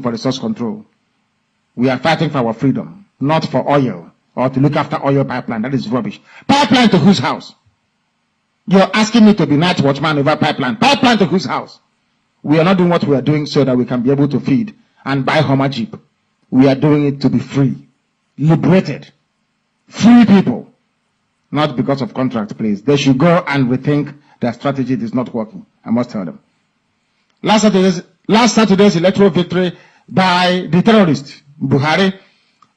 for resource control. We are fighting for our freedom, not for oil or to look after oil pipeline. That is rubbish. Pipeline to whose house? You're asking me to be night watchman over pipeline. Pipeline to whose house? We are not doing what we are doing so that we can be able to feed and buy Homer Jeep. We are doing it to be free, liberated, free people, not because of contract, please. They should go and rethink their strategy. It is not working. I must tell them. Last Saturday's, last Saturday's electoral victory by the terrorist, Buhari,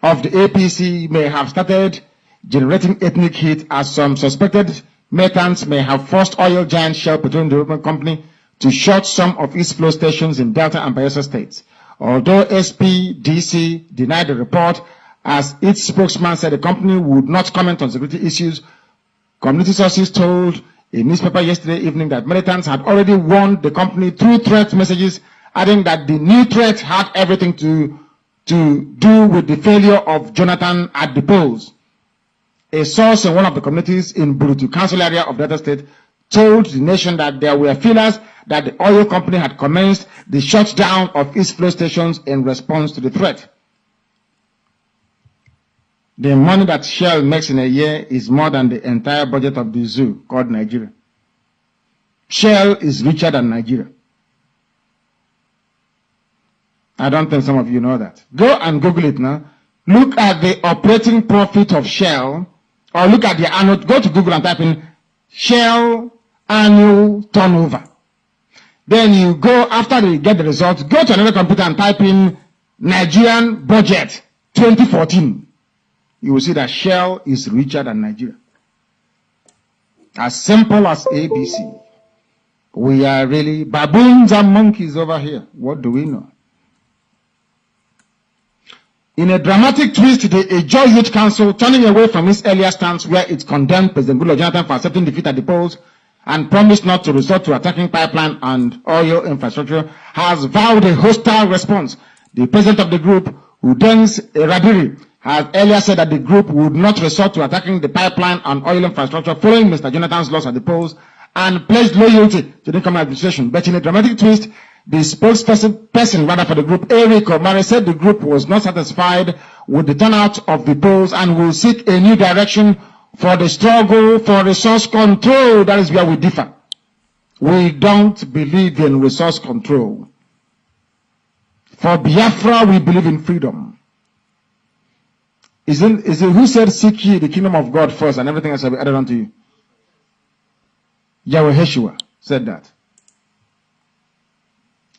of the APC may have started generating ethnic heat as some suspected militants may have forced oil giant Shell Petroleum Development Company to shut some of its flow stations in Delta and Bayelsa states. Although SPDC denied the report, as its spokesman said the company would not comment on security issues, community sources told a newspaper yesterday evening that militants had already warned the company through threat messages, adding that the new threat had everything to, to do with the failure of Jonathan at the polls. A source in one of the communities in Burutu Council area of Delta State told the nation that there were feelers that the oil company had commenced the shutdown of its flow stations in response to the threat. The money that Shell makes in a year is more than the entire budget of the zoo called Nigeria. Shell is richer than Nigeria. I don't think some of you know that. Go and Google it now. Look at the operating profit of Shell, or look at the annual, go to Google and type in Shell annual turnover. Then you go, after you get the results, go to another computer and type in Nigerian budget 2014. You will see that Shell is richer than Nigeria. As simple as ABC. We are really baboons and monkeys over here. What do we know? In a dramatic twist a Joy Youth Council, turning away from its earlier stance where it condemned President Goodluck Jonathan for accepting defeat at the polls and promised not to resort to attacking pipeline and oil infrastructure, has vowed a hostile response. The president of the group, Udens Radiri, has earlier said that the group would not resort to attacking the pipeline and oil infrastructure following Mr. Jonathan's loss at the polls and pledged loyalty to the incoming administration. But in a dramatic twist, the spokesperson person rather for the group, Eric Omare, said the group was not satisfied with the turnout of the polls and will seek a new direction for the struggle for resource control. That is where we differ. We don't believe in resource control. For Biafra, we believe in freedom. Isn't, is it who said, Seek ye the kingdom of God first and everything else will be added unto you? Yahweh Yeshua said that.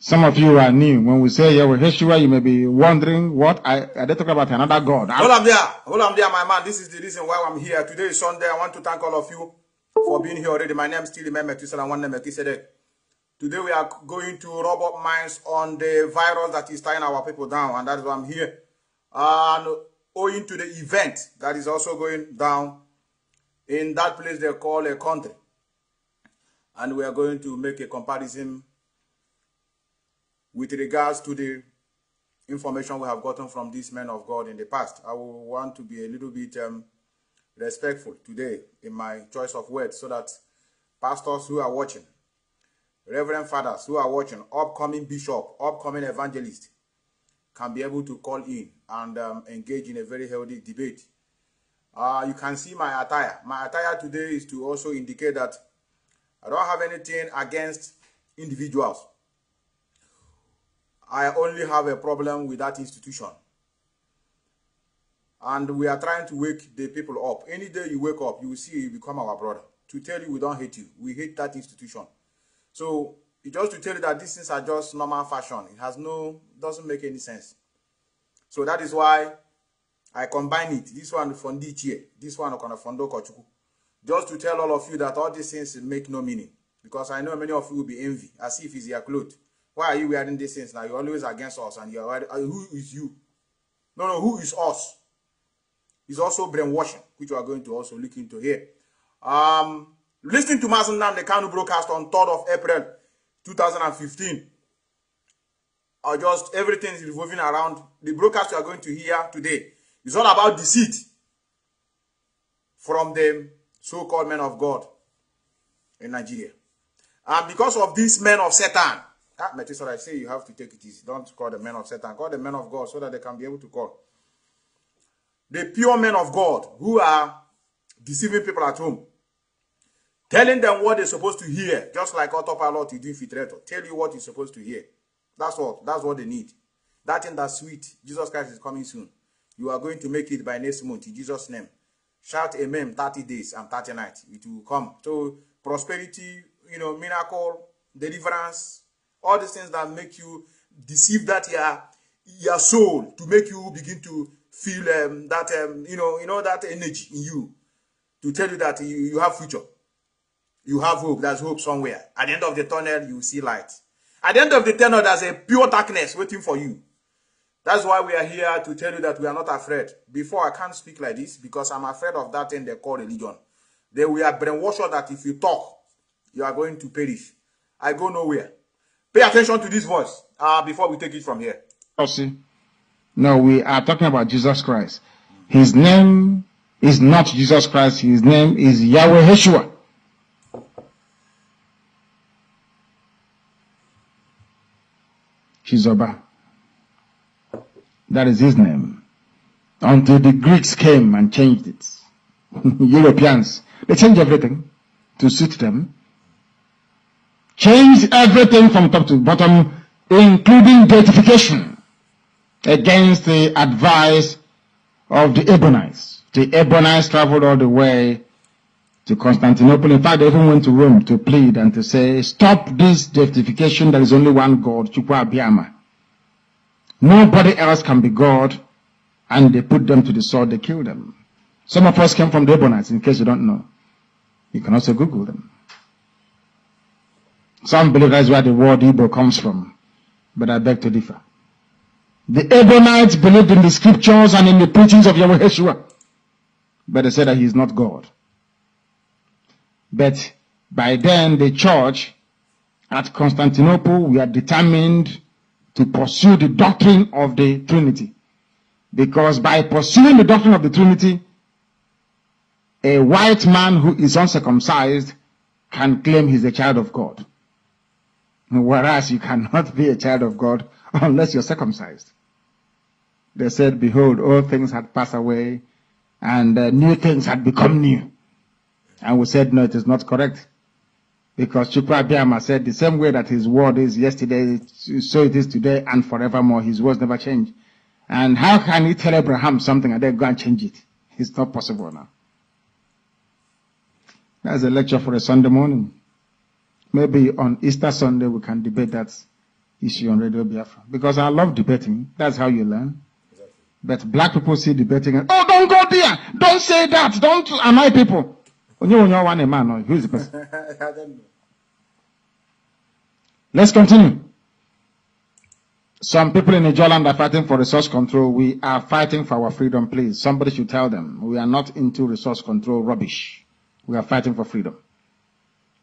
Some of you are new. When we say Yahweh Yeshua, you may be wondering what I, are they talking about another God? Hold on there. Hold on there, my man. This is the reason why I'm here. Today is Sunday. I want to thank all of you for being here already. My name is Tilly Memetusela, one name Melchizedek. Today we are going to rub up minds on the virus that is tying our people down, and that is why I'm here. And owing to the event that is also going down in that place they call a country. And we are going to make a comparison with regards to the information we have gotten from these men of God in the past. I will want to be a little bit um, respectful today in my choice of words so that pastors who are watching, reverend fathers who are watching, upcoming bishop, upcoming evangelist can be able to call in and um, engage in a very healthy debate. Uh, you can see my attire. My attire today is to also indicate that I don't have anything against individuals. I only have a problem with that institution. And we are trying to wake the people up. Any day you wake up, you will see you become our brother. To tell you we don't hate you. We hate that institution. So just to tell you that these things are just normal fashion. It has no, doesn't make any sense. So that is why I combine it. This one from here, this one from Fondo Kochuku. Just to tell all of you that all these things make no meaning. Because I know many of you will be envy, as if it's your clothes. Why are you wearing these things now? You're always against us, and you're uh, who is you? No, no, who is us? It's also brainwashing, which we are going to also look into here. Um, listening to Mazen Nam, the Kanu broadcast on 3rd of April 2015. Or just everything is revolving around the broadcast you are going to hear today. It's all about deceit from the so-called men of God in Nigeria. And because of these men of Satan, Ah, Methuselah, I say you have to take it easy. Don't call the men of Satan. Call the men of God so that they can be able to call. The pure men of God who are deceiving people at home. Telling them what they're supposed to hear. Just like autopilot, you do infiltrator. Tell you what you're supposed to hear. That's what. That's what they need. That thing that's sweet. Jesus Christ is coming soon. You are going to make it by next month in Jesus' name. Shout amen 30 days and 30 nights. It will come. So prosperity, you know, miracle, deliverance, all these things that make you deceive that your, your soul to make you begin to feel um, that um, you know, you know that energy in you to tell you that you, you have future. You have hope. There's hope somewhere. At the end of the tunnel, you see light. At the end of the tunnel, there's a pure darkness waiting for you. That's why we are here to tell you that we are not afraid. Before I can't speak like this because I'm afraid of that thing they call religion. They we are brainwashed that if you talk, you are going to perish. I go nowhere. Pay attention to this voice uh, before we take it from here. No, we are talking about Jesus Christ. His name is not Jesus Christ. His name is Yahweh Yeshua. Shizoba. That is his name. Until the Greeks came and changed it. Europeans, they changed everything to suit them. Changed everything from top to bottom, including deification, against the advice of the Ebionites. The Ebionites traveled all the way to Constantinople. In fact, they even went to Rome to plead and to say, stop this deification. There is only one God, Chukwu Abiyama. Nobody else can be God. And they put them to the sword, they killed them. Some of us came from the Ebionites, in case you don't know. You can also Google them. Some believe that's where the word Igbo comes from. But I beg to differ. The Ebionites believed in the scriptures and in the preachings of Yahweh Yeshua. But they said that he is not God. But by then the church at Constantinople we are determined to pursue the doctrine of the Trinity. Because by pursuing the doctrine of the Trinity, a white man who is uncircumcised can claim he's a child of God. Whereas you cannot be a child of God unless you're circumcised. They said, behold, all things had passed away and uh, new things had become new. And we said, no, it is not correct. Because Chukwu Abiyama said the same way that his word is yesterday, so it is today and forevermore. His words never change. And how can he tell Abraham something and then go and change it? It's not possible now. That's a lecture for a Sunday morning. Maybe on Easter Sunday we can debate that issue on Radio Biafra. Because I love debating. That's how you learn. But black people see debating and, oh, don't go there. Don't say that. Don't annoy people. Who is the person? I don't know. Let's continue. Some people in Nigeria are fighting for resource control. We are fighting for our freedom, please. Somebody should tell them. We are not into resource control rubbish. We are fighting for freedom.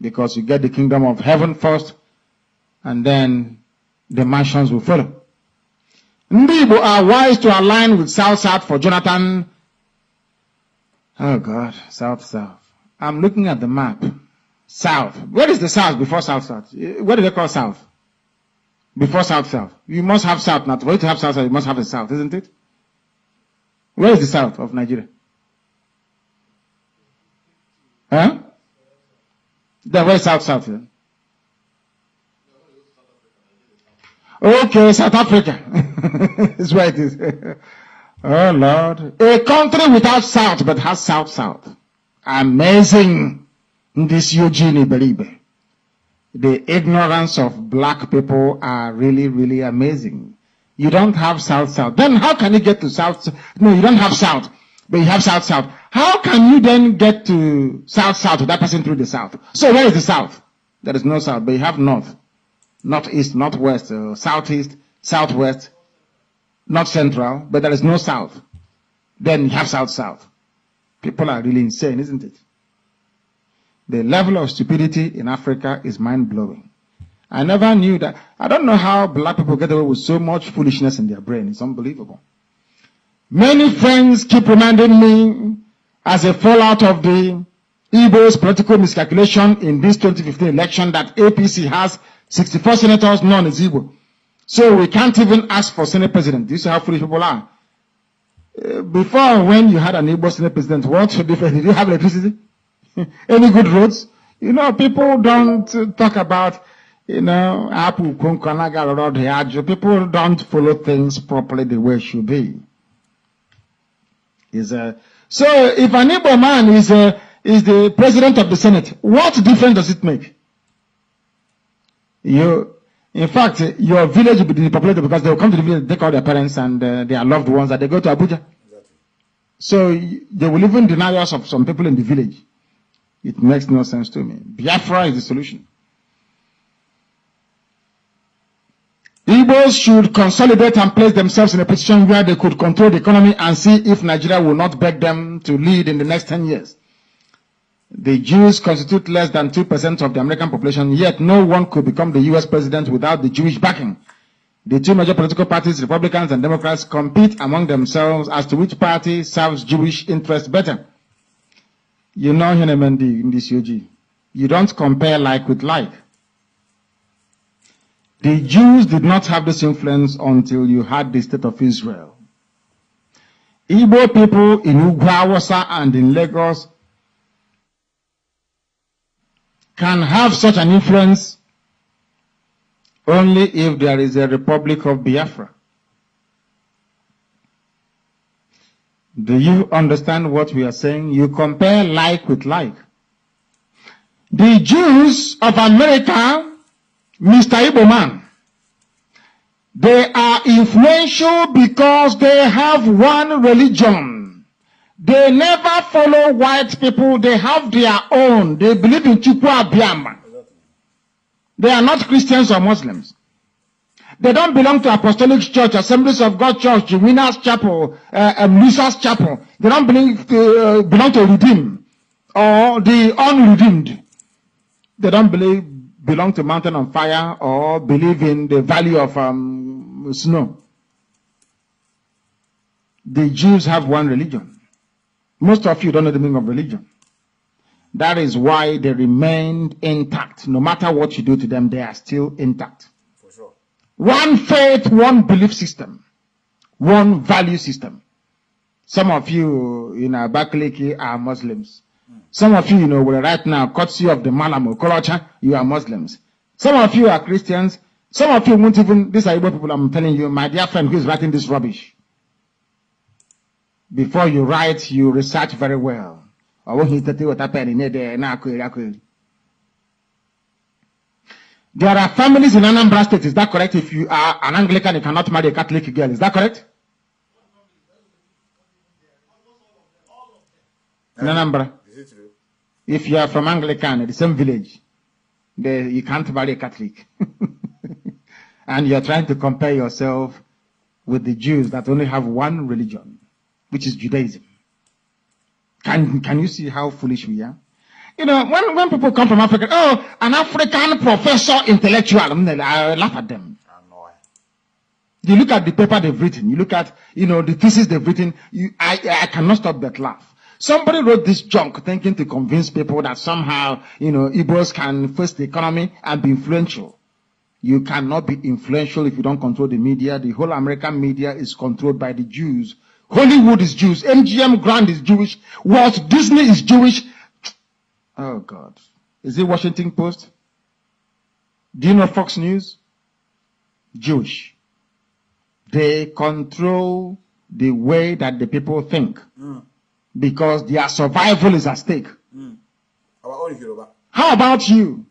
Because you get the kingdom of heaven first, and then the mansions will follow. Ndibo are wise to align with South South for Jonathan. Oh God, South South. I'm looking at the map. South. Where is the South before South South? Eh, what do they call South? Before South South. You must have South now. For you to have South South, you must have the South, isn't it? Where is the South of Nigeria? Huh? Then where's South South then? Okay, South Africa. That's where it is. oh Lord. A country without South but has South South. Amazing. This Eugene Belibe. The ignorance of black people are really, really amazing. You don't have South South. Then how can you get to South? No, you don't have South, but you have South South. How can you then get to South South that person through the South? So where is the South? There is no South, but you have North, Northeast, Northwest, uh, Southeast, Southwest, North Central, but there is no South. Then you have South South. People are really insane, isn't it? The level of stupidity in Africa is mind blowing. I never knew that. I don't know how black people get away with so much foolishness in their brain. It's unbelievable. Many friends keep reminding me as a fallout of the Igbo's political miscalculation in this 2015 election that APC has 64 senators, none is Igbo. So we can't even ask for Senate president. This is how foolish people are. Uh, before, when you had an Igbo Senate president, what difference? Did you have electricity? Any good roads? You know, people don't uh, talk about, you know, Apple, people don't follow things properly the way it should be. Is a, so if an Igbo man is a, is the president of the Senate, what difference does it make? You, in fact, your village will be depopulated because they will come to the village, take all their parents and uh, their loved ones, and they go to Abuja. Exactly. So they will even deny us of some people in the village. It makes no sense to me. Biafra is the solution. Igbos should consolidate and place themselves in a position where they could control the economy and see if Nigeria will not beg them to lead in the next 10 years. The Jews constitute less than 2% of the American population, yet no one could become the US president without the Jewish backing. The two major political parties, Republicans and Democrats, compete among themselves as to which party serves Jewish interests better. You know Henemendi in this UG. You don't compare like with like. The Jews did not have this influence until you had the state of Israel. Igbo people in Ugwawasa and in Lagos can have such an influence only if there is a Republic of Biafra. Do you understand what we are saying? You compare like with like. The Jews of America, Mr. Iboman, they are influential because they have one religion. They never follow white people. They have their own. They believe in Chukwu Abiyama. They are not Christians or Muslims. They don't belong to Apostolic Church, Assemblies of God Church, Winners Chapel, uh, um, Lisa's Chapel. They don't belong to, uh, belong to Redeem or the unredeemed. They don't believe belong to Mountain on Fire or believe in the Valley of um, Snow. The Jews have one religion. Most of you don't know the meaning of religion. That is why they remained intact. No matter what you do to them, they are still intact. For sure. One faith, one belief system, one value system. Some of you in Abakaliki are Muslims. Some of you, you know, right now, courtesy of the Malamo culture, you are Muslims. Some of you are Christians. Some of you won't even, these are Igbo people I'm telling you, my dear friend who is writing this rubbish. Before you write, you research very well. There are families in Anambra State, is that correct? If you are an Anglican, you cannot marry a Catholic girl, is that correct? In Anambra. If you are from Anglican, the same village, they, you can't marry a Catholic. and you are trying to compare yourself with the Jews that only have one religion which is Judaism. Can, can you see how foolish we are? You know, when, when people come from Africa, oh, an African professor intellectual, mm, I laugh at them. You look at the paper they've written, you look at, you know, the thesis they've written, you, I, I cannot stop that laugh. Somebody wrote this junk thinking to convince people that somehow, you know, Igbos can face the economy and be influential. You cannot be influential if you don't control the media. The whole American media is controlled by the Jews Hollywood is Jewish. MGM Grand is Jewish. Walt Disney is Jewish. Oh God. Is it Washington Post? Do you know Fox News? Jewish. They control the way that the people think. Mm. Because their survival is at stake. Mm. How about you?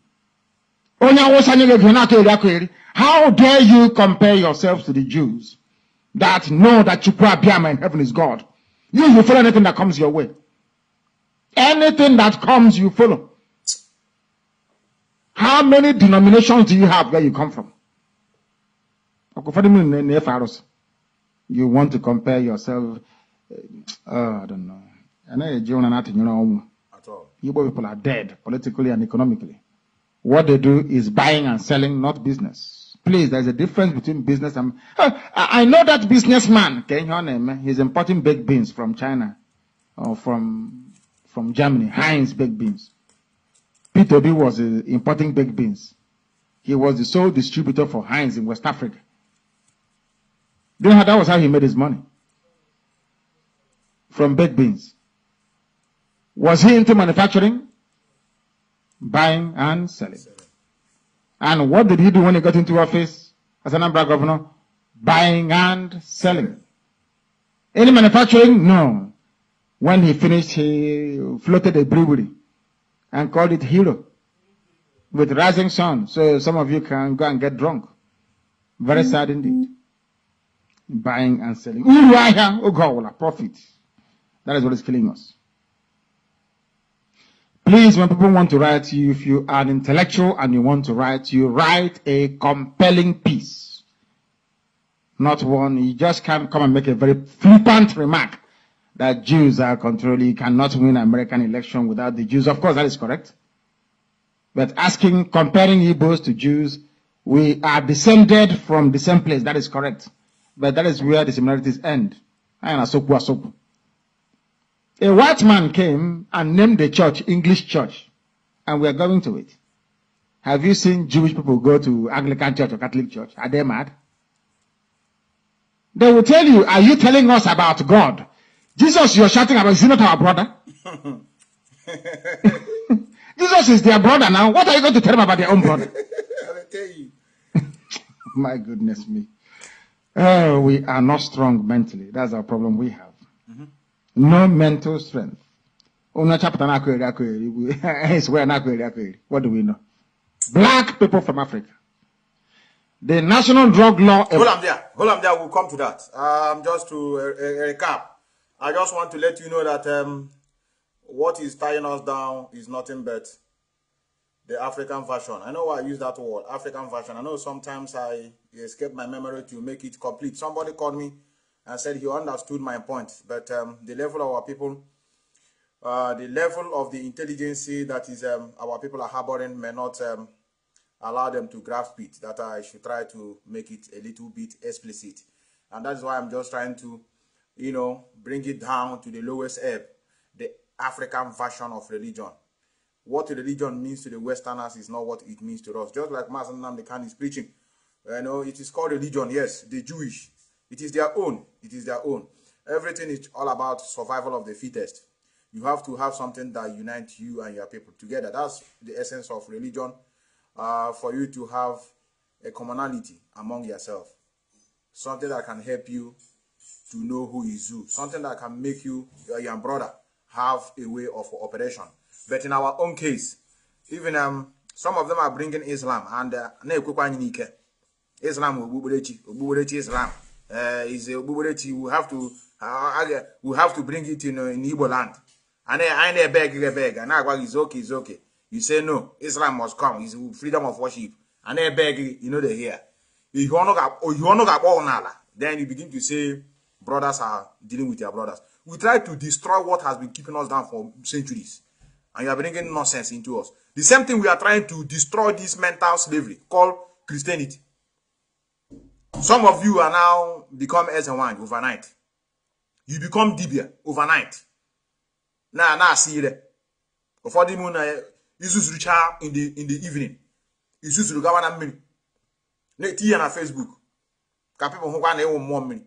How dare you compare yourselves to the Jews? that know that Chukwu Abiyama in heaven is God. You, you follow anything that comes your way. Anything that comes, you follow. How many denominations do you have where you come from? You want to compare yourself. Uh, I don't know. I know you Igbo people are dead politically and economically. What they do is buying and selling, not business. Please, there's a difference between business and. I know that businessman, he's importing baked beans from China or from, from Germany, Heinz baked beans. Peter Obi was uh, importing baked beans. He was the sole distributor for Heinz in West Africa. Do you know how that was how he made his money? From baked beans. Was he into manufacturing? Buying and selling. And what did he do when he got into office as an Anambra governor? Buying and selling. Any manufacturing? No. When he finished, he floated a brewery and called it Hero with rising sun. So some of you can go and get drunk. Very mm. sad indeed. Buying and selling. Profit. That is what is killing us. Please, when people want to write you, if you are an intellectual and you want to write, you write a compelling piece. Not one, you just can't come and make a very flippant remark that Jews are controlling, you cannot win American election without the Jews. Of course, that is correct. But asking, comparing Igbos to Jews, we are descended from the same place. That is correct. But that is where the similarities end. A white man came and named the church English Church, and we are going to it. Have you seen Jewish people go to Anglican Church or Catholic Church? Are they mad? They will tell you, are you telling us about God? Jesus, you're shouting about, is he not our brother? Jesus is their brother now. What are you going to tell them about their own brother? I will tell you. My goodness me. Oh, we are not strong mentally. That's our problem we have. No mental strength. What do we know? Black people from Africa. The national drug law. Hold on there. Hold on there. We'll come to that. Um, just to uh, uh, recap, I just want to let you know that um, what is tying us down is nothing but the African version. I know I use that word, African version. I know sometimes I escape my memory to make it complete. Somebody called me and said he understood my point, but um, the level of our people, uh, the level of the intelligence that is um, our people are harboring may not um, allow them to grasp it. That I should try to make it a little bit explicit, and that's why I'm just trying to, you know, bring it down to the lowest ebb the African version of religion. What religion means to the Westerners is not what it means to us. Just like Mazi Nnamdi Kanu is preaching. You know, it is called religion, yes, the Jewish. It is their own. It is their own. Everything is all about survival of the fittest. You have to have something that unites you and your people together. That's the essence of religion, uh, for you to have a commonality among yourself. Something that can help you to know who is who. Something that can make you your, your brother have a way of operation. But in our own case, even um, some of them are bringing Islam and uh, na-ekwekwa anyị. Islam okpukperechi okpukperechi Islam uh, is a okpukperechi we have to uh, we have to bring it in, uh, in Igbo land. And anyị na-ebeg ebeg na-agwa gị is okay is okay. You say no, Islam must come. It's freedom of worship. And they beg you know they hear. If you want to then you begin to say brothers are dealing with their brothers. We try to destroy what has been keeping us down for centuries. And you are bringing nonsense into us. The same thing we are trying to destroy this mental slavery called Christianity. Some of you are now become as and wine overnight. You become Dibia overnight. Now, now see it. Before the moon, izuzuru cha in the in the evening. Izuzuru gawa na mmiri. Na eti ya na Facebook. Ka people hụkwa na ewu mmụọ mmiri.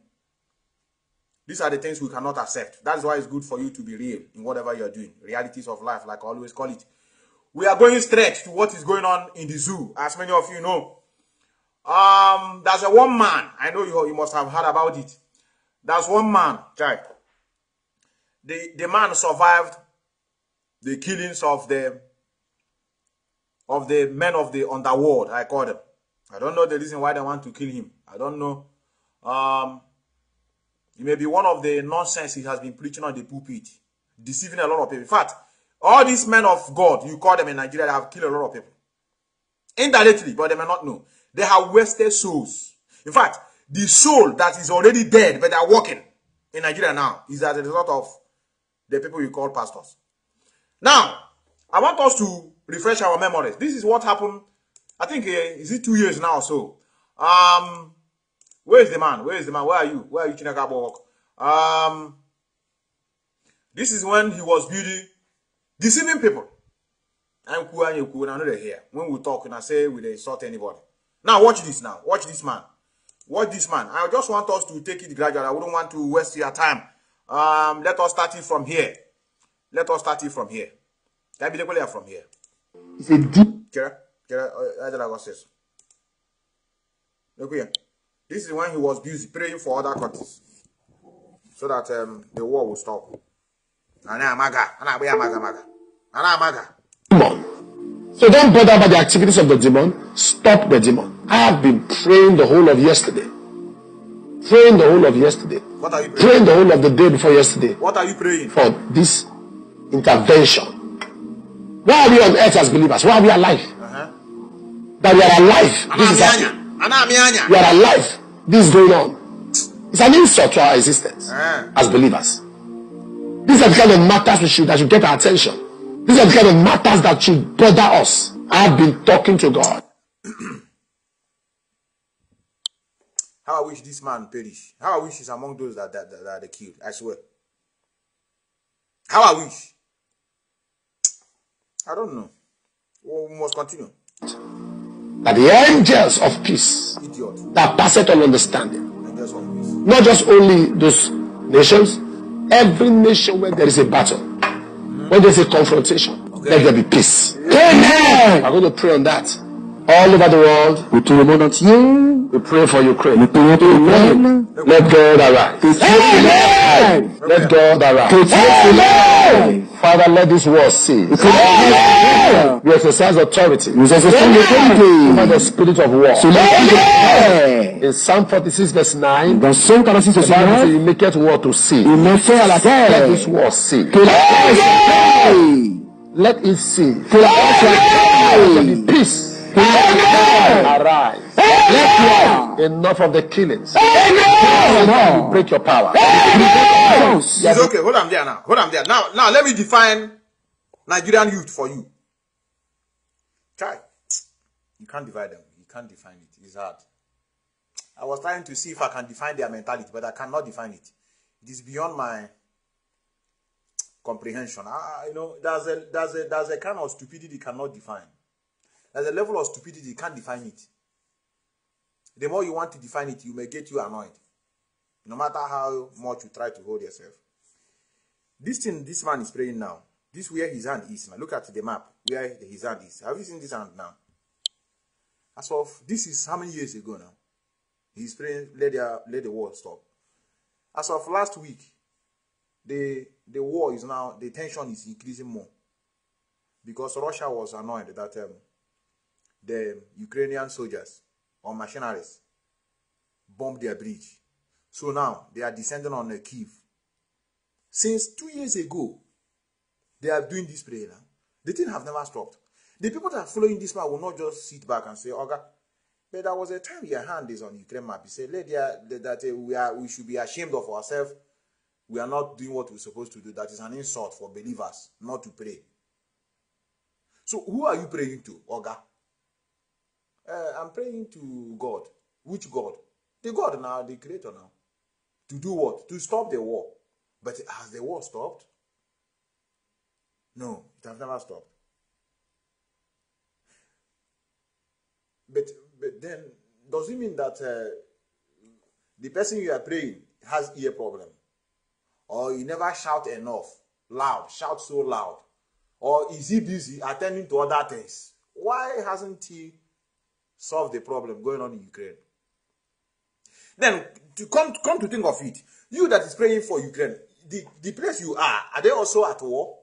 These are the things we cannot accept. That's why it's good for you to be real in whatever you're doing. Realities of life, like I always call it. We are going straight to what is going on in the zoo, as many of you know. Um, there's a one man. I know you, you must have heard about it. There's one man, Chai. The, the man survived the killings of the of the men of the underworld, I call them. I don't know the reason why they want to kill him. I don't know. Um, it may be one of the nonsense he has been preaching on the pulpit, deceiving a lot of people. In fact, all these men of God, you call them in Nigeria, they have killed a lot of people. Indirectly, but they may not know. They have wasted souls. In fact, the soul that is already dead, but they are walking in Nigeria now, is as a result of the people you call pastors. Now, I want us to refresh our memories. This is what happened, I think, uh, is it two years now or so? Um, where is the man? Where is the man? Where are you? Where are you, Chinaka Um, this is when he was building, deceiving people. I'm cool and you cool and another here. When we talk and I say we insult anybody. Now watch this now. Watch this man. Watch this man. I just want us to take it gradually. I wouldn't want to waste your time. Um, let us start it from here. Let us start it from here. Let me take from here. It's a deep. Kira, Kira, I don't know says. Look here. This is when he was busy praying for other countries so that um, the war will stop. Ana amaga, ana amaga, amaga, ana amaga. So don't bother about the activities of the demon. Stop the demon. I have been praying the whole of yesterday. Praying the whole of yesterday. What are you praying? Praying the whole of the day before yesterday What are you praying? for this intervention. Why are we on earth as believers? Why are we alive? Uh-huh. That we are alive. This is happening. amianya, ana amianya. We are alive. This is going on. It's an insult to our existence Ah. as believers. These are the kind of matters we should that should get our attention. These are the kind of matters that should bother us. I've been talking to God. How I wish this man perish. How I wish he's among those that that, that, that they killed. I swear. How I wish. I don't know. We must continue. that the angels of peace Idiot. that passeth all understanding, just not just only those nations, every nation where there is a battle, when there's a confrontation, let there be peace. Amen. We're going to pray on that. All over the world, We pray for Ukraine. Amen. Let God arise. Amen. Let God arise. Kò sí Amen. Father, let this war cease. Amen. We exercise authority. We exercise authority. Over the spirit of war. Amen. In Psalm 46 verse 9. Dans Psalm 46 The Bible says make it war to cease. Let this war cease. Let it cease. Let it peace. Amen. Arise. Let Enough of the killings. war. Break your power. It's okay. Hold on there now. Hold on there. Now, now let me define Nigerian youth for you. Try. You can't divide them. You can't define it. It's hard. I was trying to see if I can define their mentality, but I cannot define it. It is beyond my comprehension. I, you know, there's a there's a there's a kind of stupidity you cannot define. There's a level of stupidity you can't define it. The more you want to define it, you may get you annoyed. No matter how much you try to hold yourself. This thing this man is praying now. This where his hand is now. Look at the map where his hand is. Have you seen this hand now? As of this is how many years ago now? He's praying, let the let the war stop. As of last week, the the war is now the tension is increasing more because Russia was annoyed that um, the Ukrainian soldiers or machineries bombed their bridge. So now they are descending on uh, Kiev. Since two years ago, they are doing this prayer now. The thing have never stopped. The people that are following this man will not just sit back and say, "Okay." But there was a time your hand is on Ukraine map. You say, "Let that uh, we are we should be ashamed of ourselves. We are not doing what we're supposed to do. That is an insult for believers not to pray." So who are you praying to, Oga? Uh, I'm praying to God. Which God? The God now, the Creator now. To do what? To stop the war. But has the war stopped? No, it has never stopped. But but then does it mean that uh, the person you are praying has ear problem, or he never shout enough, loud, shout so loud, or is he busy attending to other things? Why hasn't he solved the problem going on in Ukraine? Then to come come to think of it, you that is praying for Ukraine, the, the place you are, are they also at war?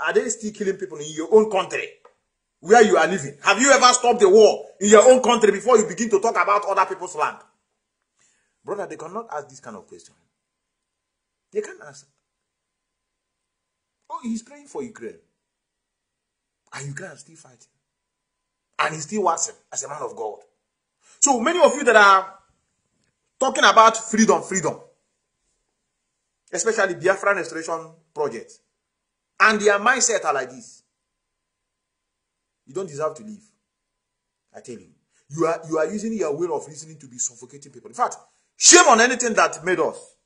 Are they still killing people in your own country where you are living? Have you ever stopped the war in your own country before you begin to talk about other people's land? Brother, they cannot ask this kind of question. They can't answer. Oh, he's praying for Ukraine. And Ukraine still fighting. And he's still watching as a man of God. So many of you that are talking about freedom, freedom, especially Biafran Restoration Project, and their mindset are like this. You don't deserve to live. I tell you. You are you are using your will of reasoning to be suffocating people. In fact, shame on anything that made us.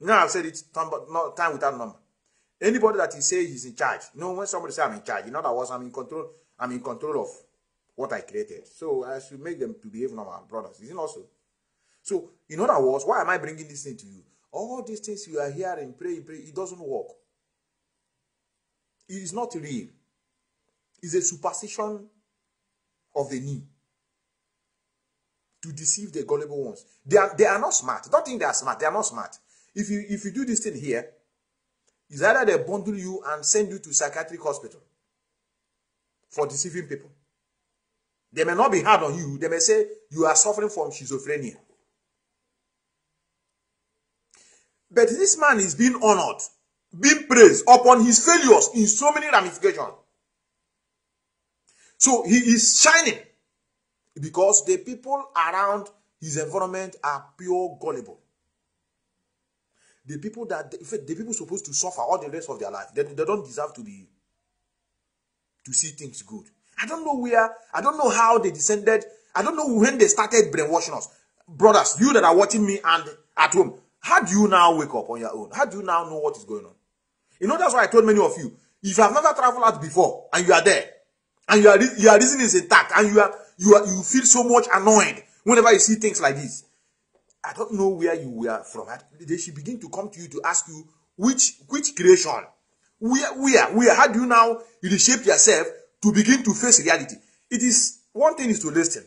You know, I've said it time, time without number. Anybody that he say he's in charge, you know, when somebody say I'm in charge, you know that words, I'm in control, I'm in control of what I created. So I should make them to behave normal, brothers. Is it not so? So, in other words, why am I bringing this thing to you? All these things you are hearing, pray, pray, it doesn't work. It is not real. It's a superstition of the knee to deceive the gullible ones. They are, they are not smart. Don't think they are smart. They are not smart. If you if you do this thing here, it's either they bundle you and send you to psychiatric hospital for deceiving people. They may not be hard on you. They may say you are suffering from schizophrenia. But this man is being honored, being praised upon his failures in so many ramifications. So he is shining because the people around his environment are pure gullible. The people that, in fact, the people supposed to suffer all the rest of their life, they, they don't deserve to be, to see things good. I don't know where, I don't know how they descended, I don't know when they started brainwashing us. Brothers, you that are watching me and at home, how do you now wake up on your own? How do you now know what is going on? You know, that's why I told many of you, if you have never traveled out before and you are there, and you are your reason is intact, and you are you are you feel so much annoyed whenever you see things like this. I don't know where you were from. They should begin to come to you to ask you which which creation, where where where how do you now reshape yourself to begin to face reality? It is one thing is to listen,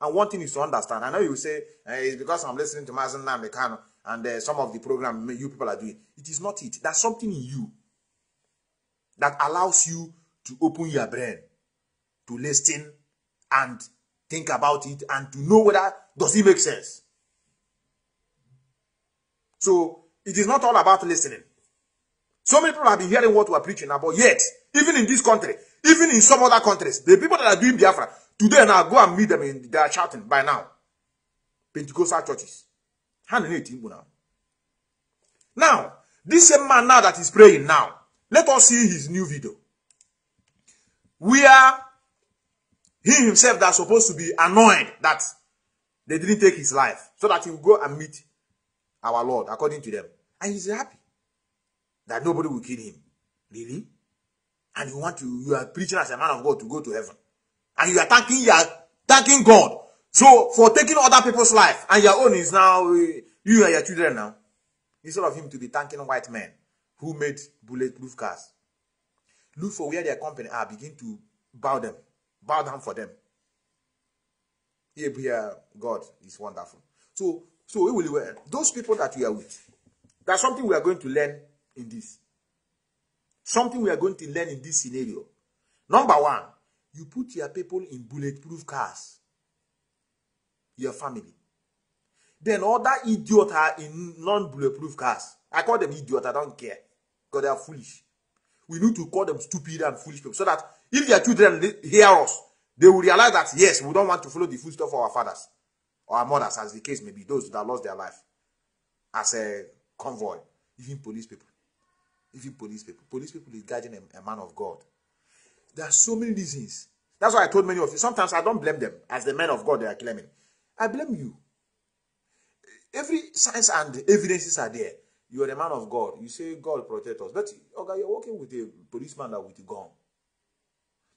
and one thing is to understand. I know you say eh, it's because I'm listening to Mazen Namekano and uh, some of the program you people are doing. It is not it. There's something in you that allows you to open your brain to listen and think about it and to know whether does it make sense. So it is not all about listening. So many people have been hearing what we are preaching about, yet, even in this country, even in some other countries, the people that are doing Biafra, today now go and meet them in they are shouting by now. Pentecostal churches. now. Now, this same man now that is praying now, let us see his new video. Where he himself that's supposed to be annoyed that they didn't take his life so that he will go and meet our Lord according to them. And he's happy that nobody will kill him. Really? And you want to, you are preaching as a man of God to go to heaven. And you are thanking, you are thanking God. So for taking other people's life and your own is now, you and your children now. Instead of him to be thanking white men who made bulletproof cars. Look for where their company are, begin to bow them bow down for them. Here, God is wonderful. So, so we will those people that we are with. There's something we are going to learn in this. Something we are going to learn in this scenario. Number one, you put your people in bulletproof cars. Your family. Then other idiots are in non-bulletproof cars. I call them idiots. I don't care because they are foolish. We need to call them stupid and foolish people so that if their children hear us, they will realize that yes, we don't want to follow the footsteps of our fathers or our mothers, as the case may be, those that lost their life as a convoy, even police people. Even police people. Police people is guiding a, a man of God. There are so many reasons. That's why I told many of you. Sometimes I don't blame them as the men of God they are claiming. I blame you. Every science and evidences are there. You are a man of God. You say God protect us. But okay, you're working with a policeman that with a gun.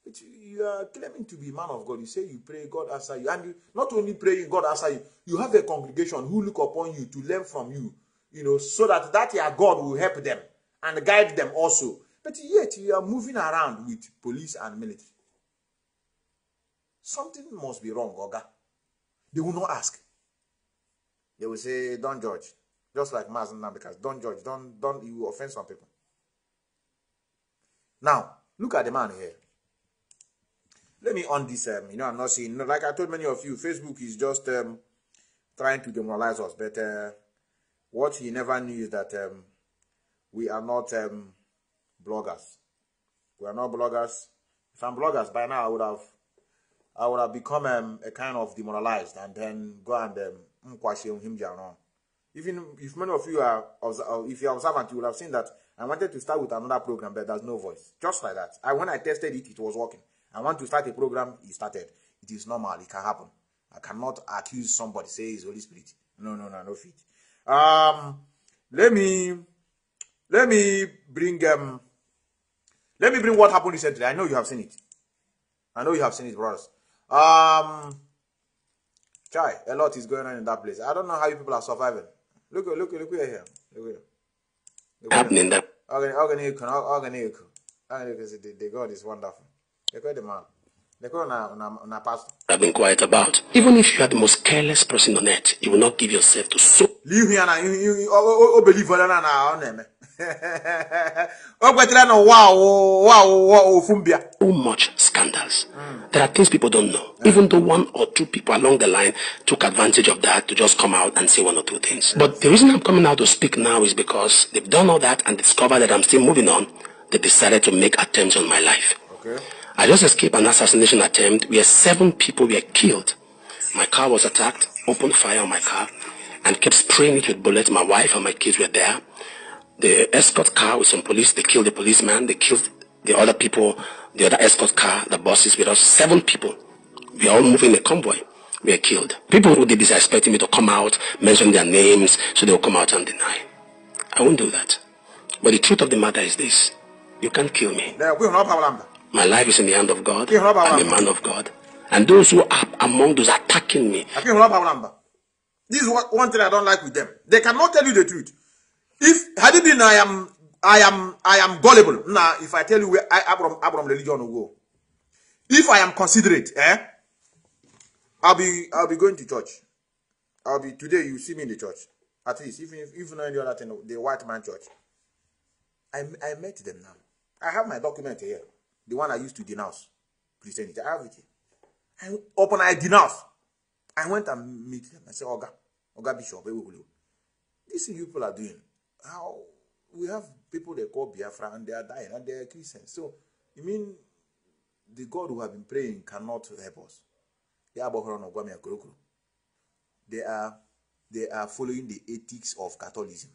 But you are claiming to be man of God. You say you pray, God answer you. And you not only praying, God answer you. You have a congregation who look upon you to learn from you. You know, so that that your God will help them and guide them also. But yet you are moving around with police and military. Something must be wrong, Oga. They will not ask. They will say, don't judge. Just like Mazen now. because don't judge. Don't, don't, you offend some people. Now, look at the man here let me on this. Um, you know, I'm not saying like I told many of you, Facebook is just um, trying to demoralize us. But uh, what he never knew is that um, we are not um, bloggers. We are not bloggers. If I'm bloggers, by now I would have, I would have become um, a kind of demoralized and then go and um, him Even if many of you are, if you are observant, you will have seen that I wanted to start with another program, but there's no voice. Just like that. I, when I tested it, it was working. I want to start a program, it started. It is normal, it can happen. I cannot accuse somebody, say it's Holy Spirit. No, no, no, no fit. Um, let me let me bring um let me bring what happened recently. I know you have seen it. I know you have seen it, brothers. Um Chai, a lot is going on in that place. I don't know how you people are surviving. Look, look, look here. Look here. Look happening there. Organic, organic, organic. The, God is wonderful. Look at the man. I've been quiet about. Even if you are the most careless person on earth, you will not give yourself to so. Leave here now. You believe on now. So much scandals. Mm. There are things people don't know. Even though one or two people along the line took advantage of that to just come out and say one or two things. Yes. But the reason I'm coming out to speak now is because they've done all that and discovered that I'm still moving on. They decided to make attempts on my life. Okay. I just escaped an assassination attempt where seven people were killed. My car was attacked, opened fire on my car, and kept spraying it with bullets. My wife and my kids were there. The escort car with some police, they killed the policeman, they killed the other people, the other escort car, the buses with us. Seven people. We are all moving a convoy. We are killed. People who did this are expecting me to come out, mention their names, so they'll come out and deny. I won't do that. But the truth of the matter is this. You can't kill me. My life is in the hand of God. I'm a man of God. And those who are among those attacking me. This is one thing I don't like with them. They cannot tell you the truth. If had it been I am I am I am gullible. Now if I tell you where I Abram Abram religion will go. If I am considerate, eh? I'll be I'll be going to church. I'll be today you see me in the church. At least even if even any other thing, the white man church. I I met them now. I have my document here the one I used to denounce Christianity. I have it here. I open I denounce. I went and meet them. I said, Oga, Oga Bishop, this is people are doing. How we have people they call Biafra and they are dying and they are Christians. So you mean the God who have been praying cannot help us? They are they are following the ethics of Catholicism.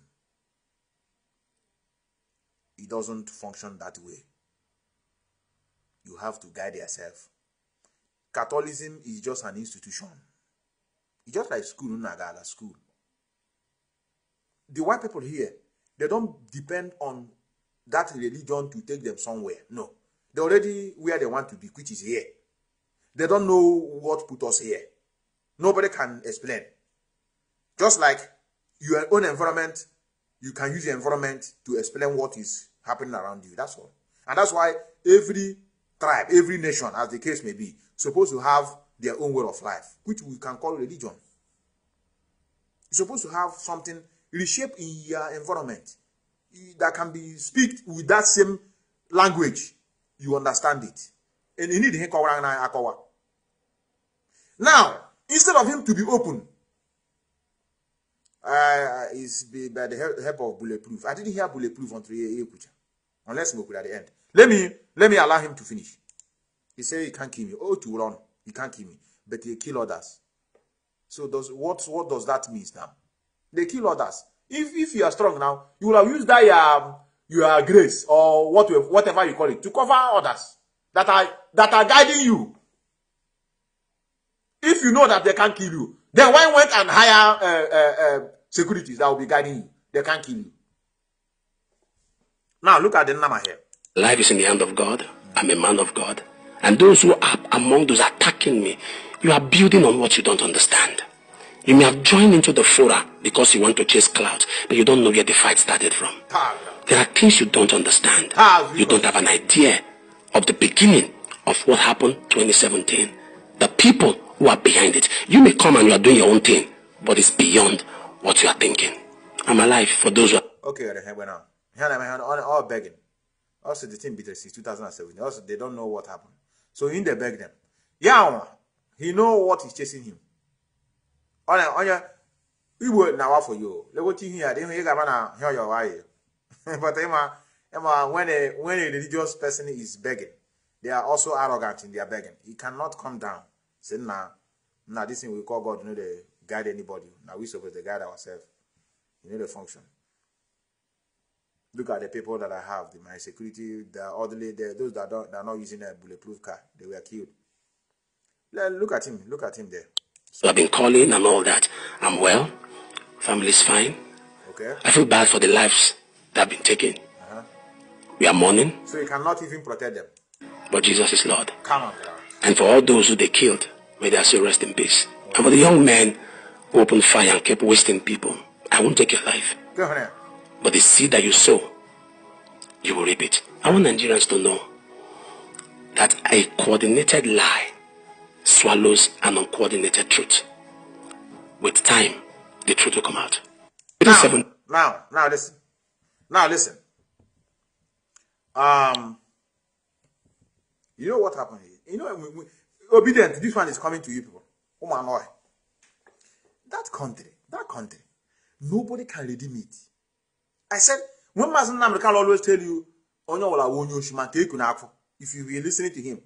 It doesn't function that way you have to guide yourself. Catholicism is just an institution. It's just like school, Nagala school. The white people here, they don't depend on that religion to take them somewhere. No. They're already where they want to be, which is here. They don't know what put us here. Nobody can explain. Just like your own environment, you can use the environment to explain what is happening around you. That's all. And that's why every tribe, every nation, as the case may be, supposed to have their own way of life, which we can call religion. You're supposed to have something reshaped in your environment that can be speak with that same language. You understand it. And you need him Now, instead of him to be open, uh, is by the help of bulletproof. I didn't hear bulletproof until unless we at the end. Let me let me allow him to finish. He said he can't kill me. Oh, to run, he can't kill me, but he kill others. So does what what does that mean now? They kill others. If if you are strong now, you will have used that um, your grace or what whatever you call it to cover others that are that are guiding you. If you know that they can't kill you, then why went and hire uh, uh, uh, securities that will be guiding you? They can't kill you. Now look at the number here. Life is in the hand of God. I'm a man of God. And those who are among those attacking me, you are building on what you don't understand. You may have joined into the fora because you want to chase clouds, but you don't know where the fight started from. There are things you don't understand. You don't have an idea of the beginning of what happened 2017. The people who are behind it. You may come and you are doing your own thing, but it's beyond what you are thinking. I'm alive for those who are. Okay, we're now. All begging. Also, the team beat us since 2017. Also, they don't know what happened. So in they beg them. Yeah, he know what is chasing him. Now for you. Let what you hear. Then you gonna hear your why. But Emma, Emma, when a when a religious person is begging, they are also arrogant in their begging. He cannot come down. Say, nah, nah, this thing we call God, know, they guide anybody. Now we supposed to guide ourselves. You know the function. Look at the people that I have, the, my security, the orderly, the, those that, don't, that not using a bulletproof car, they were killed. Look at him, look at him there. So I've been calling and all that. I'm well. Family's fine. Okay. I feel bad for the lives that have been taken. Uh-huh. We are mourning. So you cannot even protect them. But Jesus is Lord. Come on, And for all those who they killed, may they still rest in peace. And for the young men who opened fire and kept wasting people, I won't take your life. Go ahead. But the seed that you sow, you will reap it. I want Nigerians to know that a coordinated lie swallows an uncoordinated truth. With time, the truth will come out. Now, now, now listen. Now listen. Um, you know what happened here? You know, we, we, obedient. This one is coming to you people. Oh my lord. That country, that country, nobody can redeem it. I said, when Mazi Nnamdi Kanu always tell you, Onyo wala wonyo shima take If you be listening to him,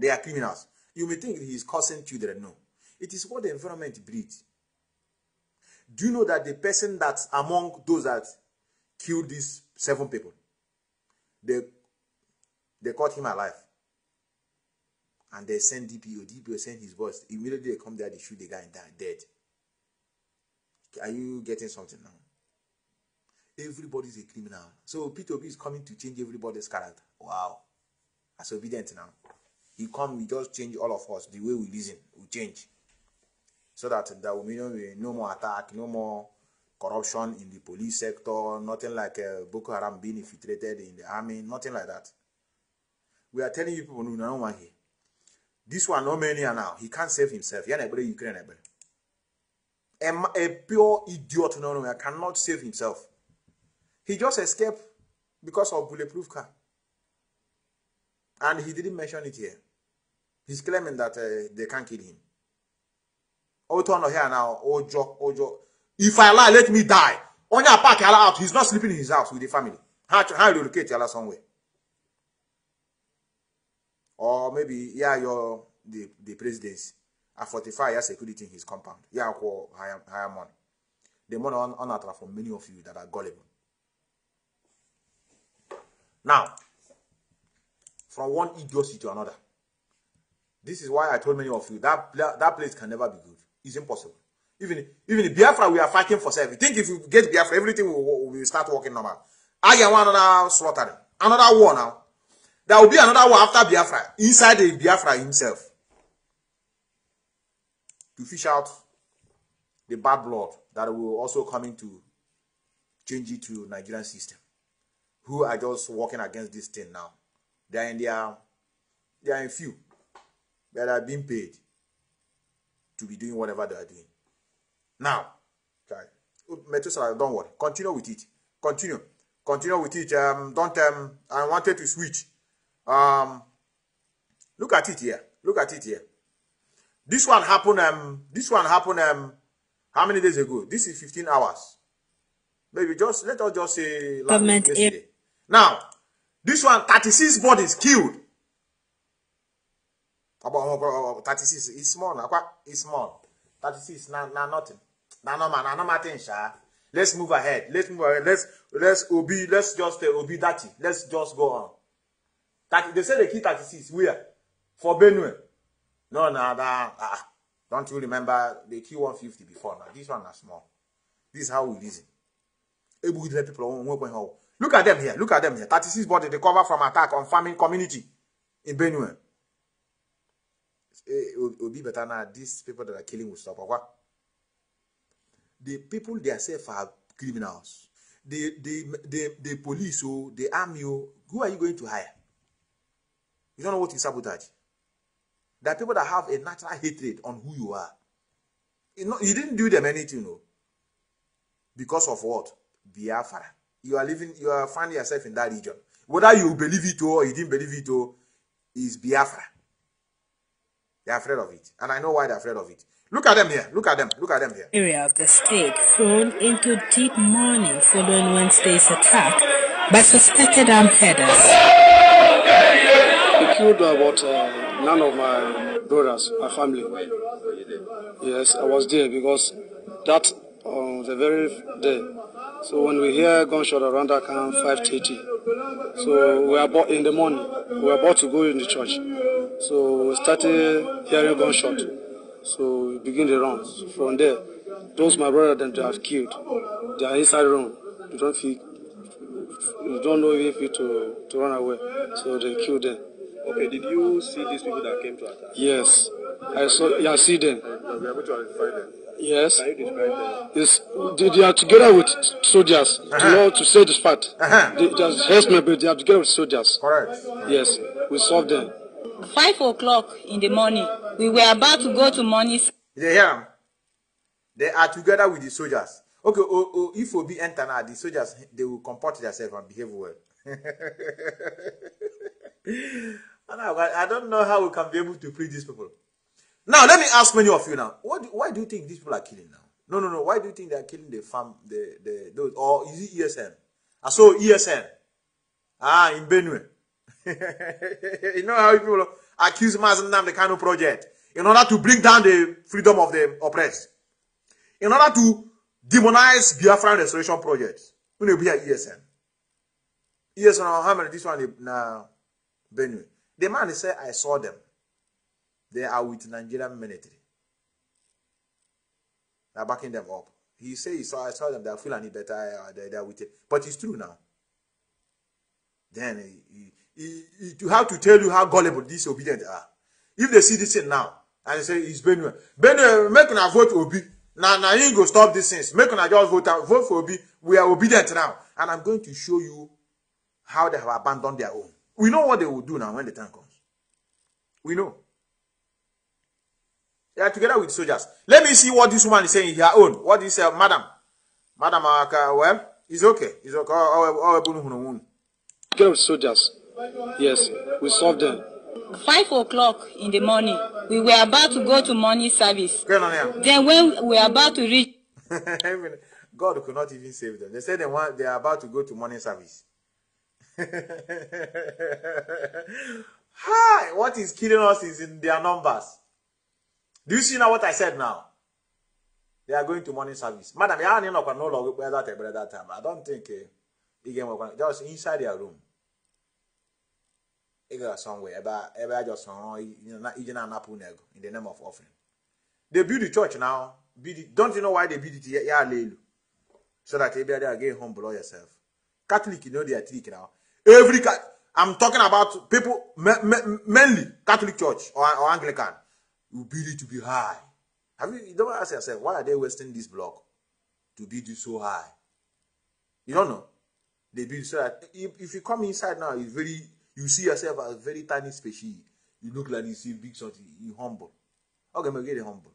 they are criminals. You may think he is causing children. No. It is what the environment breeds. Do you know that the person that's among those that killed these seven people, they they caught him alive. And they sent DPO. DPO sent his boss. Immediately they come there, they shoot the guy and die dead. Are you getting something now? Everybody's a criminal. So P2P is coming to change everybody's character. Wow. As Obidient now. He come, he just change all of us. The way we reason we change. So that there will be no more attack, no more corruption in the police sector, nothing like uh, Boko Haram being infiltrated in the army, nothing like that. We are telling you people, no, no one here. This one, no are now. He can't save himself. Ukraine. A, a pure idiot, no, no, cannot save himself. He just escaped because of bulletproof car. And he didn't mention it here. He's claiming that uh, they can't kill him. Oto here now, Ojo, Ojo. If I lie, let me die. On your park, out. He's not sleeping in his house with the family. How, how relocate Yala somewhere? or maybe yeah your the the presidency at 45 years security in his compound yeah higher, higher money the money on, on for many of you that are gullible now from one idiocy to another this is why i told many of you that that place can never be good. It's impossible. Even even in biafra we are fighting for self. You think if you get biafra everything will, will start working normal. I get one another slaughtering another war now. There will be another one after Biafra, inside the Biafra himself. To fish out the bad blood that will also come to change it to Nigerian system. Who are just working against this thing now. They are in their, they are in few that are being paid to be doing whatever they are doing. Now, okay, Methuselah, don't worry. Continue with it. Continue. Continue with it. Um, don't um, I wanted to switch um, look at it here. Look at it here. This one happened. Um, this one happened. Um, how many days ago? This is 15 hours. Maybe just let us just say government yesterday. Now, this one 36 bodies killed. About 36 it's small now. It's small. 36 now, now nothing. Now no man, now no nothing, sha. Let's move ahead. Let's move ahead. Let's let's obi. Let's just uh, obi that. Let's just go on. That they say they kill 36. Where? For Benue. No, no, that, ah, don't you remember they kill 150 before now? This one is small. This is how we reason. Able to let people Look at them here. Look at them here. 36 body they cover from attack on farming community in Benue. It will be better now. These people that are killing will stop. What? The people themselves are criminals. The, the, the, the police, oh, the army, oh, who are you going to hire? You don't know what is sabotage. There are people that have a natural hatred on who you are. You, know, you didn't do them anything, no. Because of what? Biafra. You are living, you are finding yourself in that region. Whether you believe it oh, or you didn't believe it or is Biafra. They're afraid of it. And I know why they're afraid of it. Look at them here. Look at them. Look at them here. Area of the state thrown into deep mourning following Wednesday's attack by suspected armed headers killed about uh, none of my brothers, my family. Yes, I was there because that on uh, the very day. So when we hear gunshot around that camp 5:30, so we are about in the morning. We are about to go in the church. So we started hearing gunshot. So we begin the run. So from there, those my brothers that they have killed, they are inside the room. They don't feel don't know if it to, to run away. So they killed them. Okay, did you see these people that came to attack? Yes. I saw yeah, I see them. You were able to identify them. Yes. Can you describe them? Yes. They, they are together with soldiers. To know to say this part. Uh-huh. They just herdsmen, but they are together with soldiers. Correct. Yes. We saw them. Five o'clock in the morning, we were about to go to morning. You hear? They are together with the soldiers. Okay, oh, oh, if Obi enter now, the soldiers they will comport themselves and behave well. I, I don't know how we can be able to free these people. Now, let me ask many of you now. What? Do, why do you think these people are killing now? No, no, no. Why do you think they are killing the farm, the the those, or is it ESN? I saw ESN. Ah, in Benue. you know how people accuse Mazi Nnamdi Kanu project in order to bring down the freedom of the oppressed, in order to demonize Biafran restoration projects. You know, be a ESN. ESN, how many this one now? Benue. The man said, I saw them. They are with Nigerian military. They're backing them up. He said he saw I saw them, they're feeling better, uh, they, they're with it. But it's true now. Then he, he, he, to have to tell you how gullible these obedient are. If they see this thing now, and they say it's Benue. Benue, make una vote Obi. Now, now you go stop these things. Make una just vote, vote for Obi. We are obedient now. And I'm going to show you how they have abandoned their own. We know what they will do now when the time comes. We know. They are together with soldiers. Let me see what this woman is saying in her own. What is uh, madam? Madam, uh, well, it's okay. It's okay. Together with soldiers. Yes. We saw them. Five o'clock in the morning, we were about to go to morning service. Go on here. Then when we were about to reach, God could not even save them. They said they want they are about to go to morning service. Hi, what is killing us is in their numbers. Do you see now what I said now? They are going to morning service. Madam, you are not no longer where that at that time. I don't think uh, you can work just inside their room. You go somewhere about ever just you know in the name of offering. They build the church now. Don't you know why they build it here? So that you be there again humble yourself. Catholic, you know they are trick now. Every I'm talking about people mainly Catholic Church or, or Anglican. You build it to be high. Have you, you don't ask yourself why are they wasting this block to build it so high? You don't know. They build so that if, if you come inside now, it's very you see yourself as very tiny species. You look like you see big something. You humble. Okay, me get humble.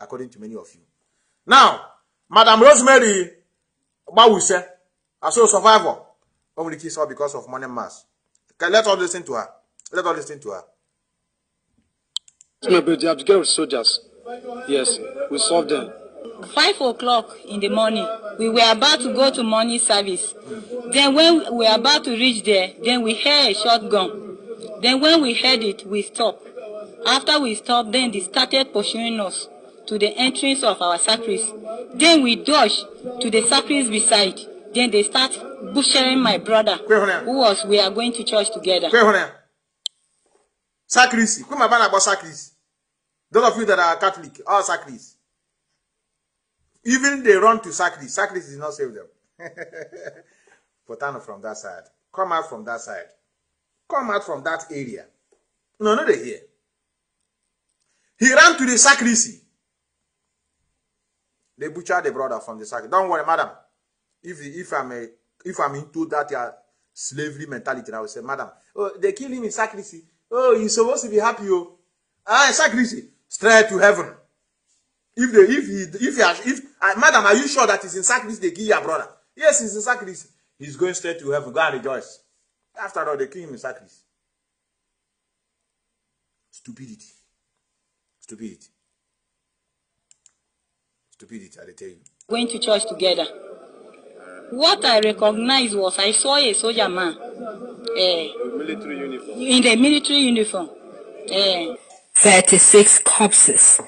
According to many of you. Now, Madam Rosemary Bawuse, as a survivor, only kiss her because of money mass. Let us listen to her. Let us listen to her. But they have to get with soldiers. Yes, we saw them. five o'clock in the morning, we were about to go to morning service. Then when we were about to reach there, then we heard a shotgun. Then when we heard it, we stopped. After we stopped, then they started pursuing us to the entrance of our sacristy. Then we dodged to the sacristy beside. Then they start butchering my brother, who was we are going to church together. Sacristy. Come on, about sacristy. Those of you that are Catholic, all sacristy. Even they run to sacristy. Sacristy did not save them. Potano from that side. Come out from that side. Come out from that area. No, no, they here. He ran to the sacristy. They butchered the brother from the sacristy. Don't worry, madam. If if I'm a, if I'm into that slavery mentality, I will say, madam, oh, they kill him in sacristy. Oh, you're supposed to be happy, oh. Ah, sacristy, straight to heaven. If they, if he, if he, has, if, uh, madam, are you sure that he's in sacristy? They kill your brother. Yes, he's in sacristy. He's going straight to heaven. Go and rejoice. After all, they kill him in sacristy. Stupidity. Stupidity. Stupidity, I tell you. Going to church together. What I recognized was I saw a soldier man. Uh, military uniform. in the military uniform. Uh, 36 corpses,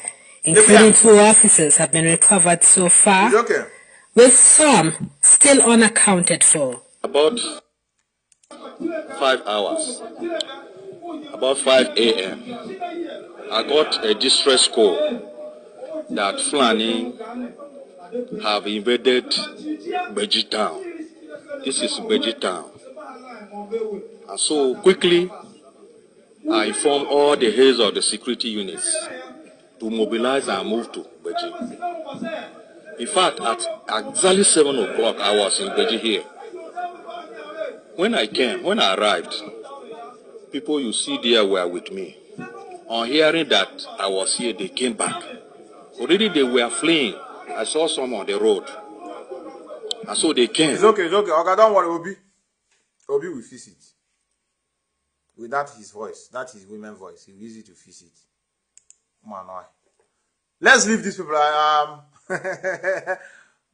including two officers, have been recovered so far, okay. with some still unaccounted for. About five hours, about 5 a.m., I got a distress call that Fulani have invaded Beji town. This is Beji town. And so quickly, I informed all the heads of the security units to mobilize and move to Beji. In fact, at exactly 7 o'clock, I was in Beji here. When I came, when I arrived, people you see there were with me. On hearing that I was here, they came back. Already they were fleeing. I saw some on the road. And so they came. It's okay, it's okay. Okay, don't worry, Obi. Obi will fix it. With that his voice, that his women voice, he it to fix it. Man, why? Let's leave these people. Um,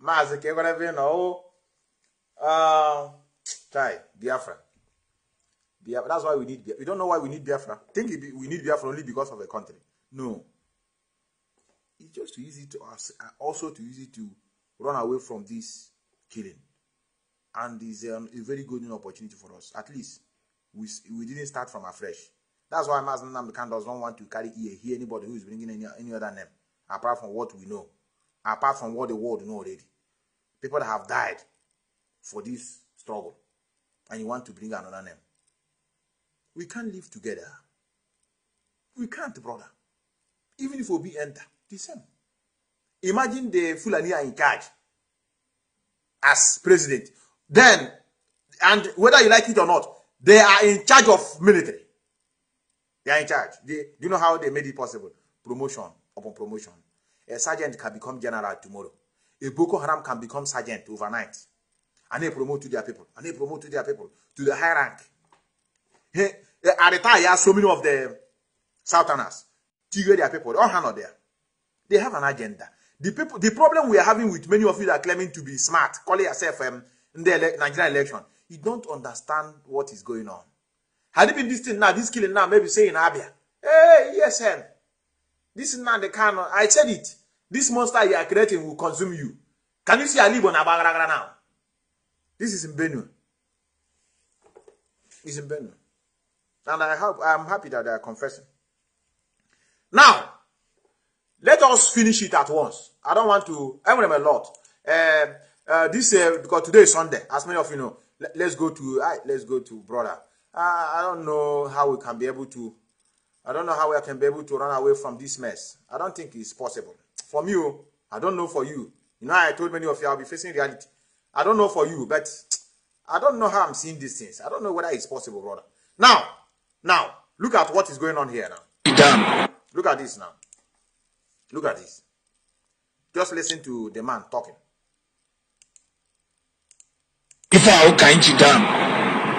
Mazike, whatever you know. Um, Chai, Biafra. Biafra. That's why we need Biafra. We don't know why we need Biafra. Think we need Biafra only because of a country. No. It's just to use it to us, uh, also to use it to run away from this killing. And it's um, a very good opportunity for us. At least we, we didn't start from afresh. That's why Mazi Nnamdi Kanu does not want to carry ear hear anybody who is bringing any, any other name apart from what we know, apart from what the world know already. People that have died for this struggle, and you want to bring another name. We can't live together. We can't, brother. Even if we enter, the same. Imagine the Fulani are in charge as president. Then, and whether you like it or not, they are in charge of military. They are in charge. They, do you know how they made it possible? Promotion upon promotion. A sergeant can become general tomorrow. A Boko Haram can become sergeant overnight. And they promote to their people. And they promote to their people to the high rank. Hey, at the time, yeah, so many of the Southerners, Tigre their people, all hand there. They have an agenda. The people, the problem we are having with many of you that are claiming to be smart, calling yourself um, in the ele- Nigerian election, you don't understand what is going on. Had it been this thing now, this killing now, maybe say in Abia, hey, yes, um, this is not the kind of, I said it. This monster you are creating will consume you. Can you see Ali Bonabagra now? This is in Benue. It's in Benue. And I have, I'm happy that they are confessing. Now, let us finish it at once. I don't want to, I want them a lot. Uh, uh, this, uh, because today is Sunday, as many of you know. Let, let's go to, uh, let's go to brother. Uh, I don't know how we can be able to, I don't know how we can be able to run away from this mess. I don't think it's possible. For me, oh, I don't know for you. You know, I told many of you I'll be facing reality. I don't know for you, but I don't know how I'm seeing these things. I don't know whether it's possible, brother. Now, now, look at what is going on here now. Look at this now. Look at this. Just listen to the man talking. ife a ụka nchi dam.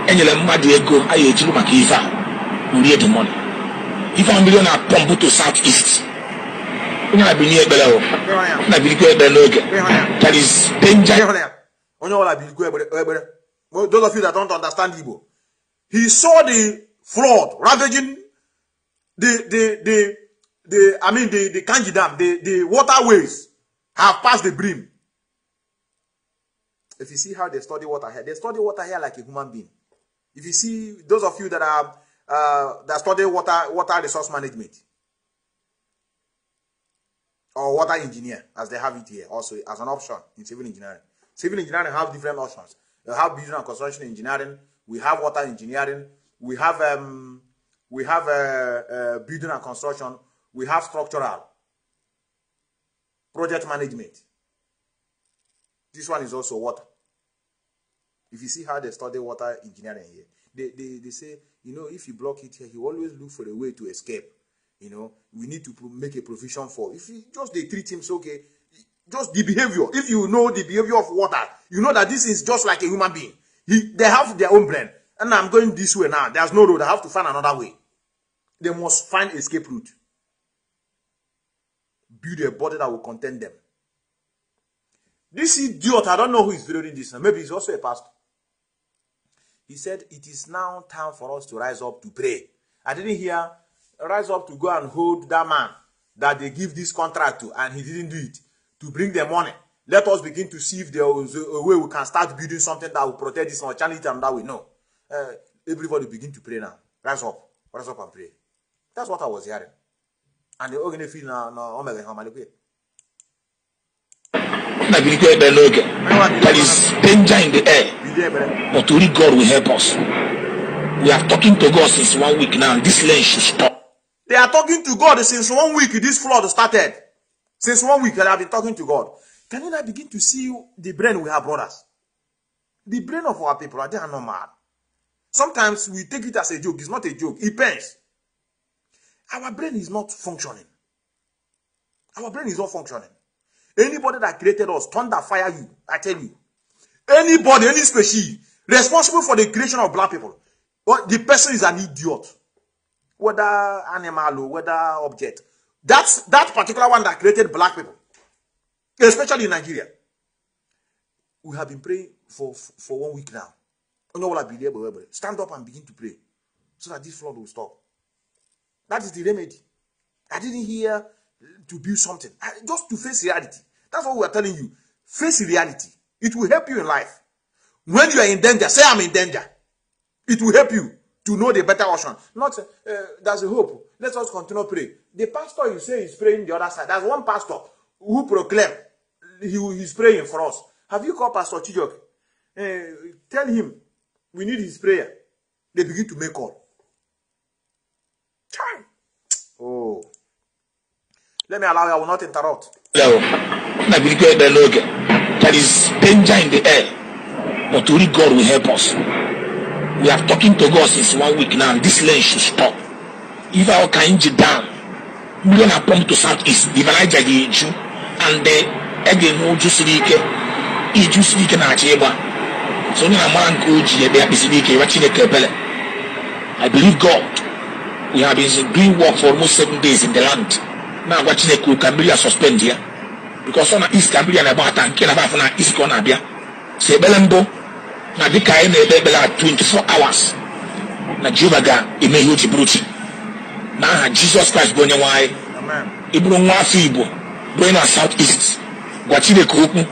Enyere mmadụ ego a ya ejiri maka ife a urie the money ife a mmiri na-apọmpụ to south east. Onye na-abịnye ekpere o. Na-abịrịkwa ekpere n'oge. There is danger. Onye ọbụla egbere. Well, Those of you that don't understand Igbo, he saw the flood ravaging the the the the I mean the the Kanji Dam, the the waterways have passed the brim. If you see how they study water here, they study water here like a human being. If you see those of you that are uh, that study water water resource management or water engineer, as they have it here, also as an option in civil engineering. Civil engineering have different options. We have building and construction engineering. We have water engineering. We have um, we have uh, uh, building and construction. We have structural project management. This one is also water. If you see how they study water engineering here, they, they, they say, you know, if you block it here, you always look for a way to escape. You know, we need to make a provision for. If you just they treat him so okay, just the behavior. If you know the behavior of water, you know that this is just like a human being. He, they have their own brain, and I'm going this way now. There's no road. I have to find another way. They must find escape route. Build a body that will contain them. This idiot, I don't know who is reading this. Maybe he's also a pastor. He said, It is now time for us to rise up to pray. I didn't hear rise up to go and hold that man that they give this contract to, and he didn't do it to bring the money. Let us begin to see if there is a way we can start building something that will protect this and that we know. Uh, everybody begin to pray now. Rise up. Rise up and pray. That's what I was hearing. And the organ feel now, now, oh my God, how am I looking? na ekpere n'oge there is danger in the air but only God will help us we are talking to God since one week now this lane should stop They are talking to God since one week this flood started. Since one week they have been talking to God. Can you now begin to see the brain we have, brothers? The brain of our people, they are not mad. Sometimes we take it as a joke. It's not a joke. It pains. Our brain is not functioning. Our brain is not functioning. Anybody that created us, thunder fire you. I tell you. Anybody, any species responsible for the creation of black people, well, the person is an idiot whether animal or whether object. That's that particular one that created black people, especially in Nigeria. We have been praying for for one week now. Stand up and begin to pray so that this flood will stop. That is the remedy. I didn't hear to build something. I, just to face reality. That's what we are telling you. Face reality. It will help you in life. When you are in danger, say I'm in danger. It will help you to know the better option. Not uh, there's a hope. Let us continue pray. The pastor you say is praying the other side. There's one pastor who proclaim he he's praying for us. Have you called Pastor Chijok? Uh, tell him we need his prayer. They begin to make call. Oh. Let me allow you. I will not interrupt. na there is danger in the air but only God will help us we are talking to God since one week now this lane should stop if our ka engine down mmiri na pump to south east the Niger ga-eju and the a ga-enwe uju siri ike iju siri ike na-achọ ịgba so onye na-amara nke o ji ebe ya kpesiri ike ịwa chineke ebele I believe God we have been doing work for almost seven days in the land. Na-agwa chineke ka mmiri a suspend ya because ọ na east ka mmiri a na-agbata nke na afọ na east ka ọ na-abịa si ekpere mbụ na dịka anyị na-ekpe ekpere a 24 hours. Na jehova ga-eme ihe o ji bụrụ chi na aha jizọs kraịst bụ onye nwe anyị Amen. ị bụrụ nwa afọ igbo bụ onye na south east. Gwa chineke okwu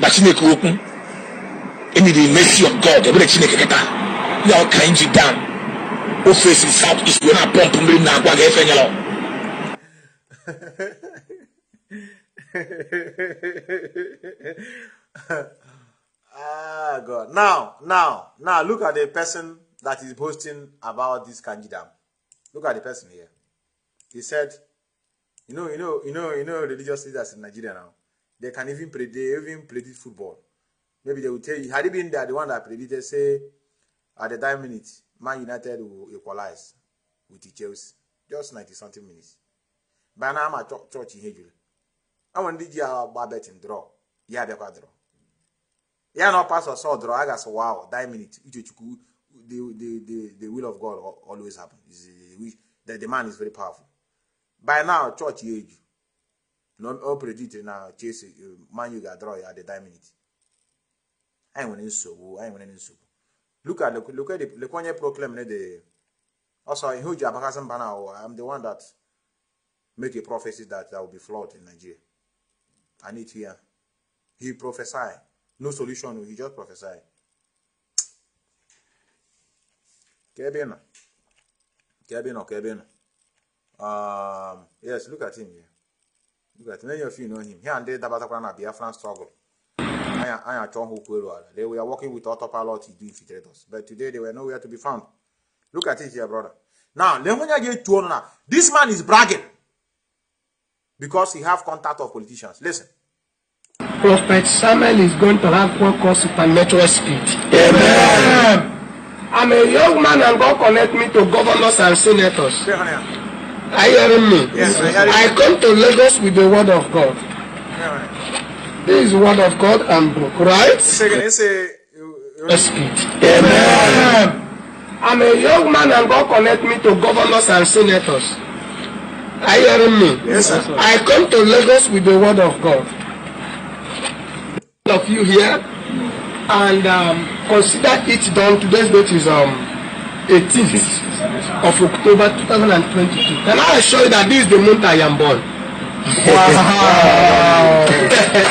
gwa chineke okwu enyi mercy of god ebere chineke kịta ya ọ ka anyị ji down ofe si south east wee na pọmpụ mmiri na-agwa ga-efe nyere ah, God. Now, now, now, look at the person that is boasting about this Kanji Dam. Look at the person here. He said, you know, you know, you know, you know, religious leaders in Nigeria now, they can even predict, they even predict football. Maybe they will tell you, had it been there, the one that predicted, say, at the time minute, Man United will equalize with the Chelsea. Just 90 something minutes. By now, I'm at church- in Hejule. I want to do a betting draw. Yeah, they draw. ya na pastor saw draw I got wow that minute the the the the will of God always happen is the the man is very powerful by now church age no o predict na Chelsea uh, man you got draw at the that minute anyị nwere nsogbu anyị nwere nsogbu look at the look at the look onye proclaim na the also ihe o ji abakasị mba na ụwa I'm the one that make a prophecy that there will be flood in Nigeria. I need to hear. He prophesied. No solution he just prophesied. Ebe ị nọ um, yes look at him here. Look at many of you know him. Here and there dabatakwara na biafran struggle. They were working with autopilot to do infiltrators but today they were nowhere to be found look at it here brother now this man is bragging because he have contact of politicians listen Prophet Samuel is going to have what called supernatural speed. Amen. I'm a young man and God connect me to governors and senators. Are you hearing me? Yes, I hear you. I come to Lagos with the word of God. honey. This is word of God and book, right? You- you- Speed. Amen. I'm a young man and God connect me to governors and senators. Are you hearing me? Yes, sir. I come to Lagos with the word of God. All of you here and um, consider it done. Today's date is um 18th of October 2022. Can I assure you that this is the month I am born?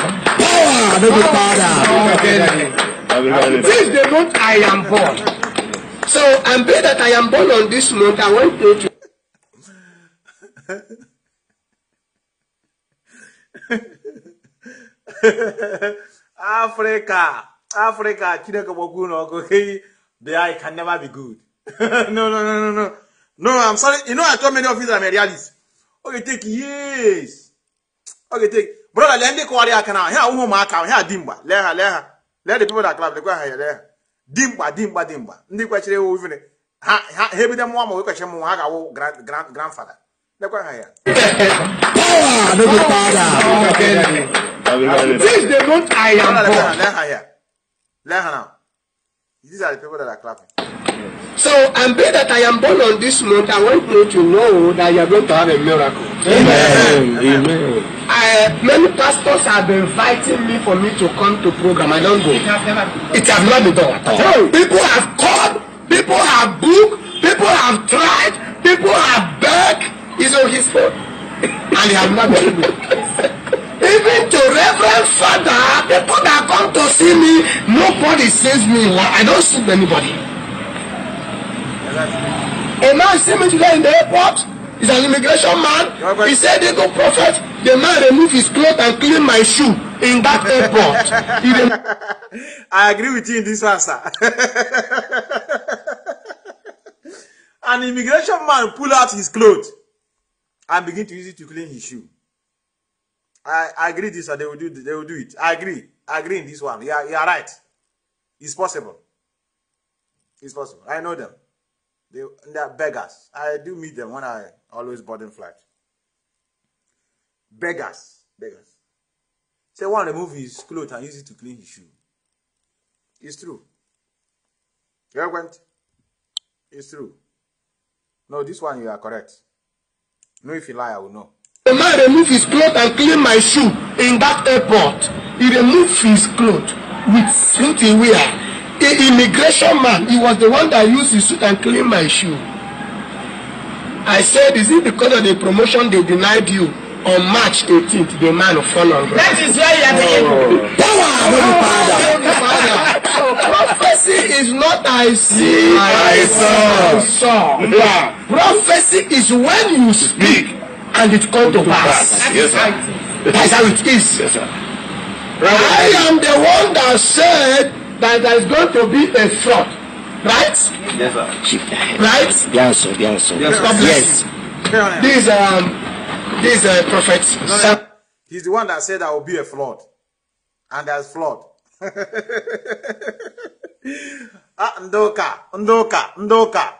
This is the month I am born. So I'm glad that I am born on this month. I went to Africa, Africa, Chineke n'ọkụ. Hey, there it can never be good. no, no, no, no, no. No, I'm sorry. You know, I told many of you that I'm a realist. Okay, take years. Okay, take brother le ndị kụwara ya aka na ha ụmụ ụmụaka ha dị mgba lee ha lee ha lee the people that clap lekwa ha ya lee ha dị mgba dị mgba dị mgba ndị kwechiri ewu ivine ha ha ebido mmụọ ma wee kwechiri mmụọ ha ga-awụ grandfather. Lekwa ha ya Since they don't, I am born. Lee ha ya. Lee now. These are the people that are clapping. So I'm glad that I am born on this month. I want you to know that you are going to have a miracle. Amen. Amen. I, many pastors have been inviting me for me to come to program. I don't go. It has never been. It has not been done all. People have called. People have booked. People have tried. People have begged. It's on his phone. And he has not been able. Even to Reverend Father, people that come to see me, nobody says me. I don't see anybody. A man see me today in the airport. He's an immigration man. He said, they go prophet. The man remove his clothes and clean my shoe in that airport. I agree with you in this one, sir. An immigration man pull out his clothes and begin to use it to clean his shoe. I, I agree this, sir. They will do. They will do it. I agree. I agree in this one. You are, you are right. It's possible. It's possible. I know them. They, they are beggars. I do meet them when I always boarding flight. Beggars. Beggars. Say one remove his clothes and use it to clean his shoe. It's true. You went. It's true. No, this one you are correct. No, if you lie, I will know. the man remove his clothes and clean my shoe in that airport. He removed his clothes with something wear. The immigration man, he was the one that used his suit and clean my shoe. I said, is it because of the promotion they denied you on March 18th, the man of fall on ground? That is why you are the Power, no be powder. So prophecy is not I see, I saw. saw. Yeah. Prophecy is when you speak and it come to pass. Yes, sir. That's how it is. Yes, sir. I am the one that said that there is going to be a fraud. Right? Yes, sir. Shift ahead. Right? Yes, sir. Yes, sir. God bless you. This um this uh, prophet Sam- He's the one that said there will be a flood. And there's flood. ah, Ndoka, Ndoka, Ndoka.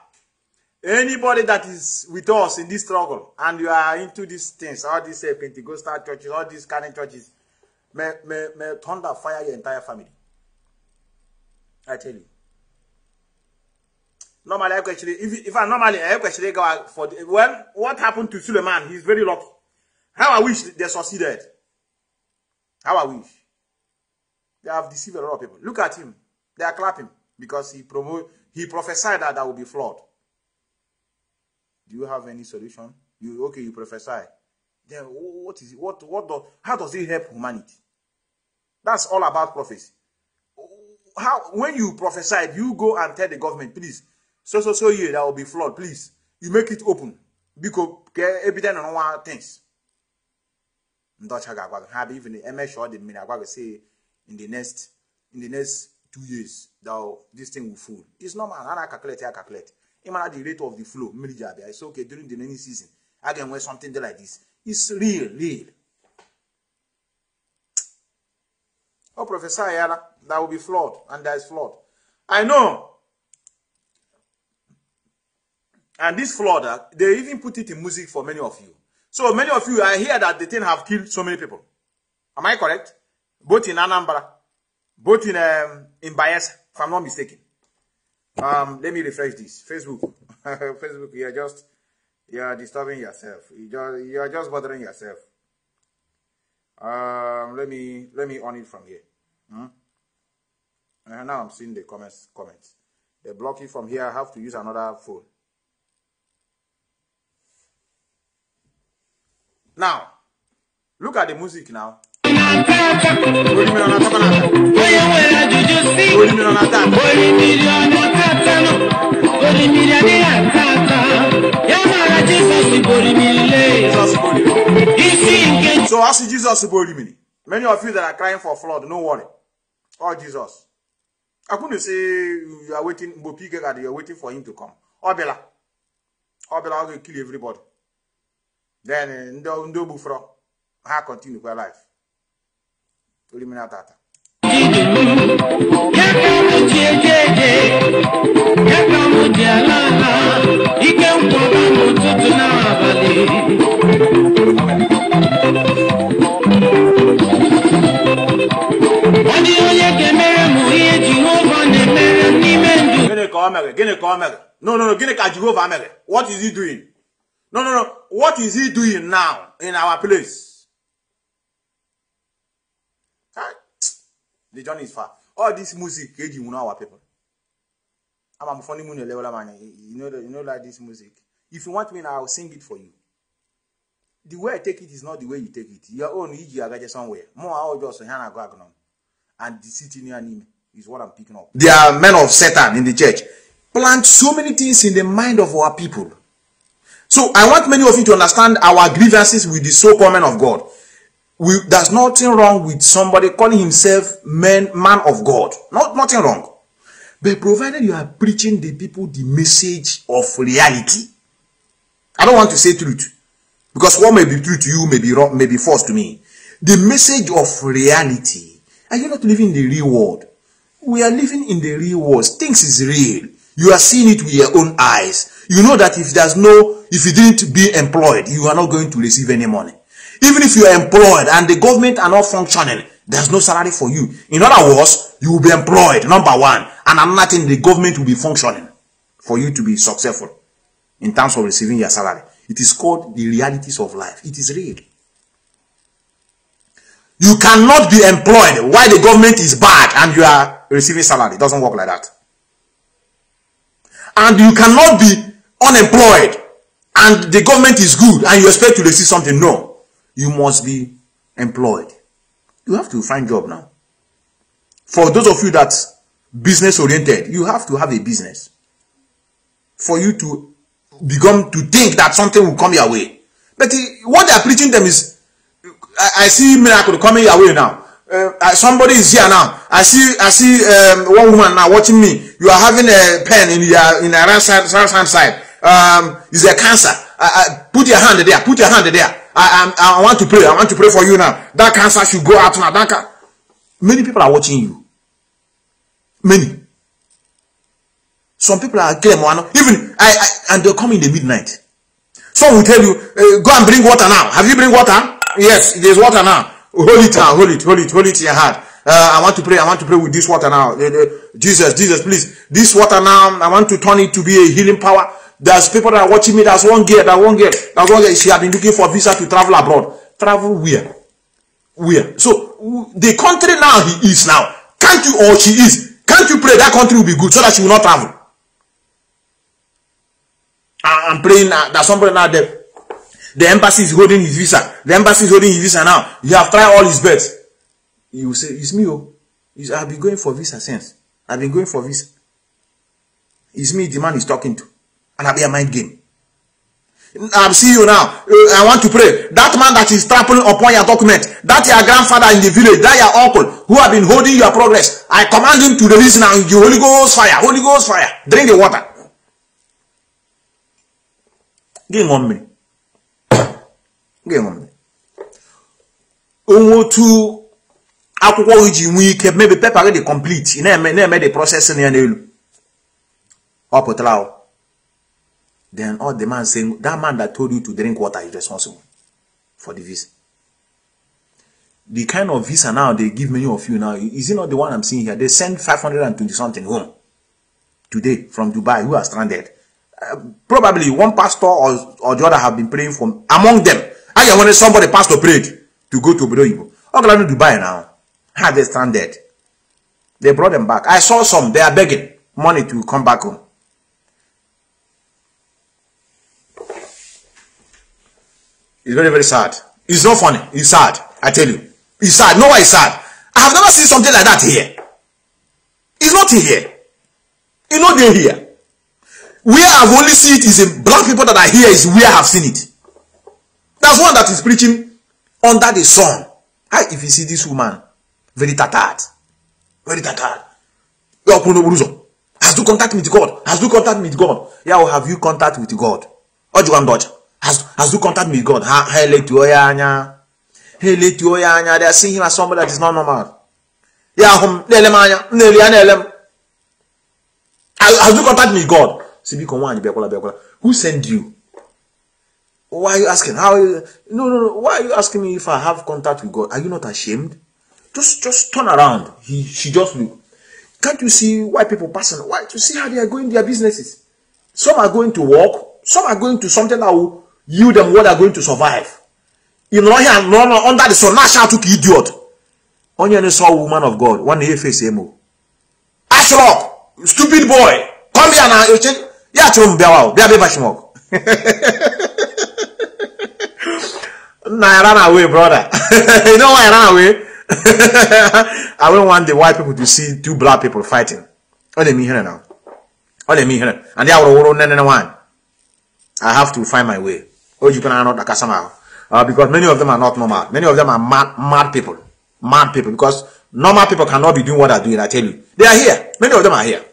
Anybody that is with us in this struggle and you are into these things, all these uh, Pentecostal churches, all these kind of churches, may, may, may thunder fire your entire family. I tell you. Normally, I actually, if, if I normally, I actually go for the, well, what happened to Suleiman? He's very lucky. How I wish they succeeded. How I wish. They have deceived a lot of people. Look at him. They are clapping because he promote, he prophesied that there will be flood. Do you have any solution? You okay? You prophesy. Then wh- what is it? What what do, how does it help humanity? That's all about prophecy. How when you prophesy, you go and tell the government, please, so so so year there will be flood. Please, you make it open because evident on one things. ndọcha ga-agwa ha bụ even eme sure the mmiri say in the next in the next two years that this thing will full it's normal a na-calculate ya calculate ịmara the rate of the flow mmiri ji abịa it's okay during the rainy season a ga-enwe something like this it's real real o prophesy ya na there will be flawed, and there is flawed. i know and this flood uh, they even put it in music for many of you so many of you, I hear that the thing have killed so many people. Am I correct? Both in Anambra, both in um, in if I'm not mistaken. Um, let me refresh this. Facebook, Facebook, you are just you are disturbing yourself. You just you are just bothering yourself. Um, let me let me on it from here. Hmm? And now I'm seeing the comments. Comments. They block you from here. I have to use another phone. Now, look at the music now. So, I see Jesus. Many of you that are crying for flood, no worry. ọ jizọs akwụnụ si you are waiting mgbe opi ike gadị you are waiting for him to come. Ọ bịala ọ bịala ọ ga-ekili everybody? Then ndị ogbu fọrọ ha continue kwa life. Orimiri atata ike nkwọba n'ụtụtụ na ka o mere? Gịnị ka o mere? No, no, no. Gịnị ka Jehovah mere? What is he doing? No, no, no. What is he doing now in our place? The journey is far. All this music, eji you know our people. I'm a funny moon level man. You know, you know, like this music. If you want me now, I'll sing it for you. The way I take it is not the way you take it. Your own, you are somewhere. More, I'll just hand go agnon. And the city near him is what I'm picking up. There are men of Satan in the church. Plant so many things in the mind of our people. So I want many of you to understand our grievances with the so-called men of God. We, there's nothing wrong with somebody calling himself man, man of God. Not nothing wrong. But provided you are preaching the people the message of reality. I don't want to say truth. Because what may be true to you may be wrong, may be false to me. The message of reality. Are you not living in the real world? We are living in the real world. Things is real. You are seeing it with your own eyes. You know that if there's no, if you didn't be employed, you are not going to receive any money. Even if you are employed and the government are not functioning, there's no salary for you. In other words, you will be employed, number one. And another thing, the government will be functioning for you to be successful in terms of receiving your salary. It is called the realities of life. It is real. You cannot be employed while the government is bad and you are receiving salary. It doesn't work like that. And you cannot be unemployed and the government is good and you expect to receive something. No. You must be employed. You have to find job now. For those of you that business oriented, you have to have a business. For you to become to think that something will come your way. But what they are preaching them is I, I see miracle coming your way now. Uh, somebody is here now. I see, I see um, one woman now watching me. You are having a pen in your in your right side, right hand side. Um, is a cancer. I, I, put your hand there. Put your hand there. I, I, I want to pray. I want to pray for you now. That cancer should go out now. That many people are watching you. Many. Some people are claim one. Even I, I and they come in the midnight. Some will tell you, uh, go and bring water now. Have you bring water? Yes, there's water now. Hold it now, hold it, hold it, hold it in your heart. Uh, I want to pray, I want to pray with this water now. Jesus, Jesus, please. This water now, I want to turn it to be a healing power. There's people that are watching me. There's one girl, that one girl, that one girl. She have been looking for visa to travel abroad. Travel where? Where? So the country now he is now. Can't you or she is? Can't you pray that country will be good so that she will not travel? I'm praying that somebody now there. The embassy is holding his visa. The embassy is holding his visa now. You have tried all his best. You will say, It's me, oh. It's- I've been going for visa since. I've been going for visa. It's me the man is talking to. And I'll be a mind game. I'm seeing you now. Uh, I want to pray. That man that is trampling upon your document, that your grandfather in the village, that your uncle who have been holding your progress, I command him to release now the Holy Ghost fire. Holy Ghost fire. Drink the water. Gị ṅụọ mmiri. Onwe otu akwụkwọ gị ji nwee ike maybe paper gị dị complete na-eme na-eme ya n'elu. Ọ pụtara then all the man saying that man that told you to drink water is responsible for the visa. The kind of visa now they give many of you now is it not the one i'm seeing here? They send 520 something home today from dubai who are stranded. Uh, probably one pastor or, or the other have been praying for among them i when somebody pastor prayed to go to obodo Igbo. gara dubai now had they stranded they brought them back i saw some they are begging money to come back home It's very, very sad. It's not funny. It's sad. I tell you. It's sad. No it's sad. I have never seen something like that here. It's not here. It's not there here. Where I've only seen it is in black people that are here is where I've seen it. That's one that is preaching under the sun. How if you see this woman, very tattered, very tattered, you has do contact with God, has do contact with God. Yeah, well, have you contact with God? Ojuwan Dodge, has, has do contact with God. Ha, ha, eletuo ya anya. Ha, eletuo ya anya. They are seeing him as somebody that is not normal. Ya ahụ m, na-ele m anya, m na-eli ya na-ele m. Has you contact with God? Si biko nwaanyị bịakwala bịakwala. Who sent you? Why are you asking? How? No, no, no. Why are you asking me if I have contact with God? Are you not ashamed? Just, just turn around. He, she just look. Can't you see why people passing? Why? To see how they are going their businesses. Some are going to work. Some are going to something that will yield them what they are going to survive. You know, here no, no, under the sun. Now shout to idiot. Only you saw woman of God. One year face emo. Ash up, stupid boy. Come here now. Yeah, chum biawa. Bia be bashmok. Nah, I ran away, brother. you know why I ran away? I don't want the white people to see two black people fighting. What do they mean here now? What do they mean here? And they are one. I have to find my way. Or you can not somehow. Uh, because many of them are not normal. Many of them are mad, mad people. Mad people. Because normal people cannot be doing what they're doing, I tell you. They are here. Many of them are here.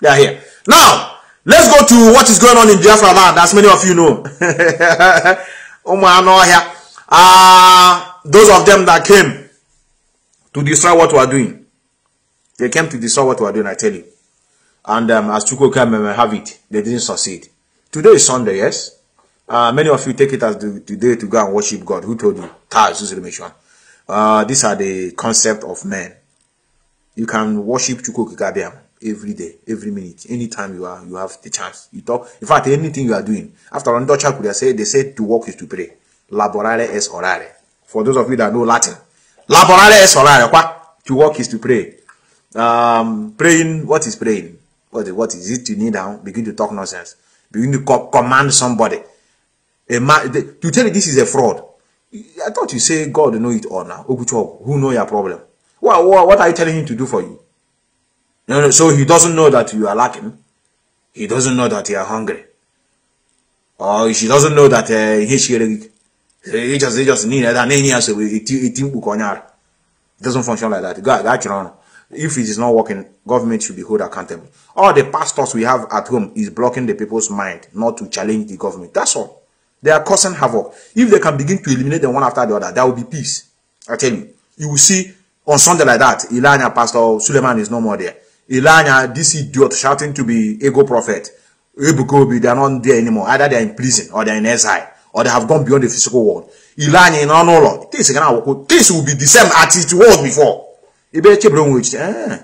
They are here. Now, let's go to what is going on in Biafra land, as many of you know. here. Uh, those of them that came to destroy what we are doing. They came to destroy what we are doing, I tell you. And um, as Chuko came and have it, they didn't succeed. Today is Sunday, yes? Uh, many of you take it as the, the day to go and worship God. Who told you? Uh, these are the concept of men. You can worship Chukwu Okike Abiama every day, every minute, anytime you are, you have the chance. You talk. In fact, anything you are doing. After on Dutch they say they say to work is to pray. Laborare es orare. For those of you that know Latin, laborare es orare. To work is to pray. Um, praying. What is praying? What what is it? To kneel down, begin to talk nonsense, begin to co command somebody. A man, the, to tell you this is a fraud. I thought you say God know it all now. Who know your problem? What, what, what are you telling him to do for you? No, no, so he doesn't know that you are lacking. He doesn't know that you are hungry. Or she doesn't know that uh, he he just he just need that it doesn't function like that. God, God, you if it is not working, government should be held accountable. All the pastors we have at home is blocking the people's mind not to challenge the government. That's all. They are causing havoc. If they can begin to eliminate them one after the other, there will be peace. I tell you. You will see on Sunday like that, Ilanya Pastor Suleman is no more there. Ilanya, this idiot shouting to be ego prophet. They are not there anymore. Either they are in prison or they are in exile or they have gone beyond the physical world. Ilanya in on all this this will be the same as it was before. Eh.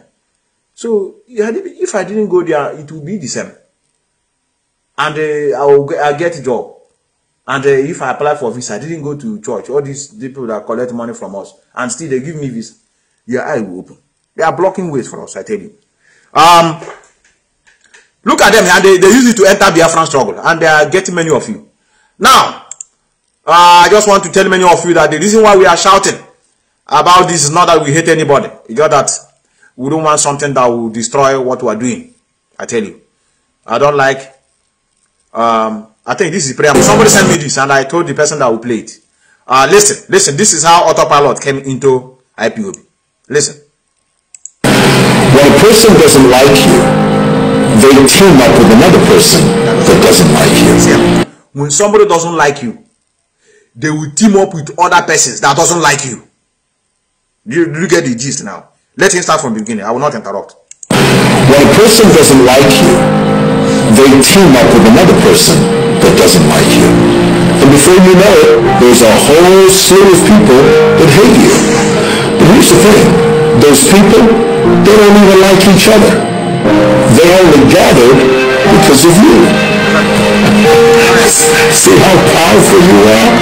So if I didn't go there, it will be the same. And uh, I will I get a job. And uh, if I apply for visa, I didn't go to church. All these people that collect money from us, and still they give me visa. Your eye will open. They are blocking ways for us, I tell you. Um, look at them, and they, they use it to enter Biafran struggle, and they are getting many of you. Now, uh, I just want to tell many of you that the reason why we are shouting about this is not that we hate anybody. It's just that we don't want something that will destroy what we are doing. I tell you. I don't like um, I think this is prayer. Somebody sent me this and I told the person that will play it. Uh, listen, listen, this is how autopilot came into IPOB. Listen. When a person doesn't like you, they team up with another person that doesn't like you. When somebody doesn't like you, they will team up with other persons that doesn't like you. Do you, you get the gist now? Let him start from the beginning. I will not interrupt. When a person doesn't like you, they team up with another person that doesn't like you. And before you know it, there's a whole slew of people that hate you. But here's the thing. Those people, they don't even like each other. They only gathered because of you. See how powerful you are?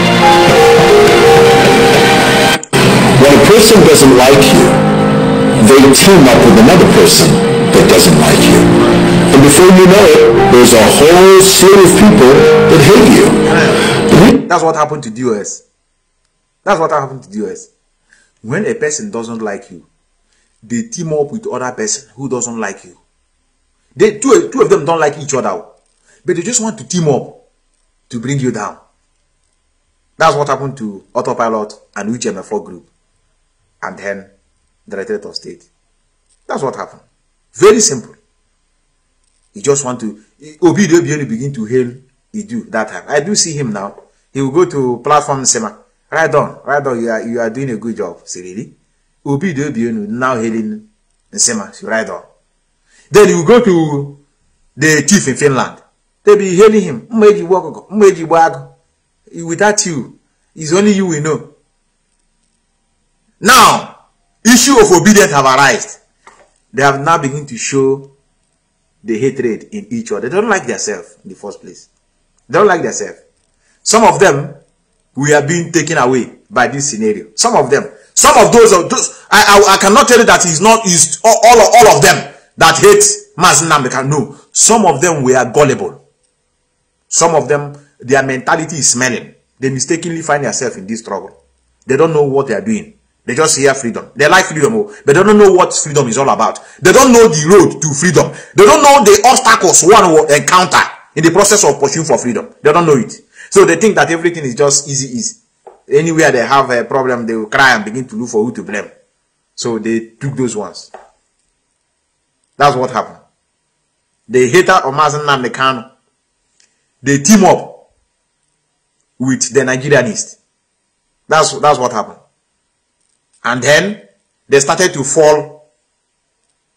When a person doesn't like you, they team up with another person that doesn't like you. And before you know it, there's a whole slew of people that hate you. That's what happened to the US. That's what happened to the US. When a person doesn't like you, they team up with other person who doesn't like you. They two, two of them don't like each other, but they just want to team up to bring you down. That's what happened to Autopilot and UHMF4 group. and then directorate of state. That's what happened. Very simple. He just want to Obi Obiano begin to hail do that time. I do see him now. He will go to platform Sema. Right on, right on. You are you are doing a good job. Really? Obi Obiano now hailing Sema. Right on. Then you go to the chief in Finland. They be hailing him. Mmeji Wokoko, Mmeji Wago. Without you, it's only you we know. Now, issue of obedience have arisen. They have now begun to show the hatred in each other. They don't like themselves in the first place. They don't like themselves. Some of them we are being taken away by this scenario. Some of them, some of those, of those I, I, I cannot tell you that it's not is all, all, all of them that hate Mazi Nnamdi Kanu. No, some of them were gullible. Some of them, their mentality is smelling. They mistakenly find themselves in this struggle. They don't know what they are doing. They just hear freedom. They like freedom, oh, but they don't know what freedom is all about. They don't know the road to freedom. They don't know the obstacles one will encounter in the process of pursuing for freedom. They don't know it. So they think that everything is just easy, easy. Anywhere they have a problem, they will cry and begin to look for who to blame. So they took those ones. That's what happened. The hater of Mazi Nnamdi Kanu, they team up with the Nigerianist. That's, that's what happened. And then they started to fall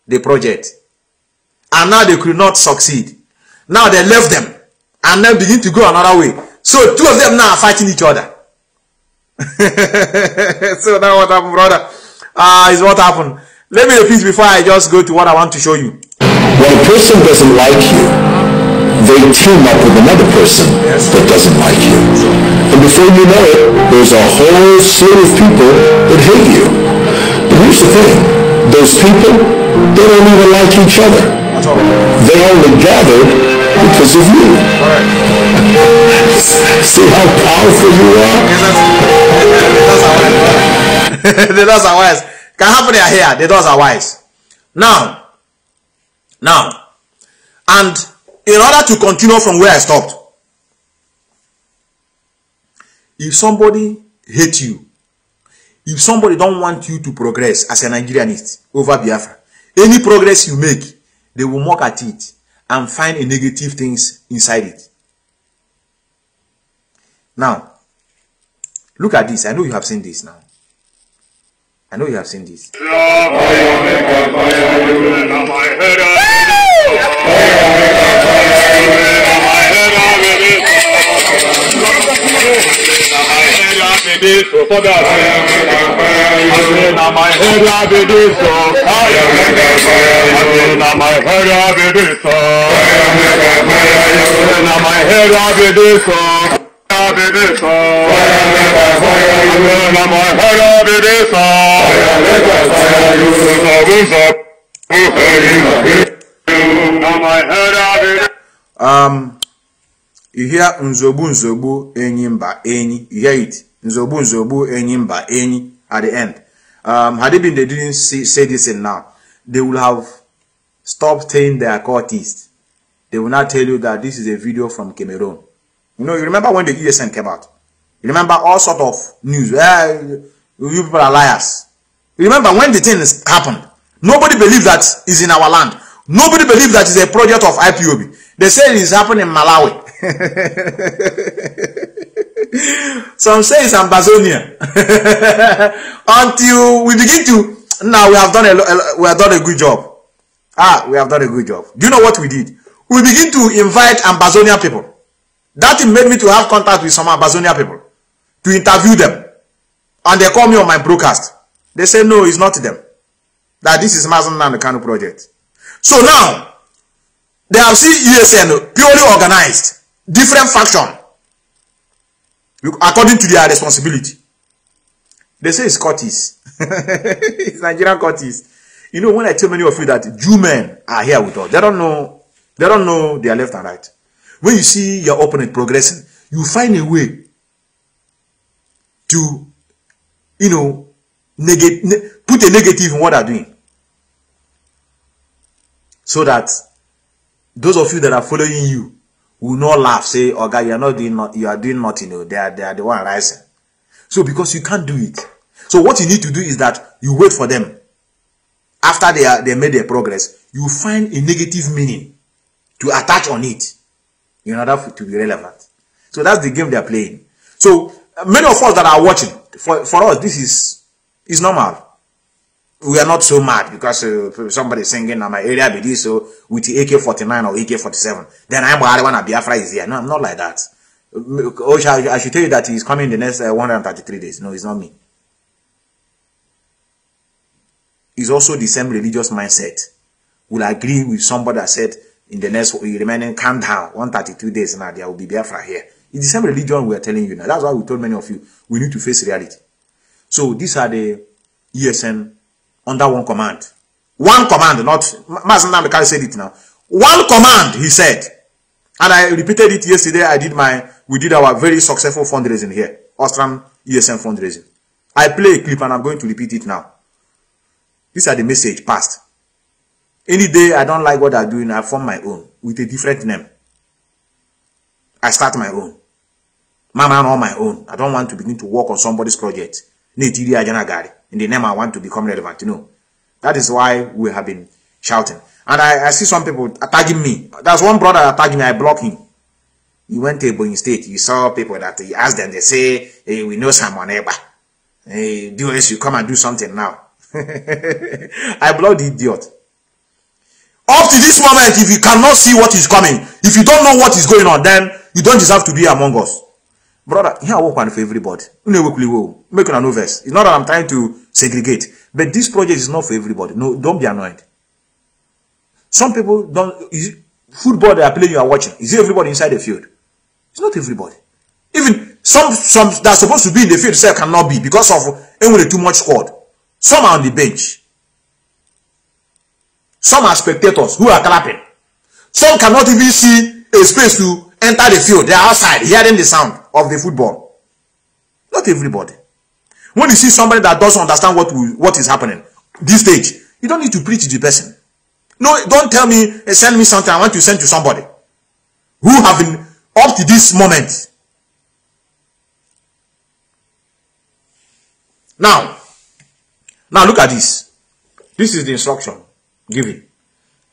the project. And now they could not succeed. Now they left them and then begin to go another way. So two of them now are fighting each other. so now what happened, brother? Uh, is what happened. Let me repeat before I just go to what I want to show you. When a person doesn't like you, they team up with another person that doesn't like you. And before you know it, there's a whole slew of people that hate you. But here's the thing, those people, they don't even like each other. They only gathered because of you. See how powerful you are? the doors are wise. Can happen here. The doors are wise. Now, now, and in order to continue from where I stopped, if somebody hate you, if somebody don't want you to progress as a Nigerianist over Biafra, any progress you make, they will mock at it and find a negative things inside it. Now, look at this. I know you have seen this now. I know you have seen this. this so for that Asena my head I be do so Asena my head I be do so Asena my head I be do so I be do so Asena my head I be do so Asena my head I be do so Um, you hear nzogbu nzogbu enyi enyi. You hear it? Nzogbu nzogbu enyi enyi at the end. Um, had it been they didn't see, say this in now, they would have stopped saying they are. They will not tell you that this is a video from Cameroon. You know, you remember when the ESN came out? You remember all sort of news. You people are liars. You remember when the things happened? Nobody believed that is in our land. Nobody believed that is a project of IPOB. They say it is happening in Malawi. Some say it's Ambazonia. Until we begin to now we have done a, a we have done a good job. Ah, we have done a good job. Do you know what we did? We begin to invite Ambazonia people. That made me to have contact with some Ambazonia people to interview them. And they call me on my broadcast. They say no, it's not them. That this is Mazi Nnamdi Kanu project. So now they have seen ESN purely organized, different faction, according to their responsibility. They say it's Curtis. it's Nigerian Curtis. You know, when I tell many of you that Jew men are here with us, they don't know, they don't know their left and right. When you see your opponent progressing, you find a way to, you know, negate, ne put a negative in what they're doing. So that those of you that are following you will not laugh, say, oh God, you are not doing not, you are doing nothing. You know, they are they are the one rising. So because you can't do it. So what you need to do is that you wait for them. After they are they made their progress, you find a negative meaning to attach on it in order to be relevant. So that's the game they are playing. So many of us that are watching, for, for us, this is is normal. We are not so mad because uh, somebody singing in my area this so with the AK-49 or AK-47. Then I'm want Biafra is here. No, I'm not like that. Oh, I should tell you that he's coming in the next uh, 133 days. No, it's not me. It's also the same religious mindset. Will agree with somebody that said in the next remaining calm down 132 days now there will be Biafra here. It's the same religion we are telling you now. That's why we told many of you we need to face reality. So these are the ESN under one command. One command, not Mazi Nnamdi Kanu said it now. One command, he said. And I repeated it yesterday. I did my, we did our very successful fundraising here. Ostram ESN fundraising. I play a clip and I'm going to repeat it now. These are the message passed. Any day I don't like what I'm doing, I form my own with a different name. I start my own. My man on my own. I don't want to begin to work on somebody's project. In the name I want to become relevant. You know. That is why we have been shouting. And I, I see some people attacking me. There's one brother attacking me, I block him. He went to Ebony State. He saw people that he asked them, they say, hey, we know someone Eba. Hey, do this, you come and do something now. I blocked the idiot. Up to this moment, if you cannot see what is coming, if you don't know what is going on, then you don't deserve to be among us. Brother, here I work for everybody. Make an verse. It's not that I'm trying to segregate, but this project is not for everybody. No, don't be annoyed. Some people don't. Is, football they are playing, you are watching. Is it everybody inside the field? It's not everybody. Even some some that are supposed to be in the field say cannot be because of only too much squad. Some are on the bench. Some are spectators who are clapping. Some cannot even see a space to enter the field. They are outside hearing the sound of the football. Not everybody. When you see somebody that doesn't understand what what is happening, this stage, you don't need to preach to the person. No, don't tell me, eh, send me something I want to send to somebody who have been up to this moment. Now, now look at this. This is the instruction given.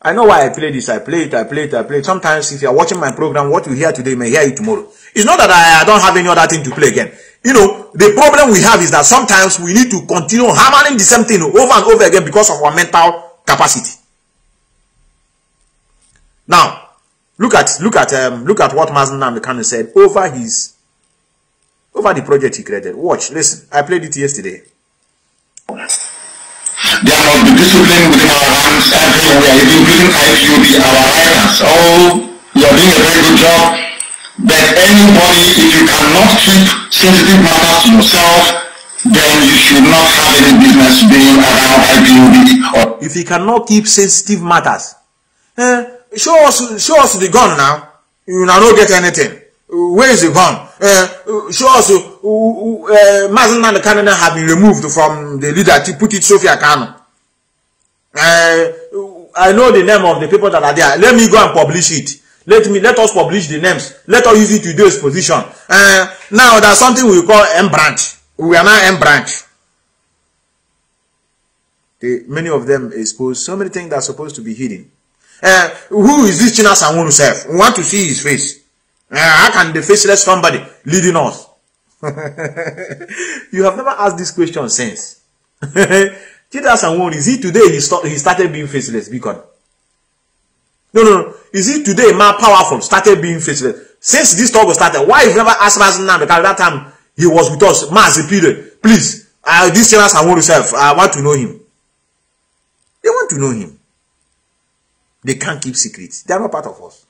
I know why I play this. I play it, I play it, I play it. Sometimes if you're watching my program, what you hear today, you may hear it tomorrow. It's not that I, I don't have any other thing to play again. You know, the problem we have is that sometimes we need to continue hammering the same thing over and over again because of our mental capacity. Now, look at look at um, look at what Mazi Nnamdi Kanu said over his over the project he created. Watch, listen. I played it yesterday. There must be discipline within our ranks everywhere, including IPOB, our writers. Oh, you are doing a very good job. But anybody, if you cannot keep sensitive matters to yourself, then you should not have any business being around IPOB. If you cannot keep sensitive matters, eh, show us show us the gun now. You now don't get anything. Where is the gun? Uh, show us uh, uh, Mazen Canada have been removed from the leader to put it Sophia Kano. Uh, I know the name of the people that are there. Let me go and publish it. Let me let us publish the names. Let us use it to do exposition. Uh, now there's something we call M branch. We are now M branch. The, many of them expose so many things that are supposed to be hidden. Uh, who is this Chinasa Nwaonu self? We want to see his face. Uh, how can the faceless somebody leading us? you have never asked this question since. Chinasa Nwaonu, is he today he, start, he started being faceless? Because no, no, no. Is he today more powerful? Started being faceless. Since this talk was started, why you never asked Mazen now? Because at that time he was with us. Mazen period. Please, uh, this Chinasa Nwaonu himself, I want to know him. They want to know him. They can't keep secrets. They are not part of us.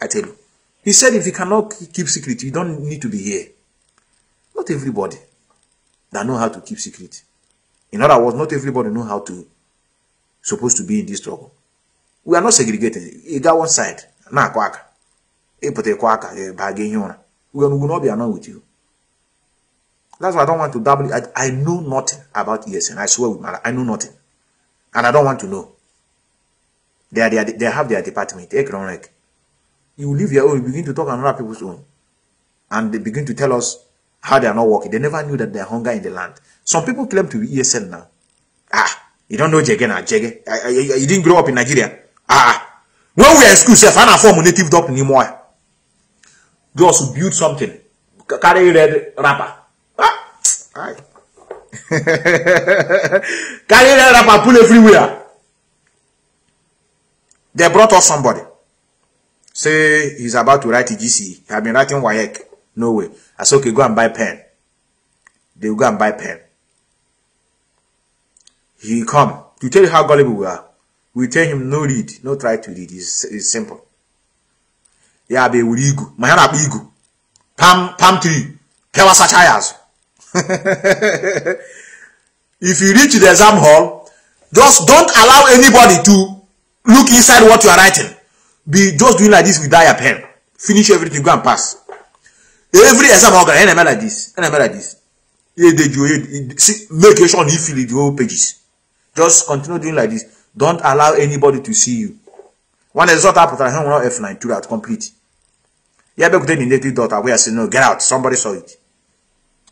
I tell you. He said if you cannot keep secret, you don't need to be here. Not everybody that know how to keep secret. In other words, not everybody know how to supposed to be in this struggle. We are not segregated. You got one side. Na kwaka. Epote kwaka. Bagi We will not be annoyed with you. That's why I don't want to double. I, I know nothing about ESN. I swear with my life. I know nothing. And I don't want to know. They, are, they, are, they have their department. You leave your own, you begin to talk another people's own. And they begin to tell us how they are not working. They never knew that there hunger in the land. Some people claim to be ESN now. Ah, you don't know Jege now, Jege. Ah, ah, You didn't grow up in Nigeria. Ah, when we are in school, find a form native doctor anymore. Just build something. Carry red wrapper. Ah, aye. Carry red wrapper, pull everywhere. They brought us somebody. Say he's about to write GCE. He had been writing WAEC. No way. I said, okay, go and buy pen. They will go and buy pen. He come to tell you how gullible we are. We tell him no read, no try to read. It's, it's simple. Ya be wuri igu. Ma ya na-akpa igu. Palm, palm tree. Pewa sacha ya. If you reach the exam hall, just don't allow anybody to look inside what you are writing. Be just doing like this with your pen. Finish everything, go and pass. Every exam hall, I never like this. I never like this. Do it. See, Make sure you fill the whole pages. Just continue doing like this. Don't allow anybody to see you. One result after I will not F9 to that complete. But then in native daughter where say no, get out. Somebody saw it.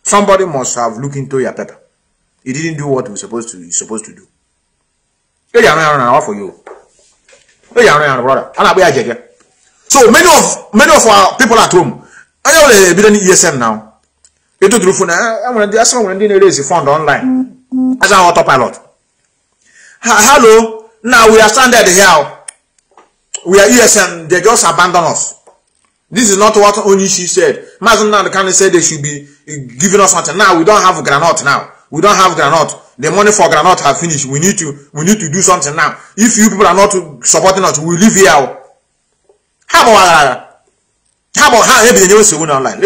Somebody must have looked into your paper. He didn't do what was supposed to. He's supposed to do. Yeah, no, no, no, for you. Yeah, no, no, brother. Not where I get So many of many of our people at home, I know they be any ESN now. They do through phone. I want to ask someone they raise fund online. As an autopilot. Ha- Hello. Now we are stranded here. We are ESN. They just abandon us. This is not what Onishi said. Mazi Nnamdi Kanu said they should be giving us something. Now we don't have granite now. We don't have granite. The money for granite have finished. We need to we need to do something now. If you people are not supporting us, we live here. How about How about how heavy the news online?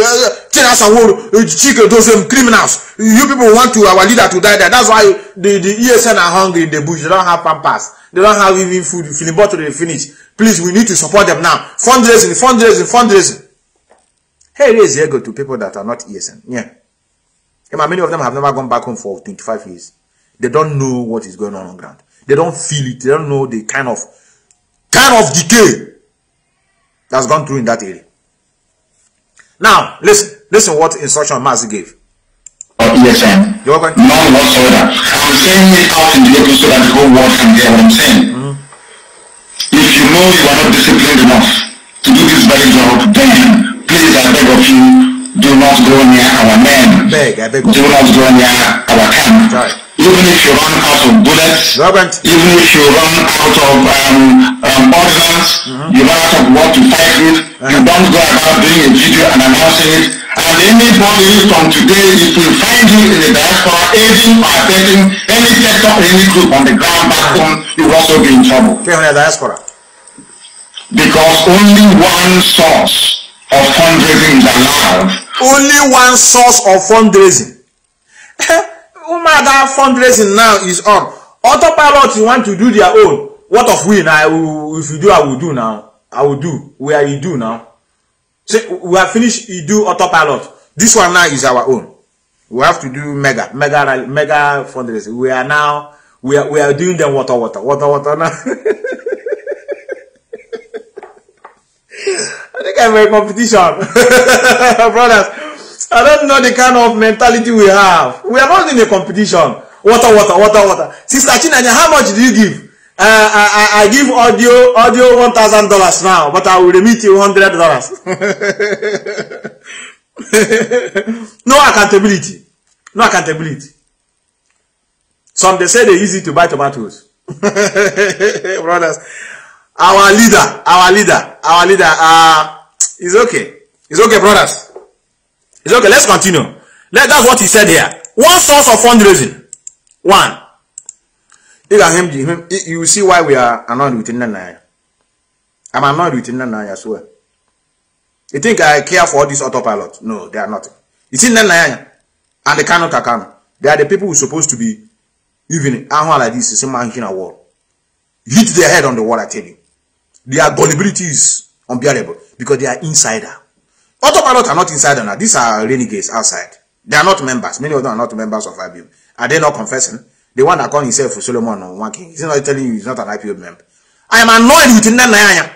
China Sanwo, Chike, those um, criminals. You people want to our leader to die there. That's why the, the ESN are hungry in the bush. They don't have pampers. They don't have even food. Feeling bottle they finish. Please, we need to support them now. Fundraising, fundraising, fundraising. Hey, raise ego to people that are not ESN. Yeah. Yeah, Many of them have never gone back home for 25 years. They don't know what is going on on ground. They don't feel it. They don't know the kind of kind of decay that's gone through in that area. Now, listen, listen what instruction Mazi gave. or ESN. You're welcome. None whatsoever. I'm saying it out in the open so that the whole world can hear what I'm saying. If you know you are not disciplined enough to do this very job, then please, I beg of you, do not go near our men. Beg, I beg Do not go near our camp. Even if you run out of bullets, even if you run out of um, um, ordnance, you run out of what to fight with, you don't go about doing a video and announcing it. And anybody from today, if we find you in the diaspora aiding or abetting any sector or any group on the ground back home, you will also be in trouble. Okay, diaspora. Because only one source of fundraising is allowed. Only one source of fundraising. Umada fundraising now is on. Autopilot, want to do their own. What of we now? If you do, I will do now. I will do. Where you do now? Say, we have finished, you do autopilot. This one now is our own. We have to do mega, mega, mega fundraising. We are now, we are, we are doing them water, water, water, water now. I'm a competition. Brothers, I don't know the kind of mentality we have. We are not in a competition. Water, water, water, water. Sister Chinanya, how much do you give? Uh, I, I, I give audio audio one thousand dollars now, but I will remit you hundred dollars. no accountability. No accountability. Some they say use it to buy tomatoes. Brothers, our leader, our leader, our leader, uh, is okay. It's okay, brothers. It's okay. Let's continue. Let, that's what he said here. One source of fundraising. One. Look at him, him. You see why we are annoyed with Nana. I'm annoyed with Nana as well. You think I care for all this autopilot? No, they are not. You see Nana and the Kano Kakano. They are the people who are supposed to be even ahun like this. Same man hitting a wall. Hit their head on the wall. I tell you, their gullibility is unbearable because they are insider. Autopilot are not insider now. These are renegades outside. They are not members. Many of them are not members of IBM. Are they not confessing? The one that called himself Solomon on one king. He's not telling you he's not an IPO member. I am annoyed with Nana.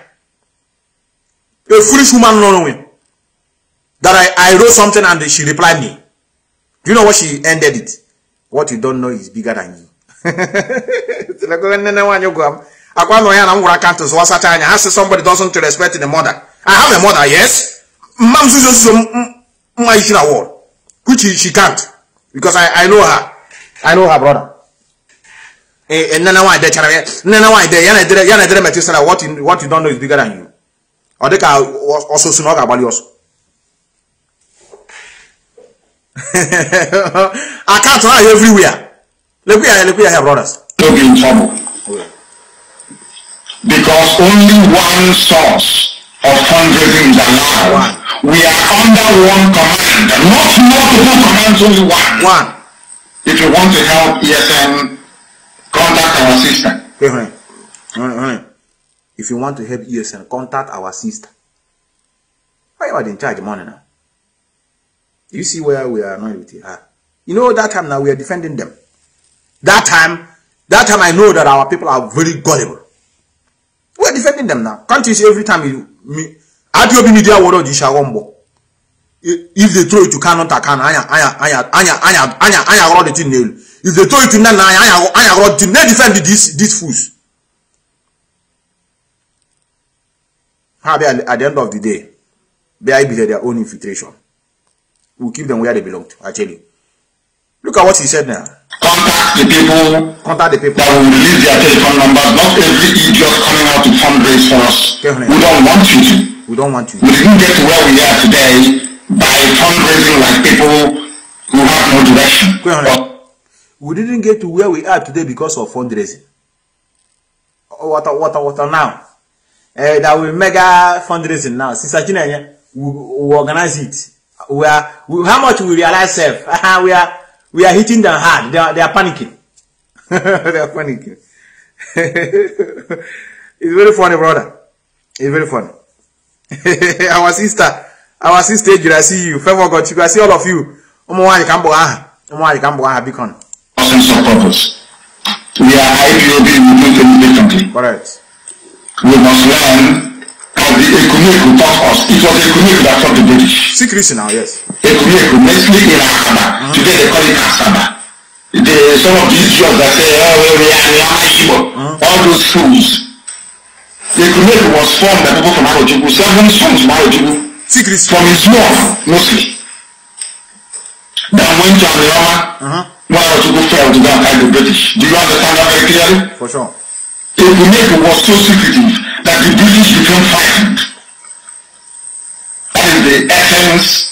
A foolish woman that I, I wrote something and she replied me. Do you know what she ended it? What you don't know is bigger than you. Akwa nọ ya na m gwara akantị zụwa sacha anya ha sị somebody doesn't respect the mother. I have a mother, yes. Mom my Ishina wall, which she can't because I, I know her. I know her brother. And then I did Nana why they ya na did ya na did metis what you what you don't know is bigger than you. Or they can also soon about yours. I can't run everywhere. Look here, look here, brothers. Don't be in trouble. Because only one source of fundraising is allowed. We are under one command, not multiple commands, only one. One. If you want to help ESN, contact our sister. Hey, honey. Honey, honey. If you want to help ESN, contact our sister. Why are in charge money now? You see where we are annoyed with her. Ah. You know that time now we are defending them. That time, that time I know that our people are very gullible. We are defending them now. Can't you see every time you adị obi media world ji shawo mgbọ if they throw it to canon ta canon anya anya anya anya anya anya anya ghọrọ tin n'elu if they throw it to nna nna anya anya ghọrọ tin na defend this this fools. At the end of the day bịa ibite their own infiltration. We keep them where they belong to you. look at what he said now. Contact the people Contact the people. that will release their telephone numbers. Not every idiot coming out to fundraise for us. We don't want you to. We don't want you. We didn't get to where we are today by fundraising like people who have no direction. We didn't get to where we are today because of fundraising. Oh, What, what, what now? Uh, that we mega fundraising now. Since Achinenya, we, we organize it. We are, we, how much we realize self? we are, we are hitting them hard. They are, they are panicking. they are panicking. it's very funny, brother. It's very funny. our sister, our sister, Ejira, I see you. Favor God, you I see all of you. Ụmụ nwaanyị ka m bụ aha. Ụmụ nwaanyị ka m bụ aha, biko. sense of purpose. We are IPOB, do things differently. Correct. We must learn how the Ekumeku taught us. It was Ekumeku that taught the British. Secrecy now, yes. Ekumeku, mostly in Asaba. Today they call it Asaba. The, some of these Jews that say, oh, we we are, are Igbo. All those fools. Ekumeku was formed by people from Arojugu. Seven sons from. Secrecy. From his north, mostly. Then went to Amioma. When Arojugu fell to and fight the British. Do you understand that very clearly? For sure. Ekumeku was so secretive that the British became frightened. That is the essence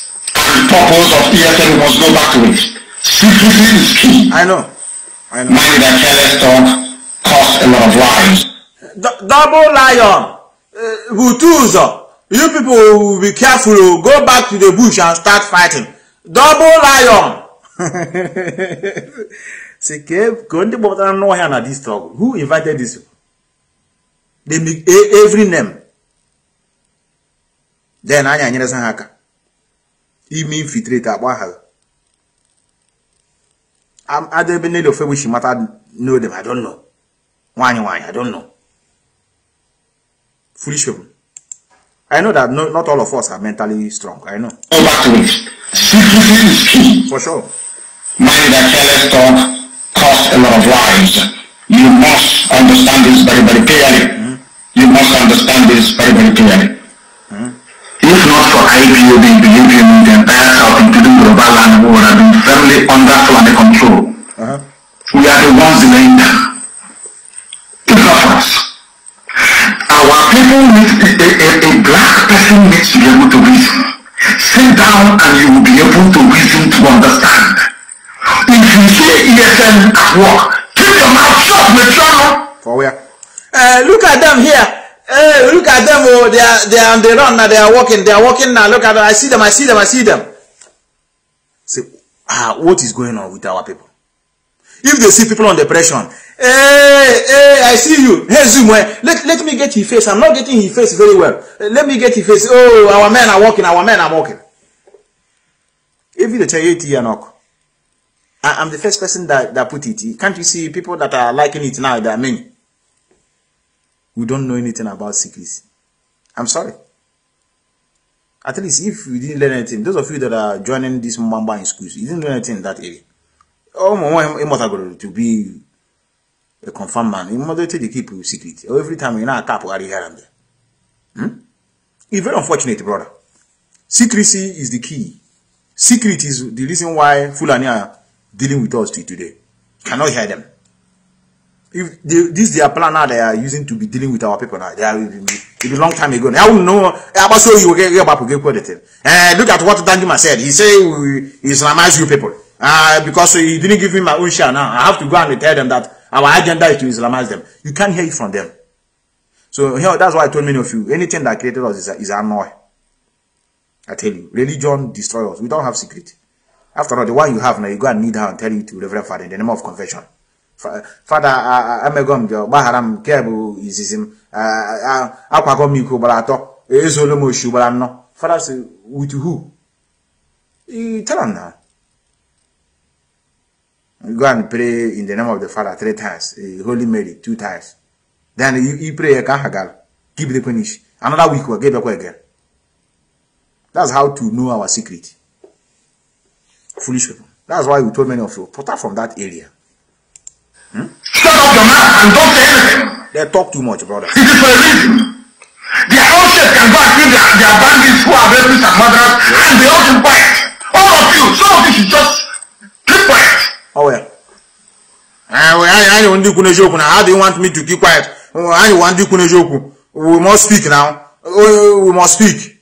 purpose of. We must go back to it. Secrecy is key. I know. I know. Mind that careless talk costs a lot of lives. D- double lion. Uh, Butuzo. You people will be careful. oh. Go back to the bush and start fighting. Double lion. Say, "Ke- ka ndị gbapụtara n'ọhịa na this struggle. Who invited this? They make e- every name. Then anya nyere ha aka. Ime infiltrate akpọ aha. Ada ebe niile ofe wishi mata know them. I don't know. Nwaanyị nwaanyị, I don't know. Foolish people. I know that no, not all of us are mentally strong. I know. Go back to it. Secrecy is key. For sure. Mind that careless talk costs a lot of lives. You must understand this very, very clearly. Mm-hmm. You must understand this very, very clearly. If not for IPOB, you me, the entire South, including Yoruba land, would have been firmly under Fulani control. We are the ones delaying them. If not for us. Our people need a, a, a, black person needs to be able to reason. Sit down and you will be able to reason to understand. If you say ESN at work, keep your mouth shut, Metro. For where? Uh, look at them here. Hey, look at them. Oh, they are they are on the run now. They are walking. They are walking now. Look at them. I see them. I see them. I see them. Say, ah, what is going on with our people? If they see people on depression, hey, hey, I see you. Hey, zoom. eh, Let let me get his face. I'm not getting his face very well. Let me get his face. Oh, our men are walking. Our men are walking. You tell you here, knock. I'm the first person that, that put it. Can't you see people that are liking it now? There are many. We don't know anything about secrecy. I'm sorry. At least if you didn't learn anything, those of you that are joining this Mamba in schools, you didn't learn anything in that area. Oh, my mother to be a confirmed man. You mother to keep you secret. Every time you know a cap or here and there. Hmm? It's very unfortunate, brother. Secrecy is the key. Secret is the reason why Fulani are dealing with us today. Cannot hear them. If they, this is their plan now they are using to be dealing with our people now. They are it a long time ago. I wouldn't know. I was so you get about get quality. And look at what Danjuma said. He said he Islamize you people. Uh, because he didn't give me my own share now. I have to go and tell them that our agenda is to Islamize them. You can't hear it from them. So here, that's why I told many of you, anything that created us is, is annoy. I tell you, religion destroys us. We don't have secret. After all, the one you have now, you go and kneel down and tell it to Reverend Father in the name of confession. Father, amego m gị gbaghara m nke bụ izizi m akwago m iko gbara atọ ezolo m oshi gbara anọ Father say with who? Tell him now. Go and pray in the name of the Father three times, Holy Mary two times. Then you, pray ka hagal, give the punish. Another week we'll get back again. That's how to know our secret. Foolish people. That's why we told many of you, put out from that area. Hmm? Shut up your mouth and don't say anything. They talk too much, brother. It is for a reason. Their houses can go and kill their, their bandits who are rapists and murderers and they all keep quiet. All of you, some of you should just keep quiet. Oh I, n'eziokwu na how do you want me to keep quiet? I want ndị ikwu n'eziokwu. We must speak now. Uh, we must speak.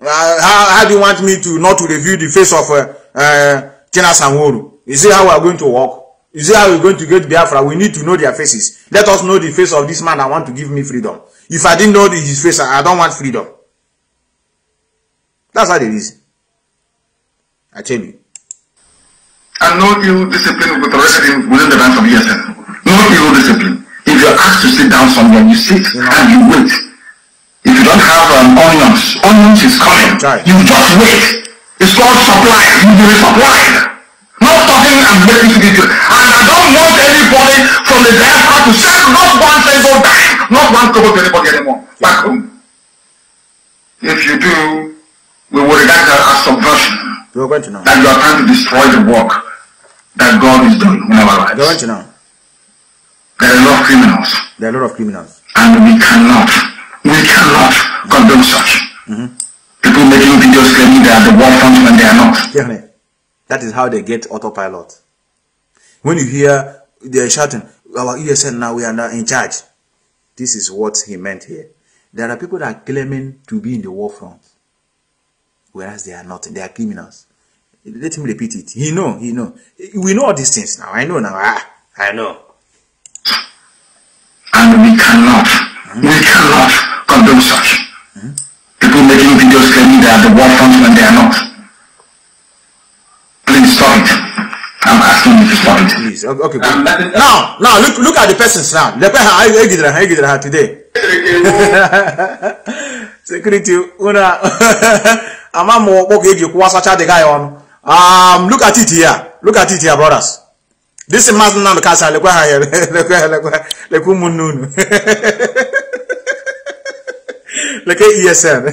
Uh, how, how do you want me to not to review the face of uh, uh, Tina Sanworu? Is it how we are going to walk? Is it how we're going to get Biafra? We need to know their faces. Let us know the face of this man that want to give me freedom. If I didn't know his face, I don't want freedom. That's how it is. I tell you. And no ill discipline with resident within the ranks of ESN. No ill discipline. If you're asked to sit down somewhere, you sit and you wait. If you don't have um, onions, onions is coming. You just wait. It's called supply. You will be supplied. Not talking and making get And I don't want anybody from the diaspora to send not one single dime, not one kobo to anybody anymore. Back home. If you do, we will regard that as subversion. You're going to know. That you are trying to destroy the work that God is doing in our lives. You're going to know. There are a lot of criminals. There are a lot of criminals. And we cannot, we cannot condone such. Mm-hmm. People making videos claiming they are the war front when they are not. Yeah, that is how they get autopilot. When you hear they're shouting, our ESN now we are now in charge. This is what he meant here. There are people that are claiming to be in the war front, whereas they are not. They are criminals. Let him repeat it. He know. He know. We know all these things now. I know now. Ah, I know. And we cannot, Mm-hmm. we cannot condone such. People making videos claiming they are the war front when they are not. Asking you to it. Please. Okay. good. Now, now look look at the persons now. How I get I get her today. Security, una ama mo okpoko eji kwụwa sacha the guy ọnụ. Um, look at it here. Look at it here, brothers. This is Mazen Nnamdi Kasa lekwe ha here. Lekwe lekwe lekwe ụmụnne unu. Lekwe ESN.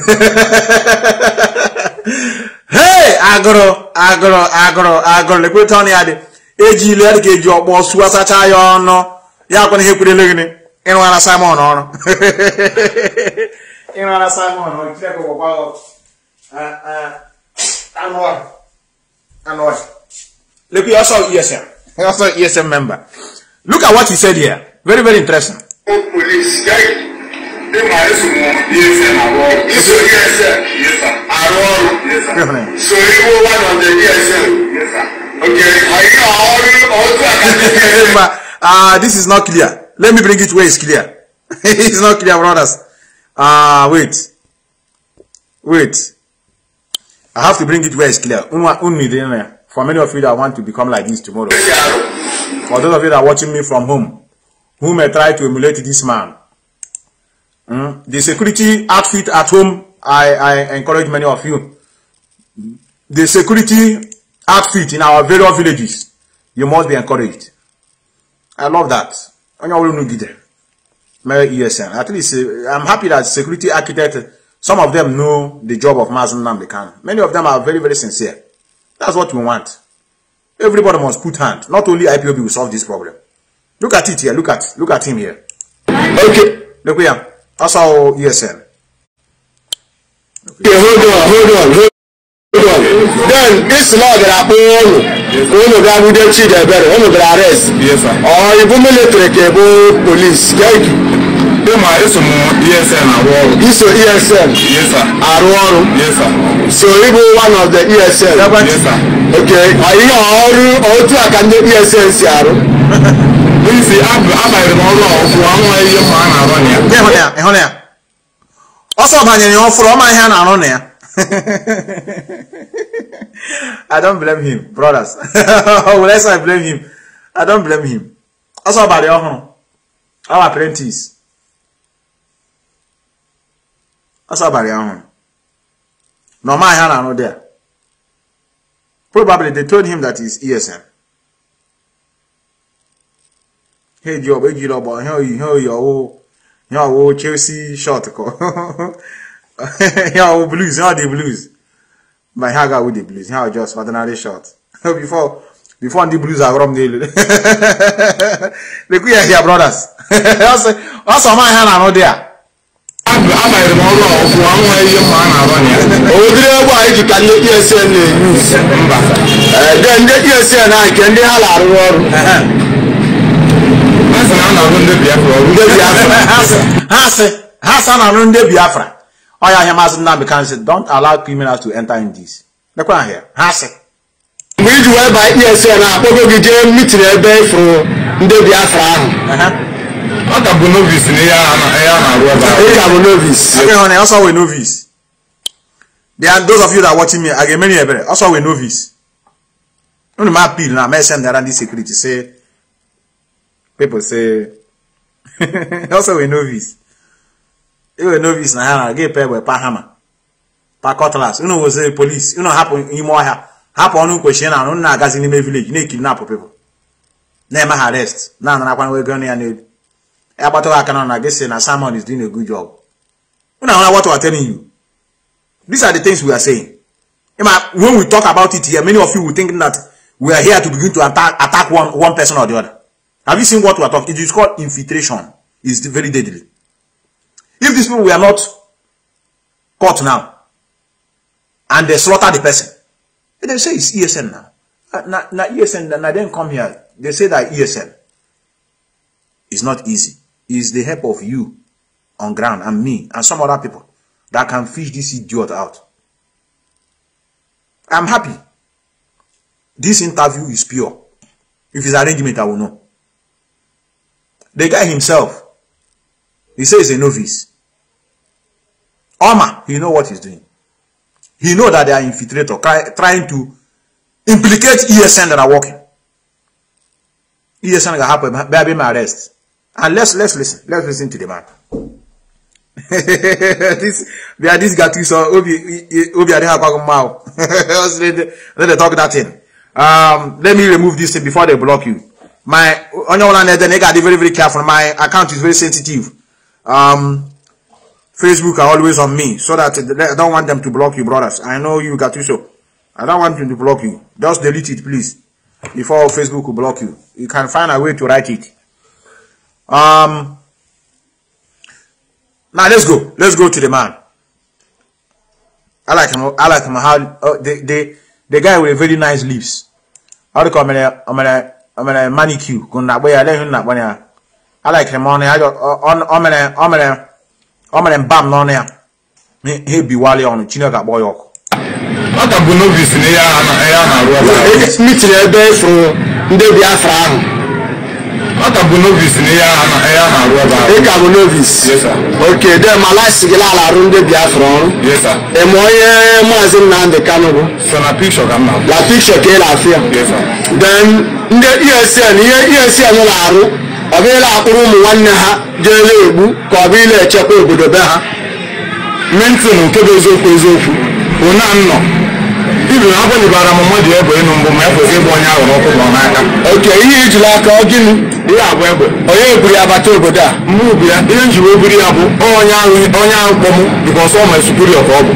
hey agụrụ agụrụ agụrụ agụrụ lekwe tọnụ ya dị eji ilu adịghị eji ọkpọ sụọ sachaa ya ọnụ ya kwana ihe kwurele gịnị ịrụara Simon ọrụ ịrụara Simon ọrụ Look, you also ESM. You also ESM member. Look at what he said here. Very, very interesting. Police, guy, they might as well ESM award. It's your ESM. Yes, sir. Award. Yes, sir. So you go one on the ESM. Yes, sir okay are you otu aka But, uh, this is not clear. Let me bring it where it's clear. It's not clear brothers. Uh, wait. Wait. I have to bring it where it's clear. For many of you that want to become like this tomorrow. For those of you that are watching me from home who may try to emulate this man? Mm, the security outfit at home I, I encourage many of you. The security outfit in our various villages you must be encouraged I love that ESN at least uh, I'm happy that security architect Some of them know the job of Mazun Namdekan. Many of them are very, very sincere. That's what we want. Everybody must put hand. Not only IPOB will solve this problem. Look at it here. Look at look at him here. Okay. Look here. Also ESN. Okay, hold on, hold on, hold on. Then this law that I unu ka unu bịa bude Chidebere unu bịara arrest. Yes, sir. Ọ ibu military ka ebu police geki. Ịma eso m ESN arụ ọrụ. Iso ESN Yes, sir. arụ ọrụ. So ịbụ one of the ESN. Yes, sir. Okay, ọ ihe ọrụ otu a ka ndị ESN si arụ. N'isi abanyere m ọrụ ọgwụ anwa ihe mma a na-arụ na ya. Ọsọ banyere ya ọfụrụ ọma ihe a na-arụ na ya. I don't blame him, brothers. Will I blame him? I don't blame him. Ọsọ bara ya ọhụrụ. Our apprentice. Ọsọ bara ya ọhụrụ. Na ọma ihe a na-arụ there. Probably they told him that he's ESN. Ha eji ọgba ejiri ọgba ihe oyi ihe oyi ọwụ ihe ọwụ Chelsea shot kọ ihe ọwụ blues ọ dị blues ma ihe aga wụ the blues ọ just ordinary shot before before ndị blues aghọrọ m n'elu lekwu ya here brothers ọsọ ma ihe na-arụ dị a Abanyere m ọrụ ọgwụ anwa ihe mma a na-arụ na ya. Ụdịrị egwu anyị ji ka ndị ESN na-eyuz. Mba. Eh, ndị ESN a nke ndị ha na-arụ ọrụ. Ha sị na a na-arụ ndị Biafra ọrụ. Ndị Biafra. ha sị ha sị na-arụ ndị Biafra ọ ya ahịa maazị Nnamdi Kanu don't allow criminals to enter in this lekwa ahịa ha sị mgbe iji wee baa ESN akpọgo gị jee mitin ebe ịfụrụ ndị Biafra ahụ Ọ ka bụ novice na ihe a na- na-arụ ebe ahụ. ị ka bụ novice Okay, honey, also we novice. There are those of you that are watching me, I get many ebere. Also we novice. When my appeal now, I send around this security say, people say, also we novice. You we novice na ha get pay with pa hammer, pa cutlass. You know was say police. You know happen in more ha. Happen on question na no na agazi n'ime village, na kidnap people. Na eme ha arrest. Na na nakwa we go na ya n'elu. Agbata aka na na say na Simon is doing a good. You know what we're telling you. These are the things we are saying. When we talk about it here, many of you will think that we are here to begin to attack, attack one, one person or the other. Have you seen what we are talking? It is called infiltration. It's very deadly. If these people were not caught now and they slaughter the person, they say it's ESN now. Now, now ESN, now then come here. They say that ESN is not easy. It's the help of you on ground and me and some other people that can fish this idiot out. I'm happy. This interview is pure. If it's arrangement, I will know. The guy himself, he says he's a novice. Oma, he know what he's doing. He know that they are infiltrator try, trying to implicate ESN that are working. ESN got happen, baby, my arrest. And let's let's listen. Let's listen to the man. this they are this guy so obi obi ade ha kwago mouth let them talk that thing um let me remove this thing before they block you my onye one na then got very very careful my account is very sensitive um facebook are always on me so that i don't want them to block you brothers i know you got so i don't want them to block you just delete it please before facebook will block you you can find a way to write it um now let's go. Let's go to the man. I like him. I like him. How oh, the the the guy with very nice lips. How do you call me? I'm gonna I'm gonna manicure. I like him on I on on on be on ọ mere mbam n'ọnụ ya ha ebiwala ọnụ Chineke akpọ ya ọkụ. Mitiri ebe ịfụrụ ndị Biafra ahụ. Ịka bụ novis oke de malasi gị arụ ndị Biafra ọrụ. Ịma onye maazị Nnamdi Kanu bụ? La pikshọ ka ị na-afụ den ndị ESN ihe ESN na-arụ ọ ile akpụrụ ụmụ nwanne ha jeele egbu ka ọ ile echekwa obodo be ha. Mintin nke bụ eziokwu eziokwu. Bụ na nnọ. Ibi na akwanyebara m mmadụ egbe ịnụ mbụ ma ekwesị ịgba onye ahụ n'ụkwụ ma ọ n'aka. Oke ihe ijiri aka ọ gịnị? Ihe abụ egbe. Onye buru agbata obodo a? Mụ bụ ya. Ihe nji wee buru ya bụ onye ahụ onye ahụ kpọ mụ bikos ọ ma superior ka ọ bụ.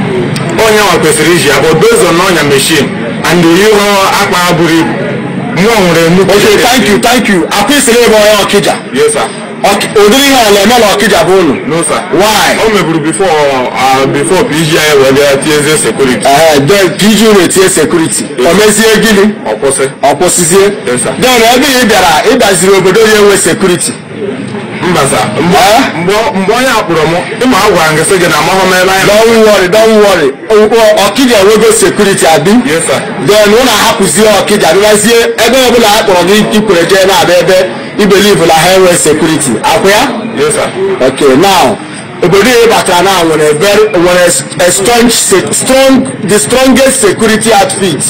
Onye ahụ kwesịrị iji ya bụ based on ọnya machine and ihe akpa ha buru ibu. mú ọ̀hún rẹ̀ ok thank you thank you apịsị n'ebe onye ọkịja. yes sir. ụdịrị ihe ọ na-eme n'ọkịja bụ unu. no sir. why. o meburu before uh, before pgi wee bịa tie security. ee then pg wee tie security. o mezie gịnị. ọkwụsị. ọkwụsịzie. yes sir. then ebe ị bịara ị bịaziri obodo ya enwe security mba sir mgbe mgbe onye a kpọrọ mụ ịma a gwara m gị sị gị na amahọ m ebe anyị don't worry don't worry. Ọkịja enwego sekuriti sir. Then ụnụ ahapụzie ọkịja bịazie ebe ọbụla ha kpọrọ gị ikwere jee na-abịa ebe ibelivu na ha enwe sekuriti akwa ya? Yes sir. Okay now obodo ị batara na nwere very nwere a strong strong the strongest security outfit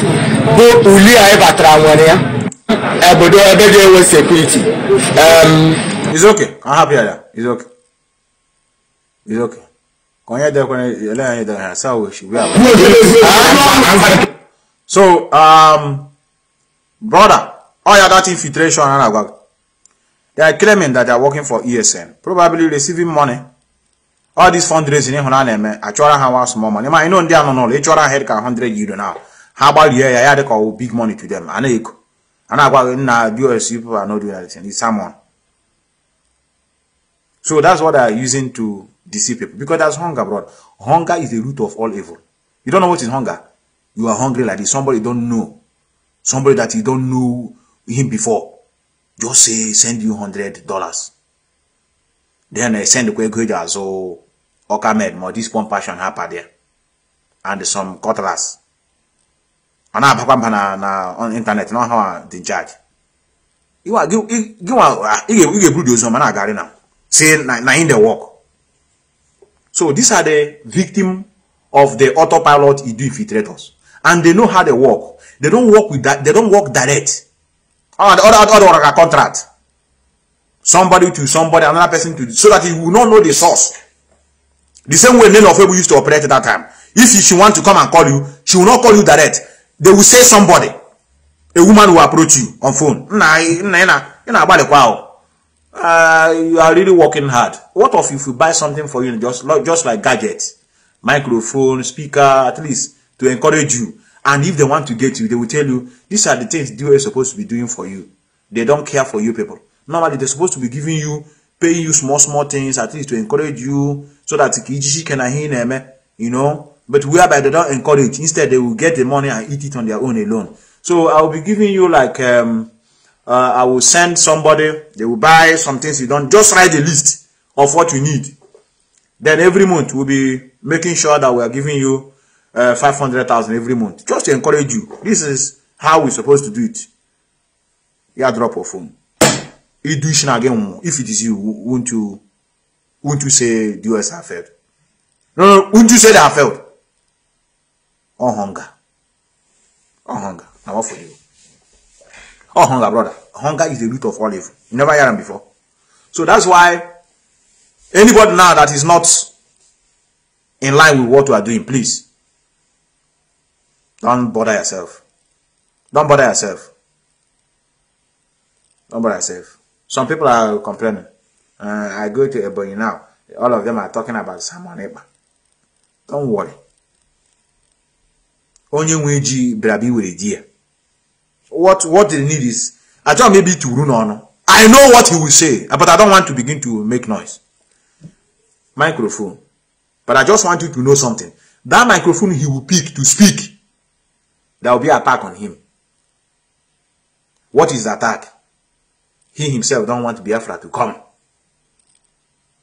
bụ uli a ị batara nwere ya. Obodo ebe ga-enwe security. Um, It's okay. I'm happy at that. It's okay. It's okay. Konye de konye ele anye de ha sa we shi we are. So um brother, all your that infiltration and about they are claiming that they are working for ESN, probably receiving money. All this fundraising in Honaneme, I try to have some money. I know they are no, they try to head 100 euro now. How about yeah, yeah, they call big money to them. I know you. And I go in the US, people are not doing anything. It's someone. So that's what they are using to deceive people because there's hunger, bro. Hunger is the root of all evil. You don't know what is hunger. You are hungry like this. Somebody don't know. Somebody that you don't know him before. Just say send you hundred dollars. Then I send the quick as oh Okamed, more this pump passion happen there. And some cutlass. And I na na on internet, not how they judge. You are give give give you get blue those man agari now. Say na na in the work. So these are the victim of the autopilot e do infiltrators. And they know how they work. They don't work with that, they don't work direct. Or the other other contract. Somebody to somebody, another person to so that he will not know the source. The same way Nene of Ebu used to operate at that time. If she want to come and call you, she will not call you direct. They will say somebody. A woman will approach you on phone. Nah, nah, nah, nah, nah. Uh, you are really working hard. What of if you buy something for you, just just like gadgets, microphone, speaker, at least to encourage you. And if they want to get you, they will tell you, these are the things DOA is supposed to be doing for you. They don't care for you people. Normally, they're supposed to be giving you, paying you small, small things, at least to encourage you, so that Kijiji can hear you know. But whereby they don't encourage, instead they will get the money and eat it on their own alone. So I will be giving you like, um, uh, I will send somebody, they will buy some things you don't, just write the list of what you need. Then every month we'll be making sure that we are giving you uh, 500,000 every month, just to encourage you. This is how we're supposed to do it. Yeah, drop your phone. You do it again. If it is you, won't you, won't you say the US have failed? No, no, won't you say they have failed? On hunger. On hunger. Now what for you? Oh, hunger, brother. Hunger is the root of all evil. You never heard them before. So that's why anybody now that is not in line with what you are doing, please don't bother yourself. Don't bother yourself. Don't bother yourself. Some people are complaining. Uh, I go to Ebonyi now. All of them are talking about Simon. Don't worry. Onye nwe ji bịara. What what they need is I just maybe to run on. I know what he will say, but I don't want to begin to make noise. Microphone. But I just want you to know something. That microphone he will pick to speak. There will be attack on him. What is the attack? He himself don't want Biafra to come.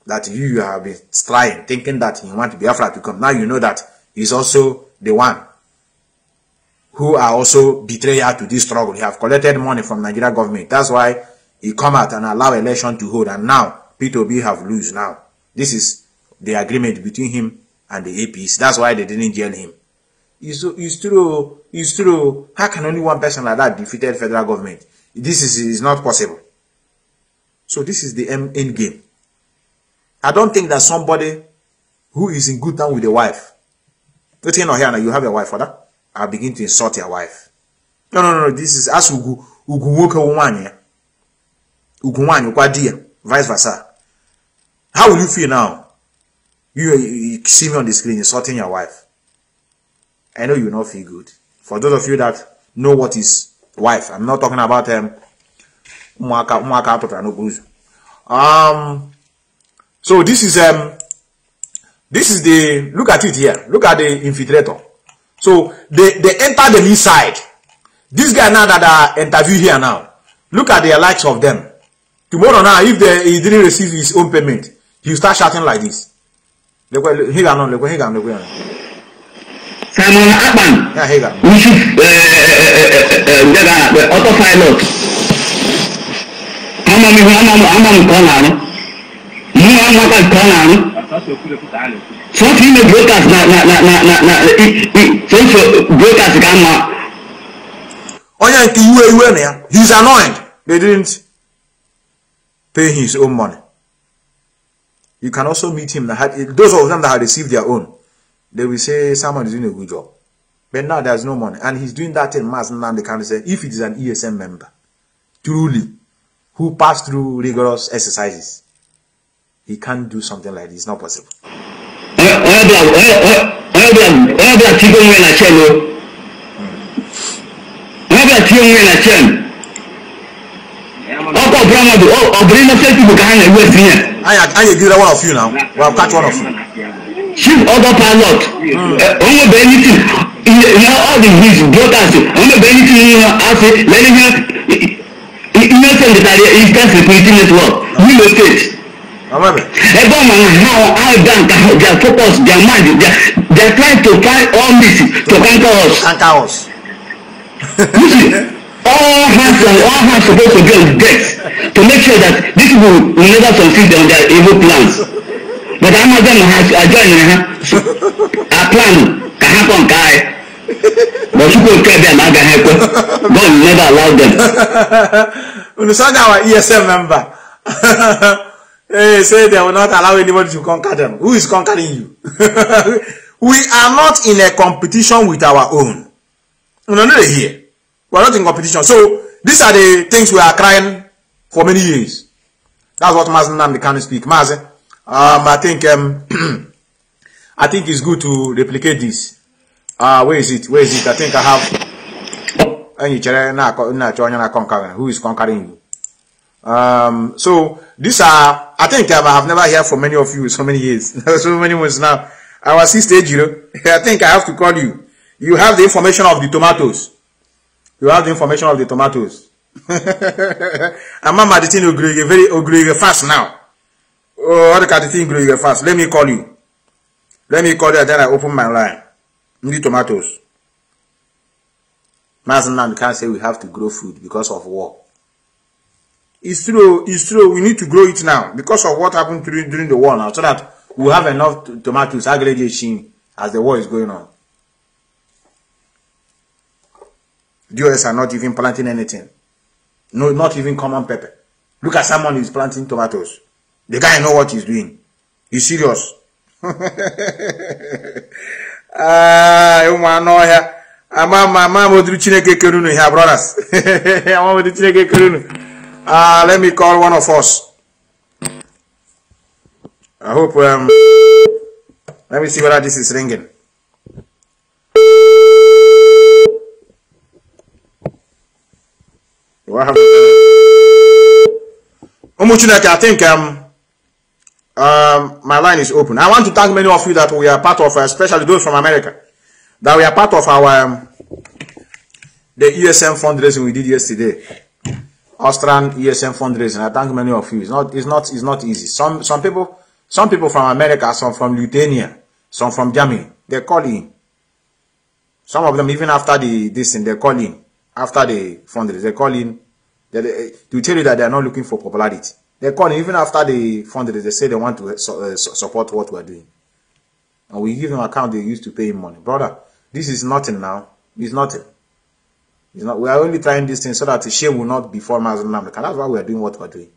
That you, you have been trying, thinking that he want Biafra to come. Now you know that he's also the one who are also betrayer to this struggle. He have collected money from Nigeria government. That's why he come out and allow election to hold. And now P2B have lose now. This is the agreement between him and the APC. That's why they didn't jail him. It's, it's true. It's true. How can only one person like that defeated federal government? This is, is not possible. So this is the end, game. I don't think that somebody who is in good time with a wife. You know here now you have a wife for that. I begin to insult your wife. No, no, no, this is as Ugu, Ugu nwoke nwaanyị ya. ugwu nwaanyị kwa di ya vice versa. How will you feel now? You, you see me on the screen insulting your wife. I know you will not feel good. For those of you that know what is wife i'm not talking about um um so this is um this is the look at it here. Look at the infiltrator So they, they enter the lead side. This guy now that I interview here now, look at the likes of them. Tomorrow now, if they, he didn't receive his own payment, he'll start shouting like this. Simon Akpan, yeah, hey, we should eh, eh, eh, uh, uh, uh, uh, uh, autopilot. How many, how many, how many, how ọkọ̀ kọ́ nàánú. Sọ́ọ̀tì ilé brokers na na na na na na sọ́ọ̀tì brokers ka mma. onye nke iwe iwe he's annoyed. They didn't pay his own money. You can also meet him that had, those of them that had received their own they will say someone is doing a good job. But now there's no money. And he's doing that in mass now they can say if it is an ESN member truly who passed through rigorous exercises He can't do something like this. It's not possible. I ọbúramọdù ọbìnrin náà fẹẹ tìbò káyọ ẹwú ẹsìn yẹn. ayé give that one of you now we have catch one of you. chief ọgọ pilot ọmọ bẹẹ ní ti ìyá all the his brothers ọmọ bẹẹ ní ti ìyá àti lẹni yẹn ìyá sẹ̀ǹdẹ̀tàrí eastern security network nílò state ẹgbẹ́ wọn how how dan their focus their mind their they try to find all means to counter us. counter us. you see all hands and all hands suppose to be on deck to make sure that this people will never succeed on their evil plans but I'm not amazon has join ha her plan ka happen ka i but you go tell them aga help God never allow them. understand our ESL member. hey, say they will not allow anybody to conquer them. Who is conquering you? we are not in a competition with our own. No, no, here. We are not in competition. So these are the things we are crying for many years. That's what Mazen can speak. Mazen, um, I think um, I think it's good to replicate this. Uh, where is it? Where is it? I think I have who is conquering you um, so these are i think i have never heard from many of you so many years. So many months now. Our sister you know. I think i have to call you. You have the information of the tomatoes. You have the information of the tomatoes. Amama the thing ogiri very ogiri fast now. Oh what the thing ogiri fast? Let me call you. Let me call you then i open my line. Ndị tomatoes. Mazenland can't say we have to grow food because of war. It's true, it's true, we need to grow it now because of what happened during, during the war now, so that we have enough tomatoes as the war is going on. The US are not even planting anything. No, not even common pepper. Look at someone who's planting tomatoes. The guy know what he's doing. He's serious. Ah, ụmụ here brothers uh let me call one of us. I hope um let me see whether this is ringing. Ụmụ i think um um my line is open. I want to thank many of you that we are part of especially those from america that we are part of our um, the ESN fundraising we did yesterday. Austrian ESN fundraising. I thank many of you. It's not it's not it's not easy. Some some people some people from America, some from Lithuania, some from Germany, they call in. Some of them even after the this thing, they call in. After the fundraising, they call in. They, they, to tell you that they are not looking for popularity. They call in even after the fundraising. They say they want to uh, support what we are doing. And we give them account they used to pay money. Brother, this is nothing now. It's nothing. It's not, we are only trying this thing so that the shame will not be for Mazi Nnamdi Kanu. That's why we are doing what we're doing.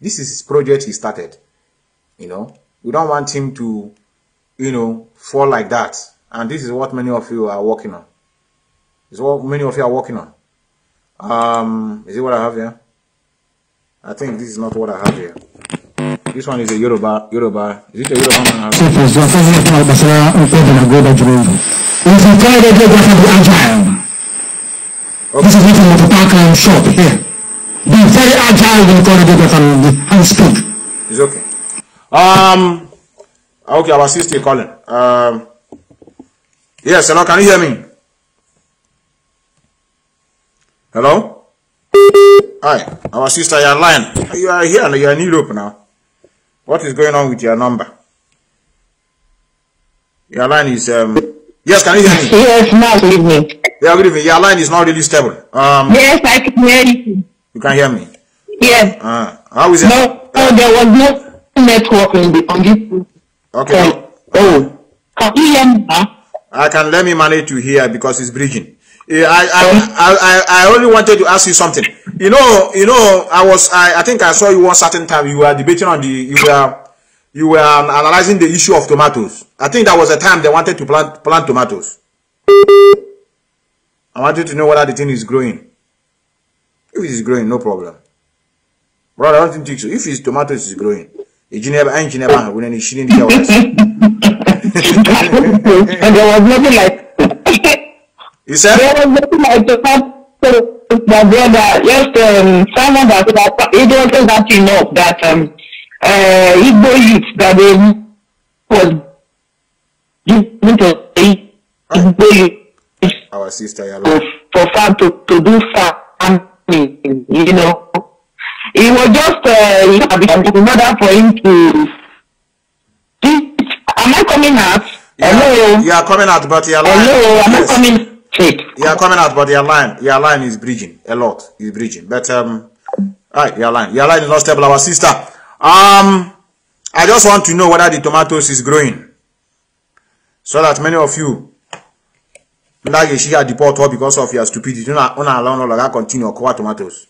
This is his project he started. You know, we don't want him to, you know, fall like that. And this is what many of you are working on. It's what many of you are working on. Um, is it what I have here? I think this is not what I have here. This one is a Yoruba. Yoruba. Is it a Yoruba man? Of Basra, President Is the. This is written with a parkland shop here. Be very agile when the geography and speak. It's okay. Um. Okay, our sister calling. Um. Yes, hello. Can you hear me? Hello. Hi, our sister. You're lying. You are here. You are in Europe now. What is going on with your number? Your line is um. Yes, can you hear me? Yes, now good evening. Yeah, good evening. Your line is not really stable. Um. Yes, I can hear you. You can hear me. Yes. Uh, how is it? No, no, there was no network in the on this. Okay. Oh, can you hear me? I can let me manage to hear because it's bridging. Yeah, I, I, I, I, only wanted to ask you something. You know, you know, I was, I, I think I saw you one certain time. You were debating on the, you were, you were um, analyzing the issue of tomatoes. I think that was the time they wanted to plant, plant tomatoes. I wanted to know whether the thing is growing. If it is growing, no problem. Brother, I don't think so. If it's tomatoes is growing, engineer, engineer, when any shooting and there was nothing like. You said? There was nothing like the fact that brother, just um, someone that that it wasn't that enough that um uh Igbo youth that they was given to the Igbo youth Our sister, Yala. for farm to, to do farming, you know. It was just uh, in order for him to. Am I coming out? Hello. You are coming out, but your line. Hello, am I Yes. coming straight? You are coming out, but your line, your line is bridging a lot. Is bridging, but um, alright, your line, your line is not stable. Our sister, um, I just want to know whether the tomatoes is growing, so that many of you, now you share the pot all because of your stupidity. Una, una allow no longer continue cover tomatoes.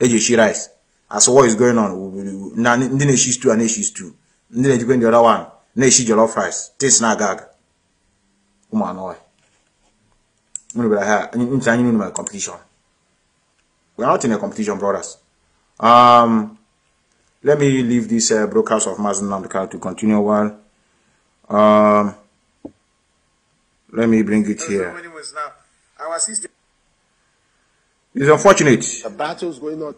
Eje shi rice. As what is going on, we- na ndị na-eshi stew a na-eshi stew, ndị na-ejikwa the other one na-eshi jollof rice, things na aga. Ụmụ anụ ọhịa. Unu bịara ha, nche anyị mere competition. We are not in a competition, brothers. Um, let me leave this uh, broadcast of Mazi Nnamdi Kanu to continue while. Um, let me bring it here. Our sister. It's unfortunate. The battle's going on.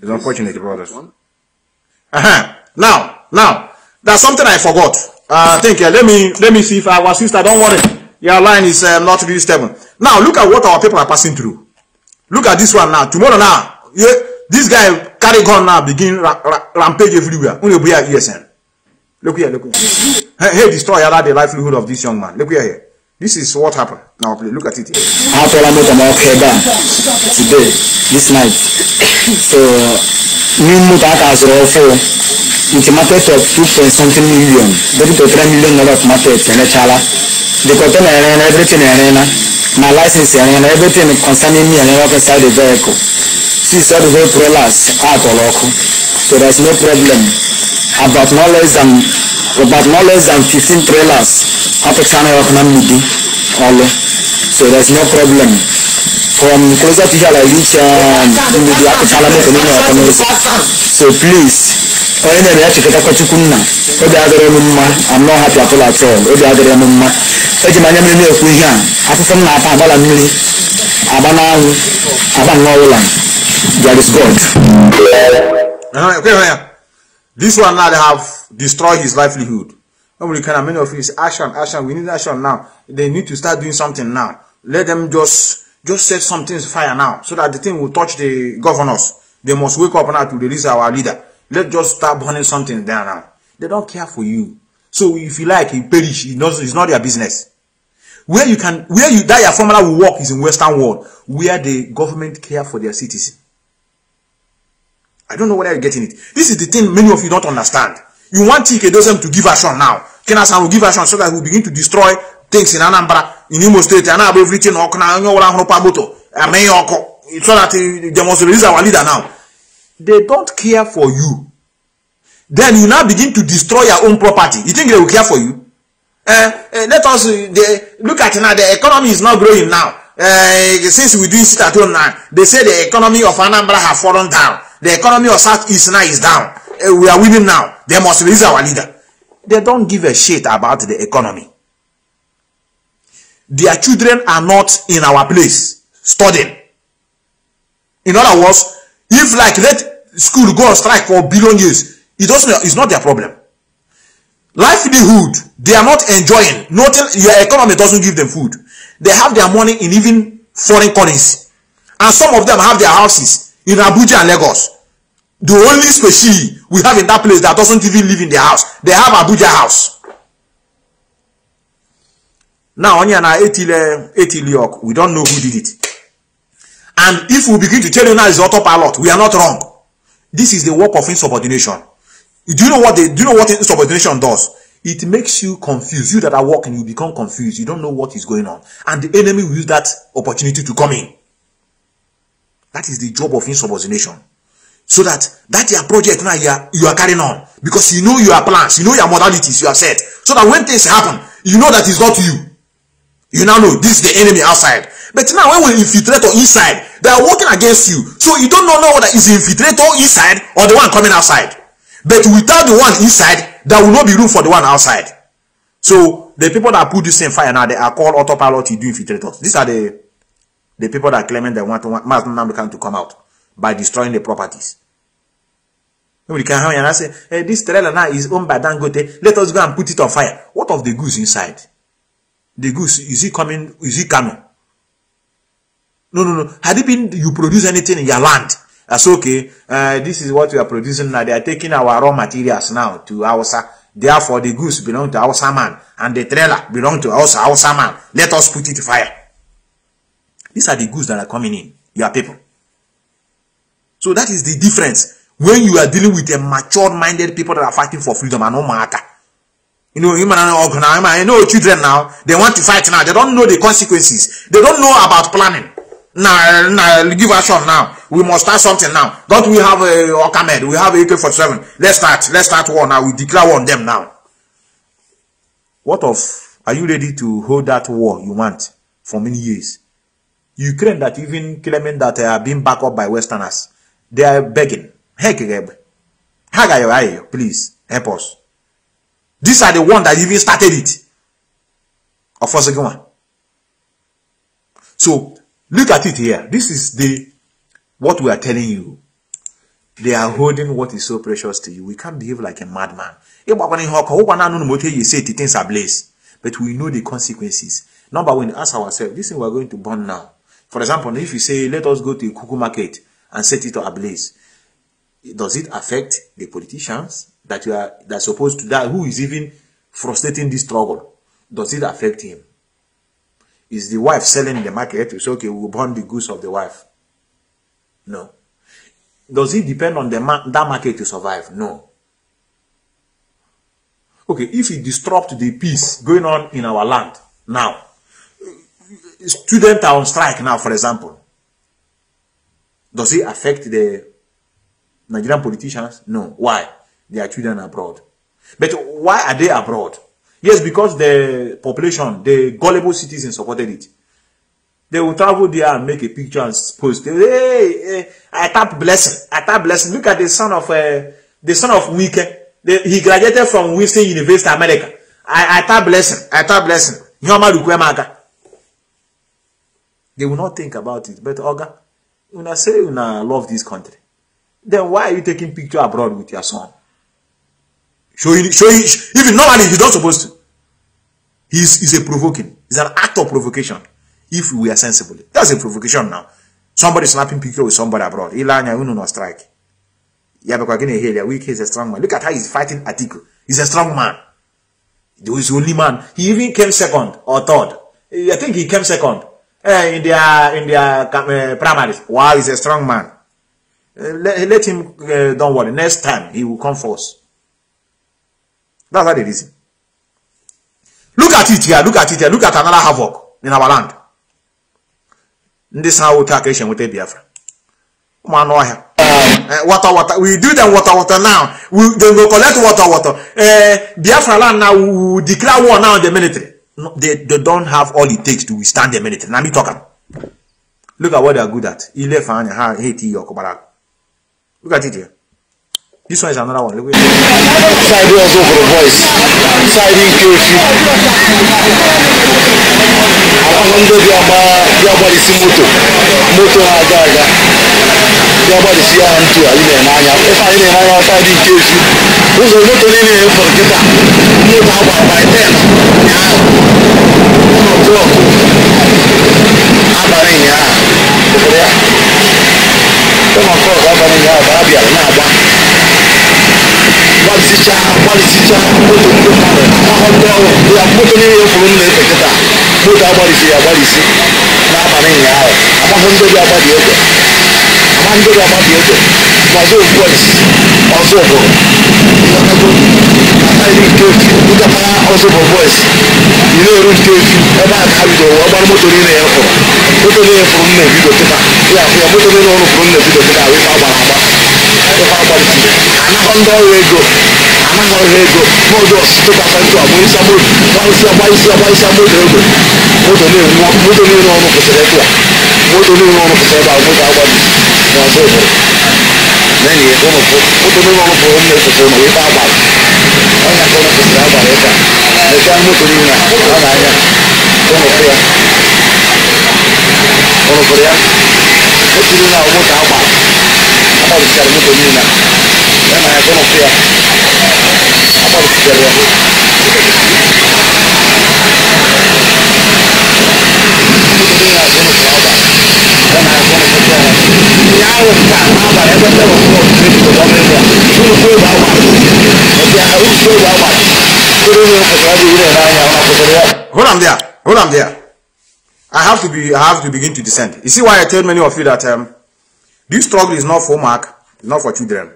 It's unfortunate, brothers. Uh-huh. Now, now, there's something I forgot. Uh, I think, uh, let me, let me see if our sister, don't worry. Your line is um, not really stable. Now, look at what our people are passing through. Look at this one now. Tomorrow now, yeah, this guy carry gun now, begin ra- ra- rampage everywhere. Only be at ESN. Look here, look here. Hey, hey, destroy other the livelihood of this young man. Look here, here. This is what happened. Now, please, look at it. atụla moto m ọkụ ebe a today this night so new moto a ka zụrụ ọfụ nke market of two point something million getting to three million naira of market erechala the container ere na everything ere na my license ere na everything concerning me ere up inside the vehicle. Since all the way prolapse a kọrọ ọkụ so there is no problem. About no less than about no less than fifteen trailers apụchana ya ọkụ na mgbidi ọlụ so there's no problem. From closer to here like reach um, mgbidi apụchala moto ọkụ n'ụzọ so please onye na-eme ya chekọtakwa chukwu nna obi adịrị m mma I'm not happy at all at all obi adịrị m mma eji m anya mmiri na-ekwu ihe a afụfụ m na-ata agbala mmiri agba n'anwụ agba nnọọ ụla there is. This one now they have destroyed his livelihood. Nobody can many of say action, action. We need action now. They need to start doing something now. Let them just just set something fire now, so that the thing will touch the governors. They must wake up now to release our leader. Let's just start burning something there now. They don't care for you. So if you like, he perish. It's not their business. Where you can, where you that your formula will work is in Western world, where the government care for their citizens. I don't know whether you're getting it. This is the thing many of you don't understand. You want TK Dosem to give action now. Kenasan will give action so that we begin to destroy things in Anambra, in Imo State, and everything so that they must release our leader now. They don't care for you. Then you now begin to destroy your own property. You think they will care for you? Uh, uh, let us uh, look at now. The economy is not growing now. uh, since we doing sit at home now, they say the economy of Anambra have fallen down. The economy of Southeast now is down. Uh, we are winning now. They must release our leader. They don't give a shit about the economy. Their children are not in our place studying. In other words, if like let school go on strike for a billion years, it doesn't. It's not their problem. Livelihood, they are not enjoying. Nothing. Your economy doesn't give them food. They have their money in even foreign currency, and some of them have their houses in Abuja and Lagos. The only species we have in that place that doesn't even live in their house, they have Abuja house. Now, onye na etile etile yok, we don't know who did it. And if we begin to tell you now it's autopilot, we are not wrong. This is the work of insubordination. Do you know what they do you know what insubordination does? It makes you confused. You that are working, you become confused. You don't know what is going on. And the enemy will use that opportunity to come in. That is the job of insubordination. So that that your project now you are, you are carrying on. Because you know your plans, you know your modalities you have set. So that when things happen, you know that it's not you. You now know this is the enemy outside. But now when we infiltrator inside, they are working against you. So you don't know whether it's infiltrator inside or the one coming outside. But without the one inside, there will not be room for the one outside. So the people that put this in fire now, they are called autopilot do infiltrators. These are the the people that claiming they want to want Mass to come out by destroying the properties. Nobody can have and say, hey, this trailer now is owned by Dangote. Let us go and put it on fire. What of the goods inside? The goose, is it coming, is it coming? No, no, no. Had it been you produce anything in your land, that's okay. Uh, this is what we are producing now. They are taking our raw materials now to Hausa. Therefore, the goose belong to Hausa man and the trailer belong to Hausa, Hausa man. Let us put it to fire. These are the goods that are coming in. Your people. So that is the difference when you are dealing with a mature-minded people that are fighting for freedom and matter. You know, human and now, I know children now, they want to fight now. They don't know the consequences. They don't know about planning. Now, now give action now. We must start something now. Don't we have a Okamed? We have AK-47. Let's start. Let's start war now. We declare war on them now. What of, are you ready to hold that war you want for many years? Ukraine that even claiming that they are being backed up by Westerners. They are begging. Heck, please help us. These are the one that even started it. Of course. So look at it here. This is the what we are telling you. They are holding what is so precious to you. We can't behave like a madman. things are blaze. But we know the consequences. Number one, ask ourselves, this thing we are going to burn now. For example, if you say, let us go to a cuckoo market and set it ablaze, does it affect the politicians that you are that supposed to die? Who is even frustrating this struggle? Does it affect him? Is the wife selling in the market? Say, okay, we'll burn the goods of the wife. No. Does it depend on the ma that market to survive? No. Okay, if it disrupt the peace going on in our land now, students are on strike now, for example. Does it affect the Nigerian politicians? No. Why? Their children abroad. But why are they abroad? Yes, because the population, the gullible citizens supported it. They will travel there and make a picture and post. Hey, hey I tap blessing. I tap blessing. Look at the son of uh, the son of Wike. The, he graduated from Winston University, America. I, I tap blessing. I tap blessing. They will not think about it. But Oga, una say una love this country. Then why are you taking picture abroad with your son? Showing, showing, even normally he's not supposed to. He's, he's a provoking. It's an act of provocation. If we are sensible. That's a provocation now. Somebody snapping picture with somebody abroad. Ilanya unu no strike. Yeah, because again here, Wike is a strong man. Look at how he's fighting Atiku. He's a strong man. He was the only man. He even came second or third. I think he came second uh, in their in their uh, primaries. Wow, he's a strong man. Uh, let, let him, uh, don't worry, next time he will come first. That's how the reason. Look at it here, look at it here, look at another havoc in our land. Ndị sa wote aka eshe nweta Biafra. Ụmụ anụ ọhịa. Water, water. We do them water, water now. We, they go collect water, water. Uh, Biafra land now, we declare war now on the military. No, they, they don't have all it takes to withstand the military. Now me talking. Look at what they are good at. Ile fanya ha hate your kobara. Look at it here. This one is another one. Look at voice. Siding KFC. Àwọn ọmọ bí a máa bí a gbọ́dọ̀ sí mọ́tò mọ́tò aga aga bí a gbọ́dọ̀ sí yàrá ntò àyè nà ẹ̀nà anya ẹ̀fà àyè nà ẹ̀nà anya Siding KFC. Ụzọ mọ́tò niile yẹn fọrọ kịta mọ́tò agba by ten ụnyaahụ ụlọ blọk abalị wali si ca wali si ca moto moto ma rẹ ma ọ dọ ọ ya moto ni ye foro ni lẹsẹ kẹta moto abali si abali si. N'a ma ne nya rẹ a ma fọ n tóbi abali yẹ jẹ a ma n tóbi abali yẹ jẹ wazo boys ọsọ bọ ìyànàgbọ àtàlẹ ìtòtì nígbàtà ọsọ bọ boys ìlú òru ìtòtì ẹ bá àká bìtọ wọ ọgbà moto ni ne yẹ fọ moto ni ye foro ni lẹbi dọ tẹta yà fọ moto ni ne yẹ foro ni lẹbi dọ tẹta àwọn ìfọ àgbàlagbà anagbandowe ego anagbandowe ego mọdụ ọsụsụ kpakpantụ a gbaa isi agbụrụ gbaa isi agba isi agba isi agbụrụ ego moto niile moto niile ọnụ kwụsịrị ebe a moto niile ọnụ kwụsịrị ebe a moto agbado n'ọzọ obodo nani ye ọnụ kwụ moto niile ọnụ kwụrụ nne kwụsịrị mgbe ebe agbara ọnya ka ọnụ kwụsịrị agbara ebe a mechaa moto niile ya ọnụ kwụrụ ya moto niile ahụ moto hapa likikaribika mina tena yakono pia hapa likijalia yawe kaaba ẹgbẹ tẹ wọn fún ọtún ní ìjọba mẹfà nínú fún ìwà wà ọtí àwọn fún ìwà wà kúrò ní ọkọ bí ilé ẹ̀rọ ayé àwọn akọ̀tẹ̀rẹ̀ yà. hold am there hold am there i have to be i have to begin to descend you see why i tell many of you that. Um, this struggle is not for mark, not for children.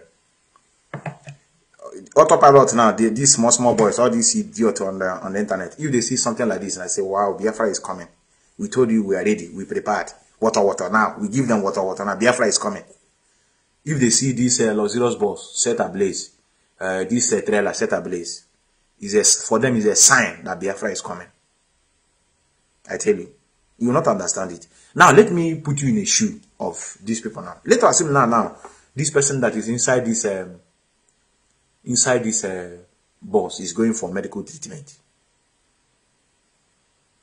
Autopilot now, they, these small small boys, all these idiots on the on the internet. If they see something like this and I say, "Wow, Biafra is coming," we told you we are ready, we prepared. Water, water. Now we give them water, water. Now Biafra is coming. If they see this uh, Los Zeros bus set ablaze, uh, this uh, trailer set ablaze, is a, for them is a sign that Biafra is coming. I tell you, you will not understand it. Now, let me put you in a shoe of these people now. Let us assume now, now, this person that is inside this, um, inside this uh, bus is going for medical treatment.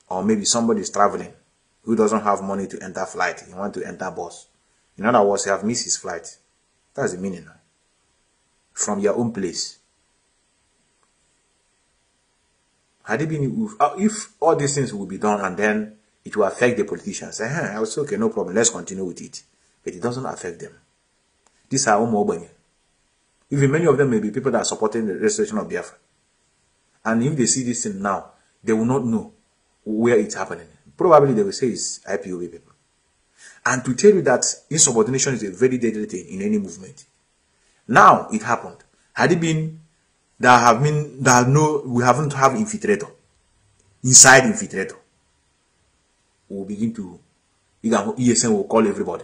Or maybe somebody is traveling who doesn't have money to enter flight. He want to enter bus. In other words, he have missed his flight. That's the meaning now. From your own place. Had it been if, uh, if all these things will be done and then it will affect the politicians, eh, I would say, okay, no problem, let's continue with it. But it doesn't affect them. These are Umo Even many of them may be people that are supporting the restoration of Biafra. And if they see this thing now, they will not know where it's happening. Probably they will say it's IPOB people. And to tell you that insubordination is a very deadly thing in any movement. Now it happened. Had it been that have been that no we haven't have infiltrator inside infiltrator we'll begin to ESN will call everybody.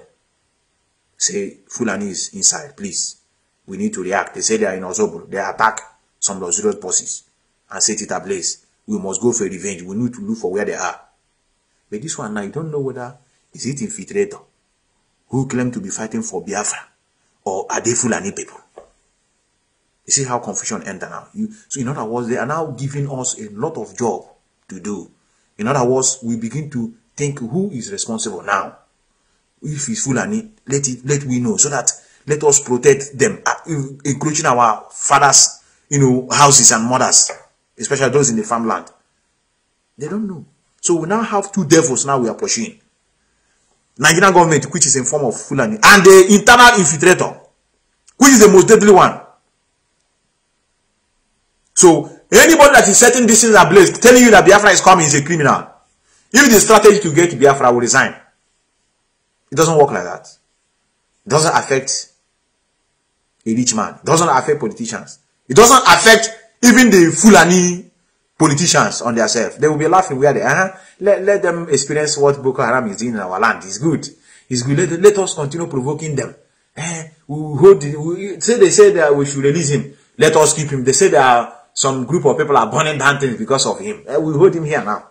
Say Fulani is inside please. We need to react. They say they are in Ozobro they attack some those bosses and set it ablaze. We must go for revenge. We need to look for where they are. But this one now you don't know whether is it infiltrator who claim to be fighting for Biafra or are they Fulani people? You see how confusion enter now. You, so in other words, they are now giving us a lot of job to do. In other words, we begin to think who is responsible now. If it's Fulani, let it let we know so that let us protect them, uh, including our fathers, you know, houses and mothers, especially those in the farmland. They don't know. So we now have two devils now we are pursuing. Nigerian government, which is in form of Fulani, and the internal infiltrator, which is the most deadly one. So anybody that is setting these things ablaze, telling you that Biafra is coming is a criminal. If the strategy to get Biafra will resign, it doesn't work like that. It doesn't affect a rich man. It doesn't affect politicians. It doesn't affect even the Fulani politicians on their self. They will be laughing where they are. Uh-huh. Let, let them experience what Boko Haram is doing in our land. It's good. It's good. Let, let us continue provoking them. Eh, we hold, we, say they say that we should release him. Let us keep him. They say there are some group of people are burning down things because of him. Eh, we hold him here now.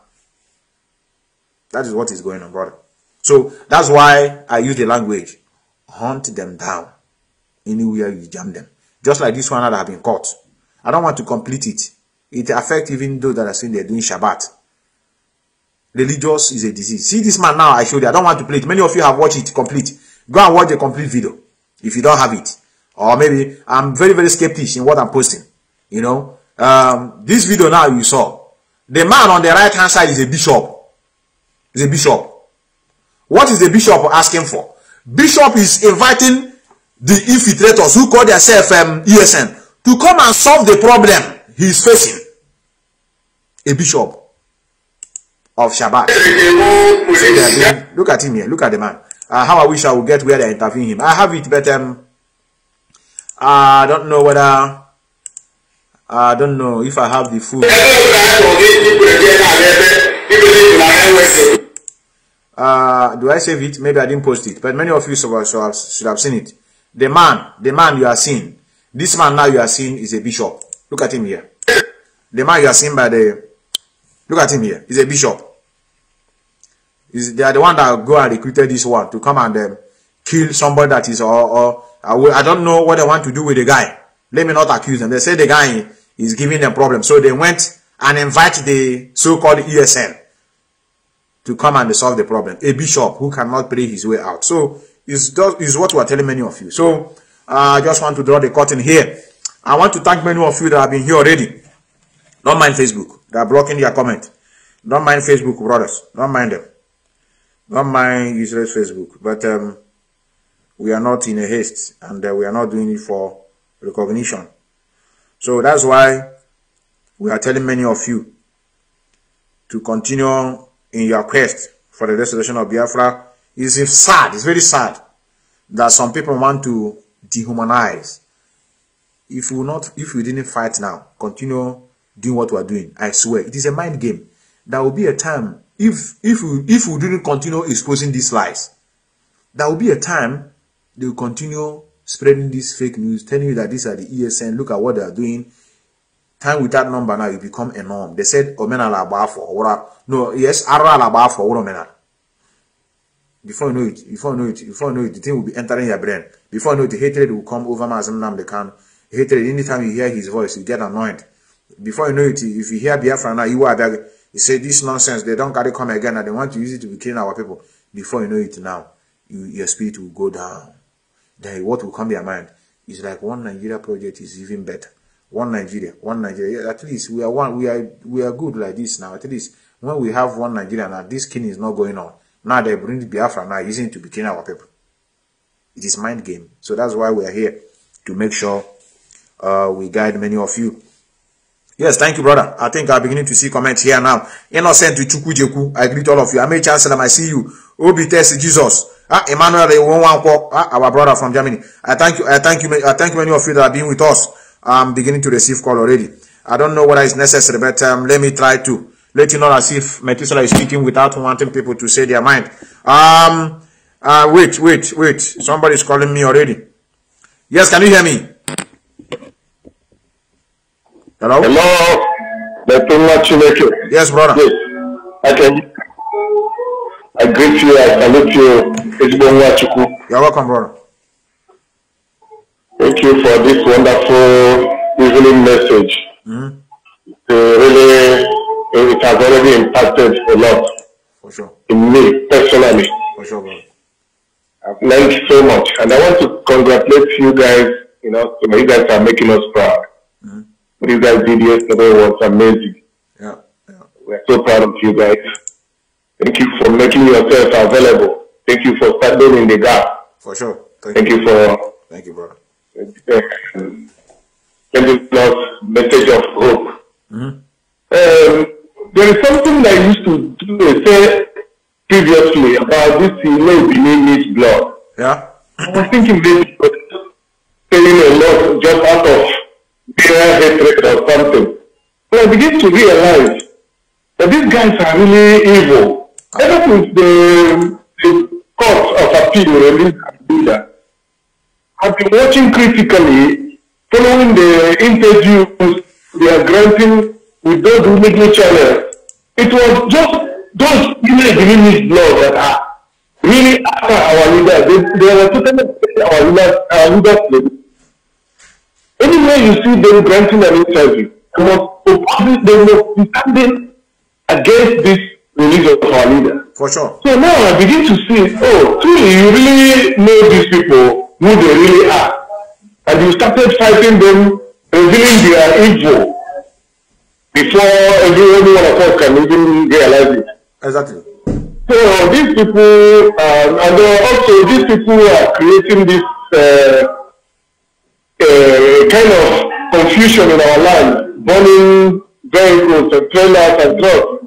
That is what is going on, brother. So that's why I use the language. Hunt them down. Anywhere you jam them. Just like this one that have been caught. I don't want to complete it. It affects even those that are saying they're doing Shabbat. Religious is a disease. See this man now I showed you. I don't want to play it. Many of you have watched it complete. Go and watch the complete video if you don't have it. Or maybe I'm very, very skeptical in what I'm posting. You know, um, this video now you saw. The man on the right hand side is a bishop. A bishop. What is the bishop asking for? Bishop is inviting the infiltrators who call themselves um, ESN to come and solve the problem he is facing. A bishop of Shabbat. Look at him here. Look at the man. Uh, how I wish I would get where they interview him. I have it, but um, I don't know whether I don't know if I have the full. Uh, do I save it? Maybe I didn't post it, but many of you should have, seen it. The man, the man you are seeing, this man now you are seeing is a bishop. Look at him here. The man you are seeing by the, look at him here. He's a bishop. He's, they are the one that go and recruited this one to come and um, kill somebody that is, or, or I don't know what they want to do with the guy. Let me not accuse them. They say the guy is giving them problems. So they went and invite the so-called ESN to come and solve the problem. A bishop who cannot pray his way out. So is is what we are telling many of you. So uh, I just want to draw the curtain here. I want to thank many of you that have been here already. Don't mind Facebook. They are blocking their comment. Don't mind Facebook, brothers. Don't mind them. Don't mind Israel's Facebook. But um, we are not in a haste and uh, we are not doing it for recognition. So that's why we are telling many of you to continue in your quest for the restoration of Biafra. It's sad, it's very sad that some people want to dehumanize. If we not, if we didn't fight now, continue doing what we are doing, I swear, it is a mind game. There will be a time, if, if, we, if we didn't continue exposing these lies, there will be a time they will continue spreading this fake news, telling you that these are the ESN, look at what they are doing. Time with that number now, you become a norm. They said, oh, Omenala Bafo, no, yes, Ara Bafo, Omenala. Before you know it, before you know it, before you know it, the thing will be entering your brain. Before you know it, the hatred will come over Mazi Nnamdi Kanu. Hatred, anytime you hear his voice, you get annoyed. Before you know it, if you hear Biafra now, you are there, you say this nonsense, they don't carry come again, and they want to use it to be killing our people. Before you know it now, you, your spirit will go down then what will come to your mind is like one Nigeria project is even better. One Nigeria, one Nigeria. At least we are one. We are we are good like this now. At least when we have one Nigeria now, this killing is not going on. Now they bring Biafra now using to be our people. It is mind game. So that's why we are here to make sure uh, we guide many of you. Yes, thank you, brother. I think I'm beginning to see comments here now. Innocent to Chukwujeku. I greet all of you. I may chancellor, I see you. Obi test Jesus. Ah, Emmanuel ah, our brother from Germany. I thank you. I thank you. I thank many of you that have been with us. I'm beginning to receive call already. I don't know whether it's necessary, but um, let me try to let you know as if Methuselah is speaking without wanting people to say their mind. Um, uh, wait, wait, wait. Somebody is calling me already. Yes, can you hear me? Hello? Hello? Yes, brother. Yes. I can I greet you, I salute you. You're welcome, brother. Thank you for this wonderful evening message. Mm-hmm. Uh, really, it has already impacted a lot For sure. in me personally. For sure, brother. I've learned so much, and I want to congratulate you guys. You know, you guys are making us proud. Mm-hmm. What you guys did yesterday was amazing. Yeah. We're so proud of you guys. Thank you for making yourself available. Thank you for standing in the gap. For sure. Thank, Thank you. you for Thank you, brother. Um, sending us message of hope. Mm-hmm. Um, there is something that I used to do, say previously about this low beneath needs blood. Yeah. I was thinking maybe saying a lot just out of mere hatred or something. But I begin to realize that these guys are really evil. Ever since the, the court of appeal released Abdullah, I've been watching critically, following the interviews they are granting with those media channels. It was just those Benin blood that are really after our leaders. They, they were totally our leaders, our leaders. leader. Anywhere you see them granting an interview, they must oppose, they must be standing against this release of our leader. For sure. So now I begin to see, oh, truly, you really know these people, who they really are. And you started fighting them, revealing their evil before every one of us can even realize it. Exactly. So these people, um, and uh, also these people are creating this uh, uh, kind of confusion in our land, burning vehicles and trailers and trucks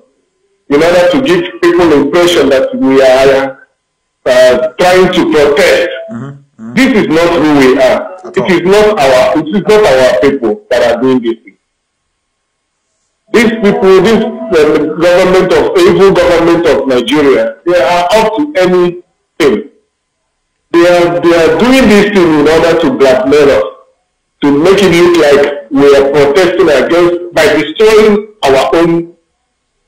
in order to give people the impression that we are uh, trying to protest. This is not who we are. It is not our. It is not our people that are doing this. thing. These people, this uh, government of evil government of Nigeria, they are up to anything. They are they are doing this thing in order to blackmail us, to make it look like we are protesting against by destroying our own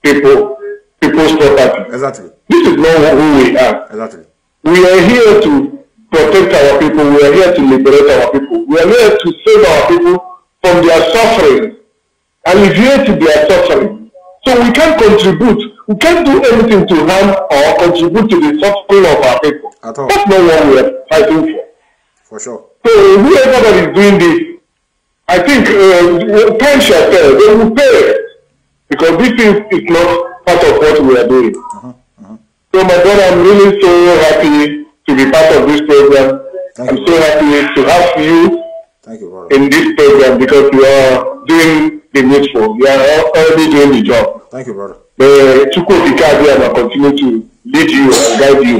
people, people's property. Exactly. This is not who we are. Exactly. We are here to protect our people. We are here to liberate our people. We are here to save our people from their suffering, alleviate their suffering. So we can't contribute. We can't do anything to harm or contribute to the suffering of our people. At all. That's not what we are fighting for. For sure. So whoever that is doing this, I think uh, time shall tell. They will pay because this is, is not part of what we are doing. So my brother, I'm really so happy to be part of this program. I'm so happy to have you Thank you, in this program because you are doing the needful. You are al- already doing the job. Thank you, brother. The Chukwuka will continue to lead you and guide you.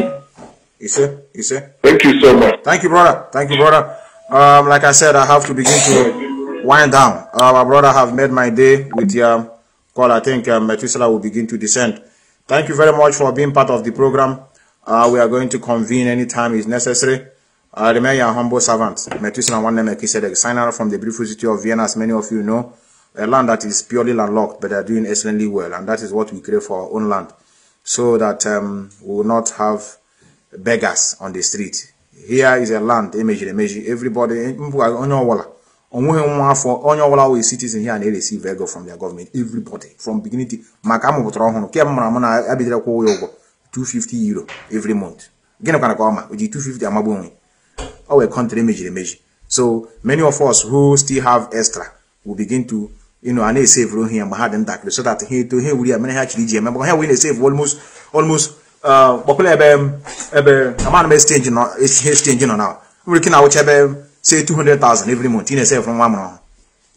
You? You see? Thank you so much. Thank you, brother. Thank you, brother. Um, like I said, I have to begin to wind down. Uh, my brother have made my day with your call. I think um, Methuselah will begin to descend. Thank you very much for being part of the program. Uh, we are going to convene anytime is necessary. Uh, remain your humble servant, Methuselah One signer from the beautiful city of Vienna, as many of you know, a land that is purely landlocked, but they are doing excellently well, and that is what we crave for our own land, so that um, we will not have beggars on the street. Here is a land emejiri emeji. Everybody, mbụ onye ọbụla, onweghị nwa afọ, onye ọbụla ego from their government. Everybody, from beginning to, 250 euro every month. Gịnị kwana ka ọ ma? O ji 250 amagbu onwe. Ọ wee country emejiri emeji. So many of us who still have extra will begin to you know, a na-esave ihe mgbe ha dị ntakịrị so that ha eto ha ewuri ya mere ha chiri iji eme mgbe ha wee na-esave almost almost uh, kpọkwala ebe ebe amana m exchange nọ exchange nọ na nwere ike na-awụcha ebe say 200,000 every month ị na-esave nwa mụrụ ọhụrụ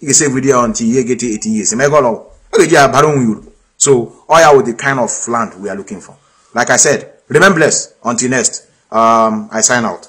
ị ga-esave ya until ihe get 18 years eme gọlọ ọ ga-eji ya bara onwe uru so all ya with the kind of land we are looking for like I said remain blessed. Until next um, I sign out